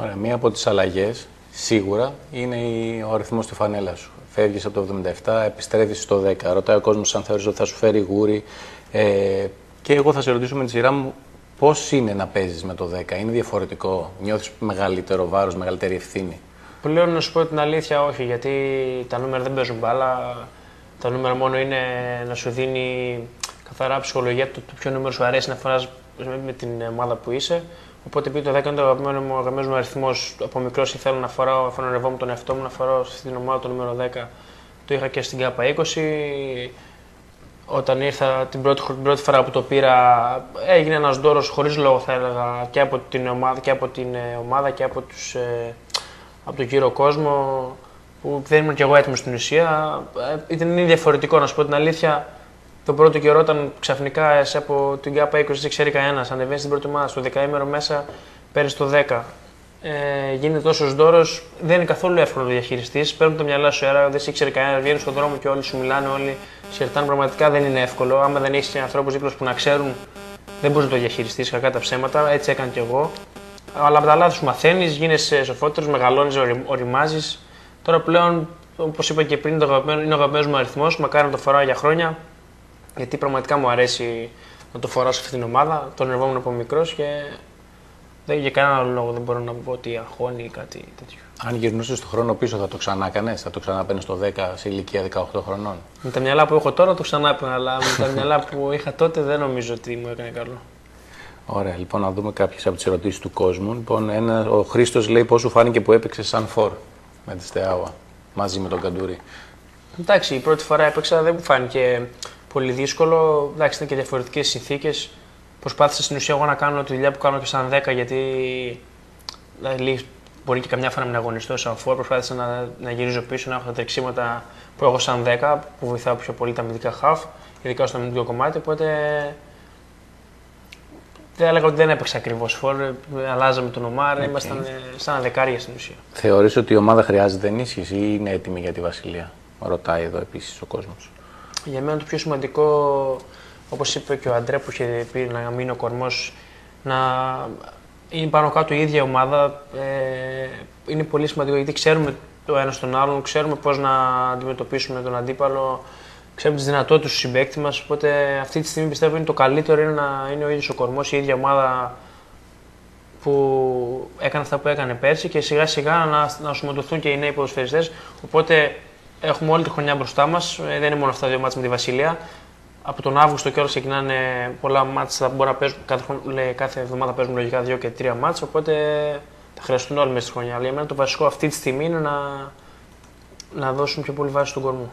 Ωραία. Μία από τις αλλαγές σίγουρα είναι η- ο αριθμός του φανέλα σου. Φεύγεις από το 77, επιστρέφεις στο 10. Ρωτάει ο κόσμος αν θεωρείς ότι θα σου φέρει γούρι. Ε, και εγώ θα σε ρωτήσω με τη σειρά μου πώς είναι να παίζεις με το 10. Είναι διαφορετικό. Νιώθεις μεγαλύτερο βάρος, μεγαλύτερη ευθύνη. Πλέον να σου πω την αλήθεια, όχι, γιατί τα νούμερα δεν παίζουν μπάλα. Τα νούμερα μόνο είναι να σου δίνει καθαρά ψυχολογία το, το ποιο νούμερο σου αρέσει να φοράς με, με την ομάδα που είσαι. Οπότε επειδή το 10 είναι το αγαπημένο μου, αγαπημένος μου αριθμός από μικρός ήθελα να φοράω, αφού ονειρευόμουν τον εαυτό μου, να φοράω στην ομάδα το νούμερο 10. Το είχα και στην ΚΑΠΑ 20. Όταν ήρθα την πρώτη, χρ- την πρώτη φορά που το πήρα, έγινε ένας δώρος χωρίς λόγο θα έλεγα και από την ομάδα και από, την, ε, ομάδα, και από, τους, ε, από τον κύριο κόσμο που δεν ήμουν κι εγώ έτοιμος στην ουσία. Ε, Ήταν είναι διαφορετικό να σου πω την αλήθεια. Τον πρώτο καιρό, όταν ξαφνικά εσύ από την ΚΑΠΑ 20 δεν ξέρει κανένας, ανεβαίνει στην πρώτη ομάδα, στο δεκαήμερο μέσα παίρνεις το 10. Ε, γίνεται τόσος δώρος, δεν είναι καθόλου εύκολο να το διαχειριστείς. Παίρνουν τα μυαλά σου αέρα, δεν σε ήξερε κανένας, βγαίνεις στον δρόμο και όλοι σου μιλάνε, όλοι σε ρωτάνε. Πραγματικά δεν είναι εύκολο. Άμα δεν έχεις ανθρώπους δίπλα σου που να ξέρουν, δεν μπορείς να το διαχειριστείς κακά τα ψέματα. Έτσι έκανα κι εγώ. Αλλά από τα λάθη σου μαθαίνεις, γίνεσαι σοφότερος, μεγαλώνεις, οριμάζεις. Τώρα πλέον, όπως είπα και πριν, το αγαπημένο, είναι ο αγαπημένος μου αριθμός. Μακάρι να το φοράω για χρόνια. Γιατί πραγματικά μου αρέσει να το φοράω σε αυτή την ομάδα. Τον ερευόμουν από μικρός και δεν, για κανένα άλλο λόγο δεν μπορώ να πω ότι αγχώνει ή κάτι τέτοιο. Αν γυρνούσες στον χρόνο πίσω, θα το ξανά έκανε, θα το ξανά παίρνει στο 10 σε ηλικία 18 χρονών; Με τα μυαλά που έχω τώρα το ξανά έπαιρνα, αλλά με τα μυαλά που είχα τότε δεν νομίζω ότι μου έκανε καλό. Ωραία, λοιπόν, να δούμε κάποιες από τις ερωτήσεις του κόσμου. Λοιπόν, ένα, ο Χρήστος λέει πώς σου φάνηκε που έπαιξες σαν φορ με τη Στεάουα μαζί με τον Καντούρη. Εντάξει, η πρώτη φορά έπαιξα δεν μου φάνηκε πολύ δύσκολο. Εντάξει, ήταν και διαφορετικές συνθήκες. Προσπάθησα στην ουσία εγώ να κάνω τη δουλειά που κάνω και σαν 10, γιατί δηλαδή, μπορεί και καμιά φορά να μην αγωνιστώ σαν φόρ. Προσπάθησα να, να γυρίζω πίσω, να έχω τα τρεξίματα που έχω σαν 10, που βοηθάω πιο πολύ τα αμυντικά half, ειδικά στο αμυντικό κομμάτι. Οπότε δεν έλεγα ότι δεν έπαιξα ακριβώς φόρ. Αλλάζαμε τον Ομάρ, ήμασταν ε, σαν δεκάρια στην ουσία. Θεωρείς ότι η ομάδα χρειάζεται ενίσχυση ή είναι έτοιμη για τη Βασιλεία; Ρωτάει εδώ επίσης ο κόσμος. Για μένα το πιο σημαντικό, όπως είπε και ο Αντρέ που είχε πει να μείνει ο κορμός, να είναι πάνω κάτω η ίδια ομάδα. Ε, είναι πολύ σημαντικό γιατί ξέρουμε το ένα τον άλλον, ξέρουμε πώς να αντιμετωπίσουμε τον αντίπαλο, ξέρουμε τις δυνατότητες του συμπέκτη μας. Οπότε αυτή τη στιγμή πιστεύω είναι το καλύτερο είναι να είναι ο ίδιος ο κορμός, η ίδια ομάδα που έκανε αυτά που έκανε πέρσι και σιγά σιγά να, να συμμετοχθούν και οι νέοι ποδοσφαιριστές. Οπότε έχουμε όλη τη χρονιά μπροστά μας. Δεν είναι μόνο αυτά τα δύο μάτια με τη Βασιλεία. Από τον Αύγουστο και όλα ξεκινάνε πολλά μάτια. Θα μπορεί να παίζουν κάθε, χρόνο- λέει, κάθε εβδομάδα παίζουν λογικά δύο και τρία μάτια. Οπότε θα χρειαστούν όλοι μέσα στη χρονιά. Αλλά για μένα το βασικό αυτή τη στιγμή είναι να, να δώσουν πιο πολύ βάση στον κορμό.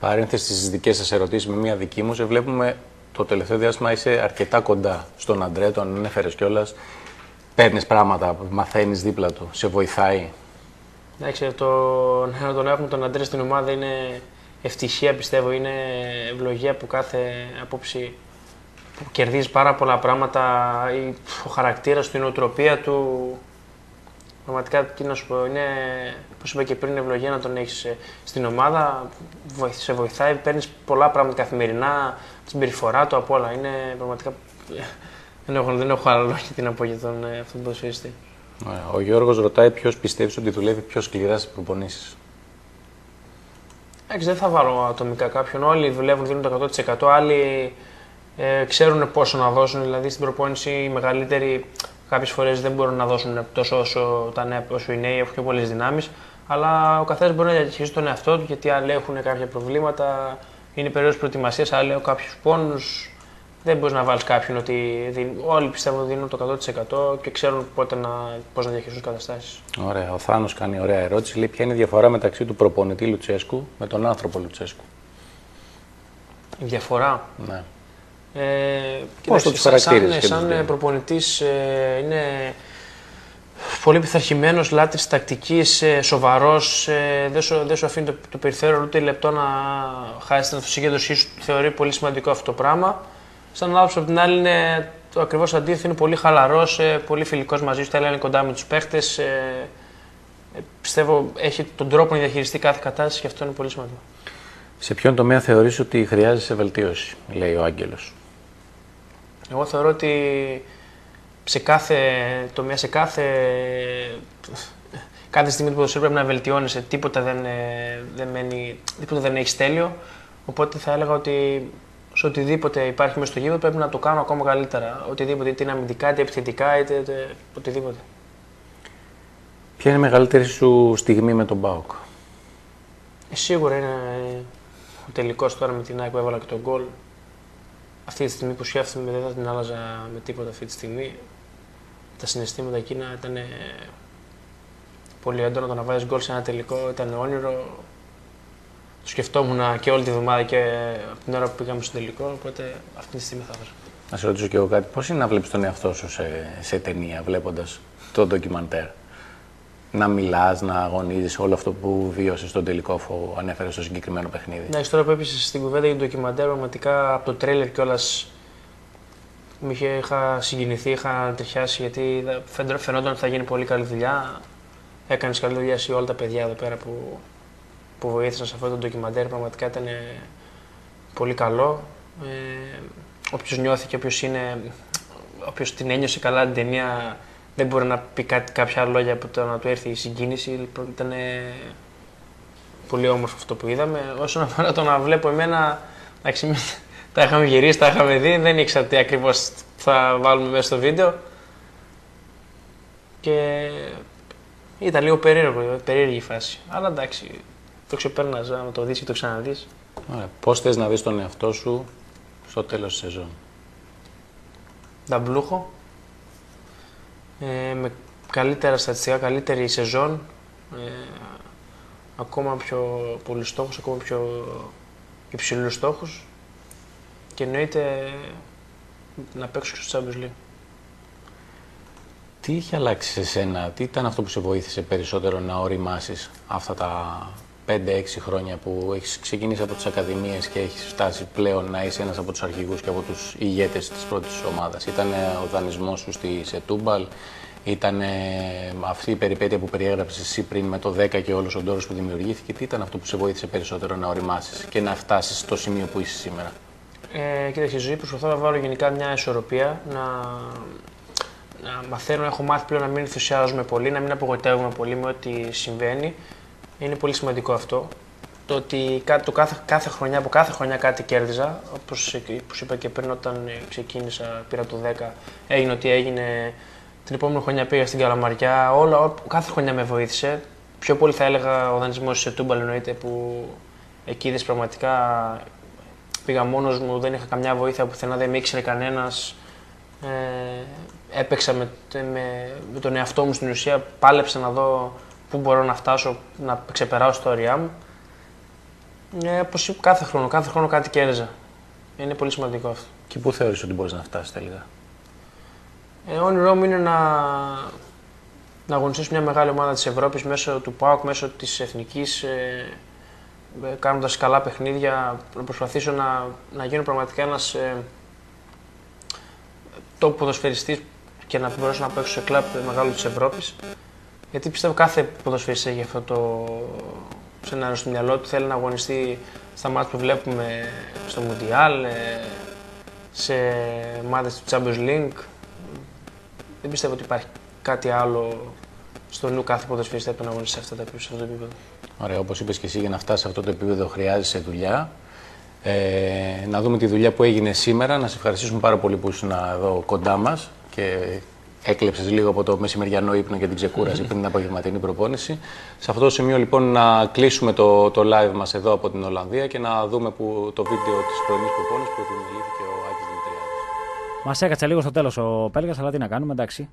Παρένθεση στις δικές σας ερωτήσεις με μία δική μου, σε βλέπουμε το τελευταίο διάστημα είσαι αρκετά κοντά στον Αντρέ, τον ανέφερες κιόλας. Παίρνεις πράγματα, μαθαίνεις δίπλα του, σε βοηθάει. Εντάξει, το να τον έχουμε τον Αντρέ στην ομάδα είναι ευτυχία πιστεύω, είναι ευλογία από κάθε απόψη που κερδίζει πάρα πολλά πράγματα, η- ο χαρακτήρας του, η νοοτροπία του, πραγματικά τι να σου πω, είναι, όπως είπα και πριν, είναι ευλογία να τον έχεις ε, στην ομάδα, βοηθ- σε βοηθάει, παίρνεις πολλά πράγματα καθημερινά, τη συμπεριφορά του, από όλα, είναι πραγματικά, ε, δεν έχω, δεν έχω άλλα λόγια τι να πω για τον, ε, αυτόν τον ποδοσφαιριστή. Ωραία. Ο Γιώργος ρωτάει ποιος πιστεύεις ότι δουλεύει πιο σκληρά στις προπονήσεις. Εντάξει, δεν θα βάλω ατομικά κάποιον. Όλοι δουλεύουν, δίνουν το 100%. Άλλοι ε, ξέρουν πόσο να δώσουν. Δηλαδή στην προπόνηση οι μεγαλύτεροι κάποιες φορές δεν μπορούν να δώσουν τόσο όσο, τα νέα, όσο οι νέοι έχουν πιο πολλές δυνάμεις. Αλλά ο καθένας μπορεί να διαχειριστεί τον εαυτό του γιατί άλλοι έχουν κάποια προβλήματα. Είναι περίοδος προετοιμασίας, άλλοι έχουν κάποιους πόνους. Δεν μπορείς να βάλεις κάποιον ότι δίνουν, όλοι πιστεύω δίνουν το 100% και ξέρουν πότε να, πώς να διαχειριστούν τις καταστάσεις. Ωραία. Ο Θάνος κάνει ωραία ερώτηση. Λέει ποια είναι η διαφορά μεταξύ του προπονητή Λουτσέσκου με τον άνθρωπο Λουτσέσκου; Η διαφορά; Ναι. Ε, Πώς το κοιτάξτε, τους σαν- χαρακτήριζες σαν, και τους σαν δύο; προπονητής ε, είναι πολύ πειθαρχημένος, λάτρης τακτικής, σοβαρός. Ε, δεν, σου, δεν σου αφήνει το, το περιθώριο ούτε λεπτό να χάσεις την αυτοσυγκέντρωσή σου. Θεωρεί πολύ σημαντικό αυτό το πράγμα. Σαν άνθρωπο, από την άλλη, είναι το ακριβώς αντίθετο. Είναι πολύ χαλαρός, ε, πολύ φιλικός μαζί σου. Θέλει να είναι κοντά με τους παίχτες. Ε, ε, πιστεύω έχει τον τρόπο να διαχειριστεί κάθε κατάσταση και αυτό είναι πολύ σημαντικό. Σε ποιον τομέα θεωρείς ότι χρειάζεσαι βελτίωση, λέει ο Άγγελος; Εγώ θεωρώ ότι σε κάθε τομέα, σε κάθε, κάθε στιγμή του ποδοσφαίρου πρέπει να βελτιώνεσαι. Τίποτα δεν, ε, δεν, μένει, τίποτα δεν έχεις τέλειο. Οπότε θα έλεγα ότι σε οτιδήποτε υπάρχει μέσα στο γήπεδο πρέπει να το κάνω ακόμα καλύτερα. Οτιδήποτε, είτε είναι αμυντικά, είτε επιθετικά, είτε, είτε οτιδήποτε. Ποια είναι η μεγαλύτερη σου στιγμή με τον Μπάουκ; Ε, σίγουρα είναι ο τελικός τώρα με την ΑΕΚ που έβαλα και τον γκολ. Αυτή τη στιγμή που σκέφτομαι δεν θα την άλλαζα με τίποτα αυτή τη στιγμή. Τα συναισθήματα εκείνα ήταν πολύ έντονα. Το να βάζεις γκολ σε ένα τελικό ήταν όνειρο. Το σκεφτόμουν και όλη τη βδομάδα και από την ώρα που πήγαμε στο τελικό. Οπότε αυτή τη στιγμή θα βάζω. Να σε ρωτήσω και εγώ κάτι. Πώς είναι να βλέπεις τον εαυτό σου σε, σε ταινία, βλέποντας το ντοκιμαντέρ; Να μιλάς, να αγωνίζεις όλο αυτό που βίωσες στον τελικό, αφού ανέφερες στο συγκεκριμένο παιχνίδι; Ναι, τώρα που έπεισες στην κουβέντα για το ντοκιμαντέρ, πραγματικά από το τρέλερ κιόλας με είχε, είχα συγκινηθεί, είχα τριχιάσει γιατί φαινόταν ότι θα γίνει πολύ καλή δουλειά. Έκανες καλή δουλειά σε όλα τα παιδιά εδώ πέρα που, που βοήθησαν σε αυτό το ντοκιμαντέρ. Πραγματικά ήταν πολύ καλό. Ε, όποιος νιώθει και όποιος είναι. Όποιος την ένιωσε καλά την ταινία, δεν μπορεί να πει κάτι, κάποια λόγια από το να του έρθει η συγκίνηση. Λοιπόν, ήταν πολύ όμορφο αυτό που είδαμε. Όσον αφορά το να βλέπω εμένα, εντάξει, [laughs] τα είχαμε γυρίσει, τα είχαμε δει, δεν ήξερα τι ακριβώς θα βάλουμε μέσα στο βίντεο. Και ήταν λίγο περίεργο, περίεργη η φάση. Αλλά εντάξει, το ξεπέρναζα να το δεις και το ξαναδείς. Πώς θες να δεις τον εαυτό σου στο τέλος της σεζόν; Νταμπλούχο, ε, με καλύτερα στατιστικά, καλύτερη σεζόν, ε, ακόμα πιο πολλούς στόχους, ακόμα πιο υψηλούς στόχους και εννοείται να παίξω και στο Champions League. Τι είχε αλλάξει σε σένα, τι ήταν αυτό που σε βοήθησε περισσότερο να οριμάσεις αυτά τα 5-6 χρόνια που έχεις ξεκινήσει από τις ακαδημίες και έχεις φτάσει πλέον να είσαι ένας από τους αρχηγούς και από τους ηγέτες της πρώτης ομάδας. Ήταν ο δανεισμός σου στη Σετούμπαλ, ήταν αυτή η περιπέτεια που περιέγραψες εσύ πριν με το 10 και όλος ο τόρος που δημιουργήθηκε. Τι ήταν αυτό που σε βοήθησε περισσότερο να οριμάσεις και να φτάσεις στο σημείο που είσαι σήμερα; Ε, κοίταξε, η ζωή προσπαθώ να βάλω γενικά μια ισορροπία, να, να μαθαίνω, έχω μάθει πλέον να μην ενθουσιάζομαι πολύ, να μην απογοητεύομαι πολύ με ό,τι συμβαίνει. Είναι πολύ σημαντικό αυτό. Το ότι το κάθε, κάθε χρονιά, από κάθε χρονιά κάτι κέρδιζα, όπως, όπως είπα και πριν όταν ξεκίνησα, πήρα το 10, έγινε ότι έγινε, την επόμενη χρονιά πήγα στην Καλαμαριά, όλα, κάθε χρονιά με βοήθησε. Πιο πολύ θα έλεγα ο δανεισμός σε Τούμπαλ εννοείται που εκεί είδες πραγματικά πήγα μόνος μου, δεν είχα καμιά βοήθεια πουθενά, δεν με ήξερε κανένας. Ε, έπαιξα με, με, με, τον εαυτό μου στην ουσία, πάλεψα να δω πού μπορώ να φτάσω, να ξεπεράσω το όρια μου. Ε, όπως κάθε χρόνο, κάθε χρόνο κάτι κέρδιζα. Είναι πολύ σημαντικό αυτό. Και πού θεωρείς ότι μπορείς να φτάσεις τελικά; Ε, όνειρό μου είναι να, να αγωνιστήσω μια μεγάλη ομάδα της Ευρώπης μέσω του ΠΑΟΚ, μέσω της Εθνικής, ε, ε, κάνοντας καλά παιχνίδια, να προσπαθήσω να, να γίνω πραγματικά ένας ε, top ποδοσφαιριστής και να μπορέσω να παίξω σε κλαμπ μεγάλο της Ευρώπης. Γιατί πιστεύω κάθε ποδοσφαιριστής έχει αυτό το σενάριο στο μυαλό του. Θέλει να αγωνιστεί στα μάτια που βλέπουμε στο Μουντιάλ, ε, σε ομάδες του Champions League. Δεν πιστεύω ότι υπάρχει κάτι άλλο στο νου κάθε ποδοσφαιριστή που να αγωνιστεί σε, αυτό το επίπεδο. Ωραία, όπως είπες και εσύ, για να φτάσει σε αυτό το επίπεδο χρειάζεσαι δουλειά. Ε, να δούμε τη δουλειά που έγινε σήμερα. Να σε ευχαριστήσουμε πάρα πολύ που ήσουν εδώ κοντά μας και έκλεψες λίγο από το μεσημεριανό ύπνο και την ξεκούραση πριν την απογευματινή προπόνηση. Σε αυτό το σημείο λοιπόν να κλείσουμε το, το live μας εδώ από την Ολλανδία και να δούμε που, το βίντεο της πρωινής προπόνησης που επιμελήθηκε ο Άκης Δημητριάδης. Μας έκατσε λίγο στο τέλος ο Πέλγας, αλλά τι να κάνουμε, εντάξει.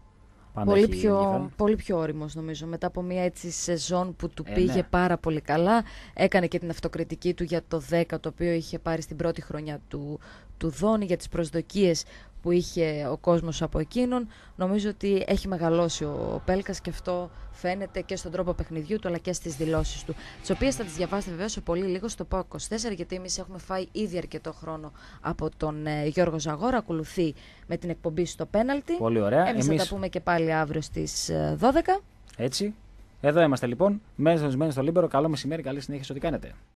Πάντα πολύ, πιο, πολύ πιο όριμος νομίζω μετά από μια έτσι σεζόν που του ε, πήγε ναι. πάρα πολύ καλά έκανε και την αυτοκριτική του για το 10 το οποίο είχε πάρει στην πρώτη χρονιά του, του Δόνη για τις προσδοκίες που είχε ο κόσμος από εκείνον. Νομίζω ότι έχει μεγαλώσει ο Πέλκας και αυτό φαίνεται και στον τρόπο παιχνιδιού του αλλά και στις δηλώσεις του. Τις οποίες θα τις διαβάσετε βεβαίως σε πολύ λίγο στο ΠΑΟΚ 24 γιατί εμείς έχουμε φάει ήδη αρκετό χρόνο από τον ε, Γιώργο Ζαγόρα. Ακολουθεί με την εκπομπή στο πέναλτι. Πολύ ωραία. Εμείς, θα τα πούμε και πάλι αύριο στις ε, 12. Έτσι. Εδώ είμαστε λοιπόν. Μέσα στο Λίμπερο. Καλό μεσημέρι, καλή συνέχεια ό,τι κάνετε.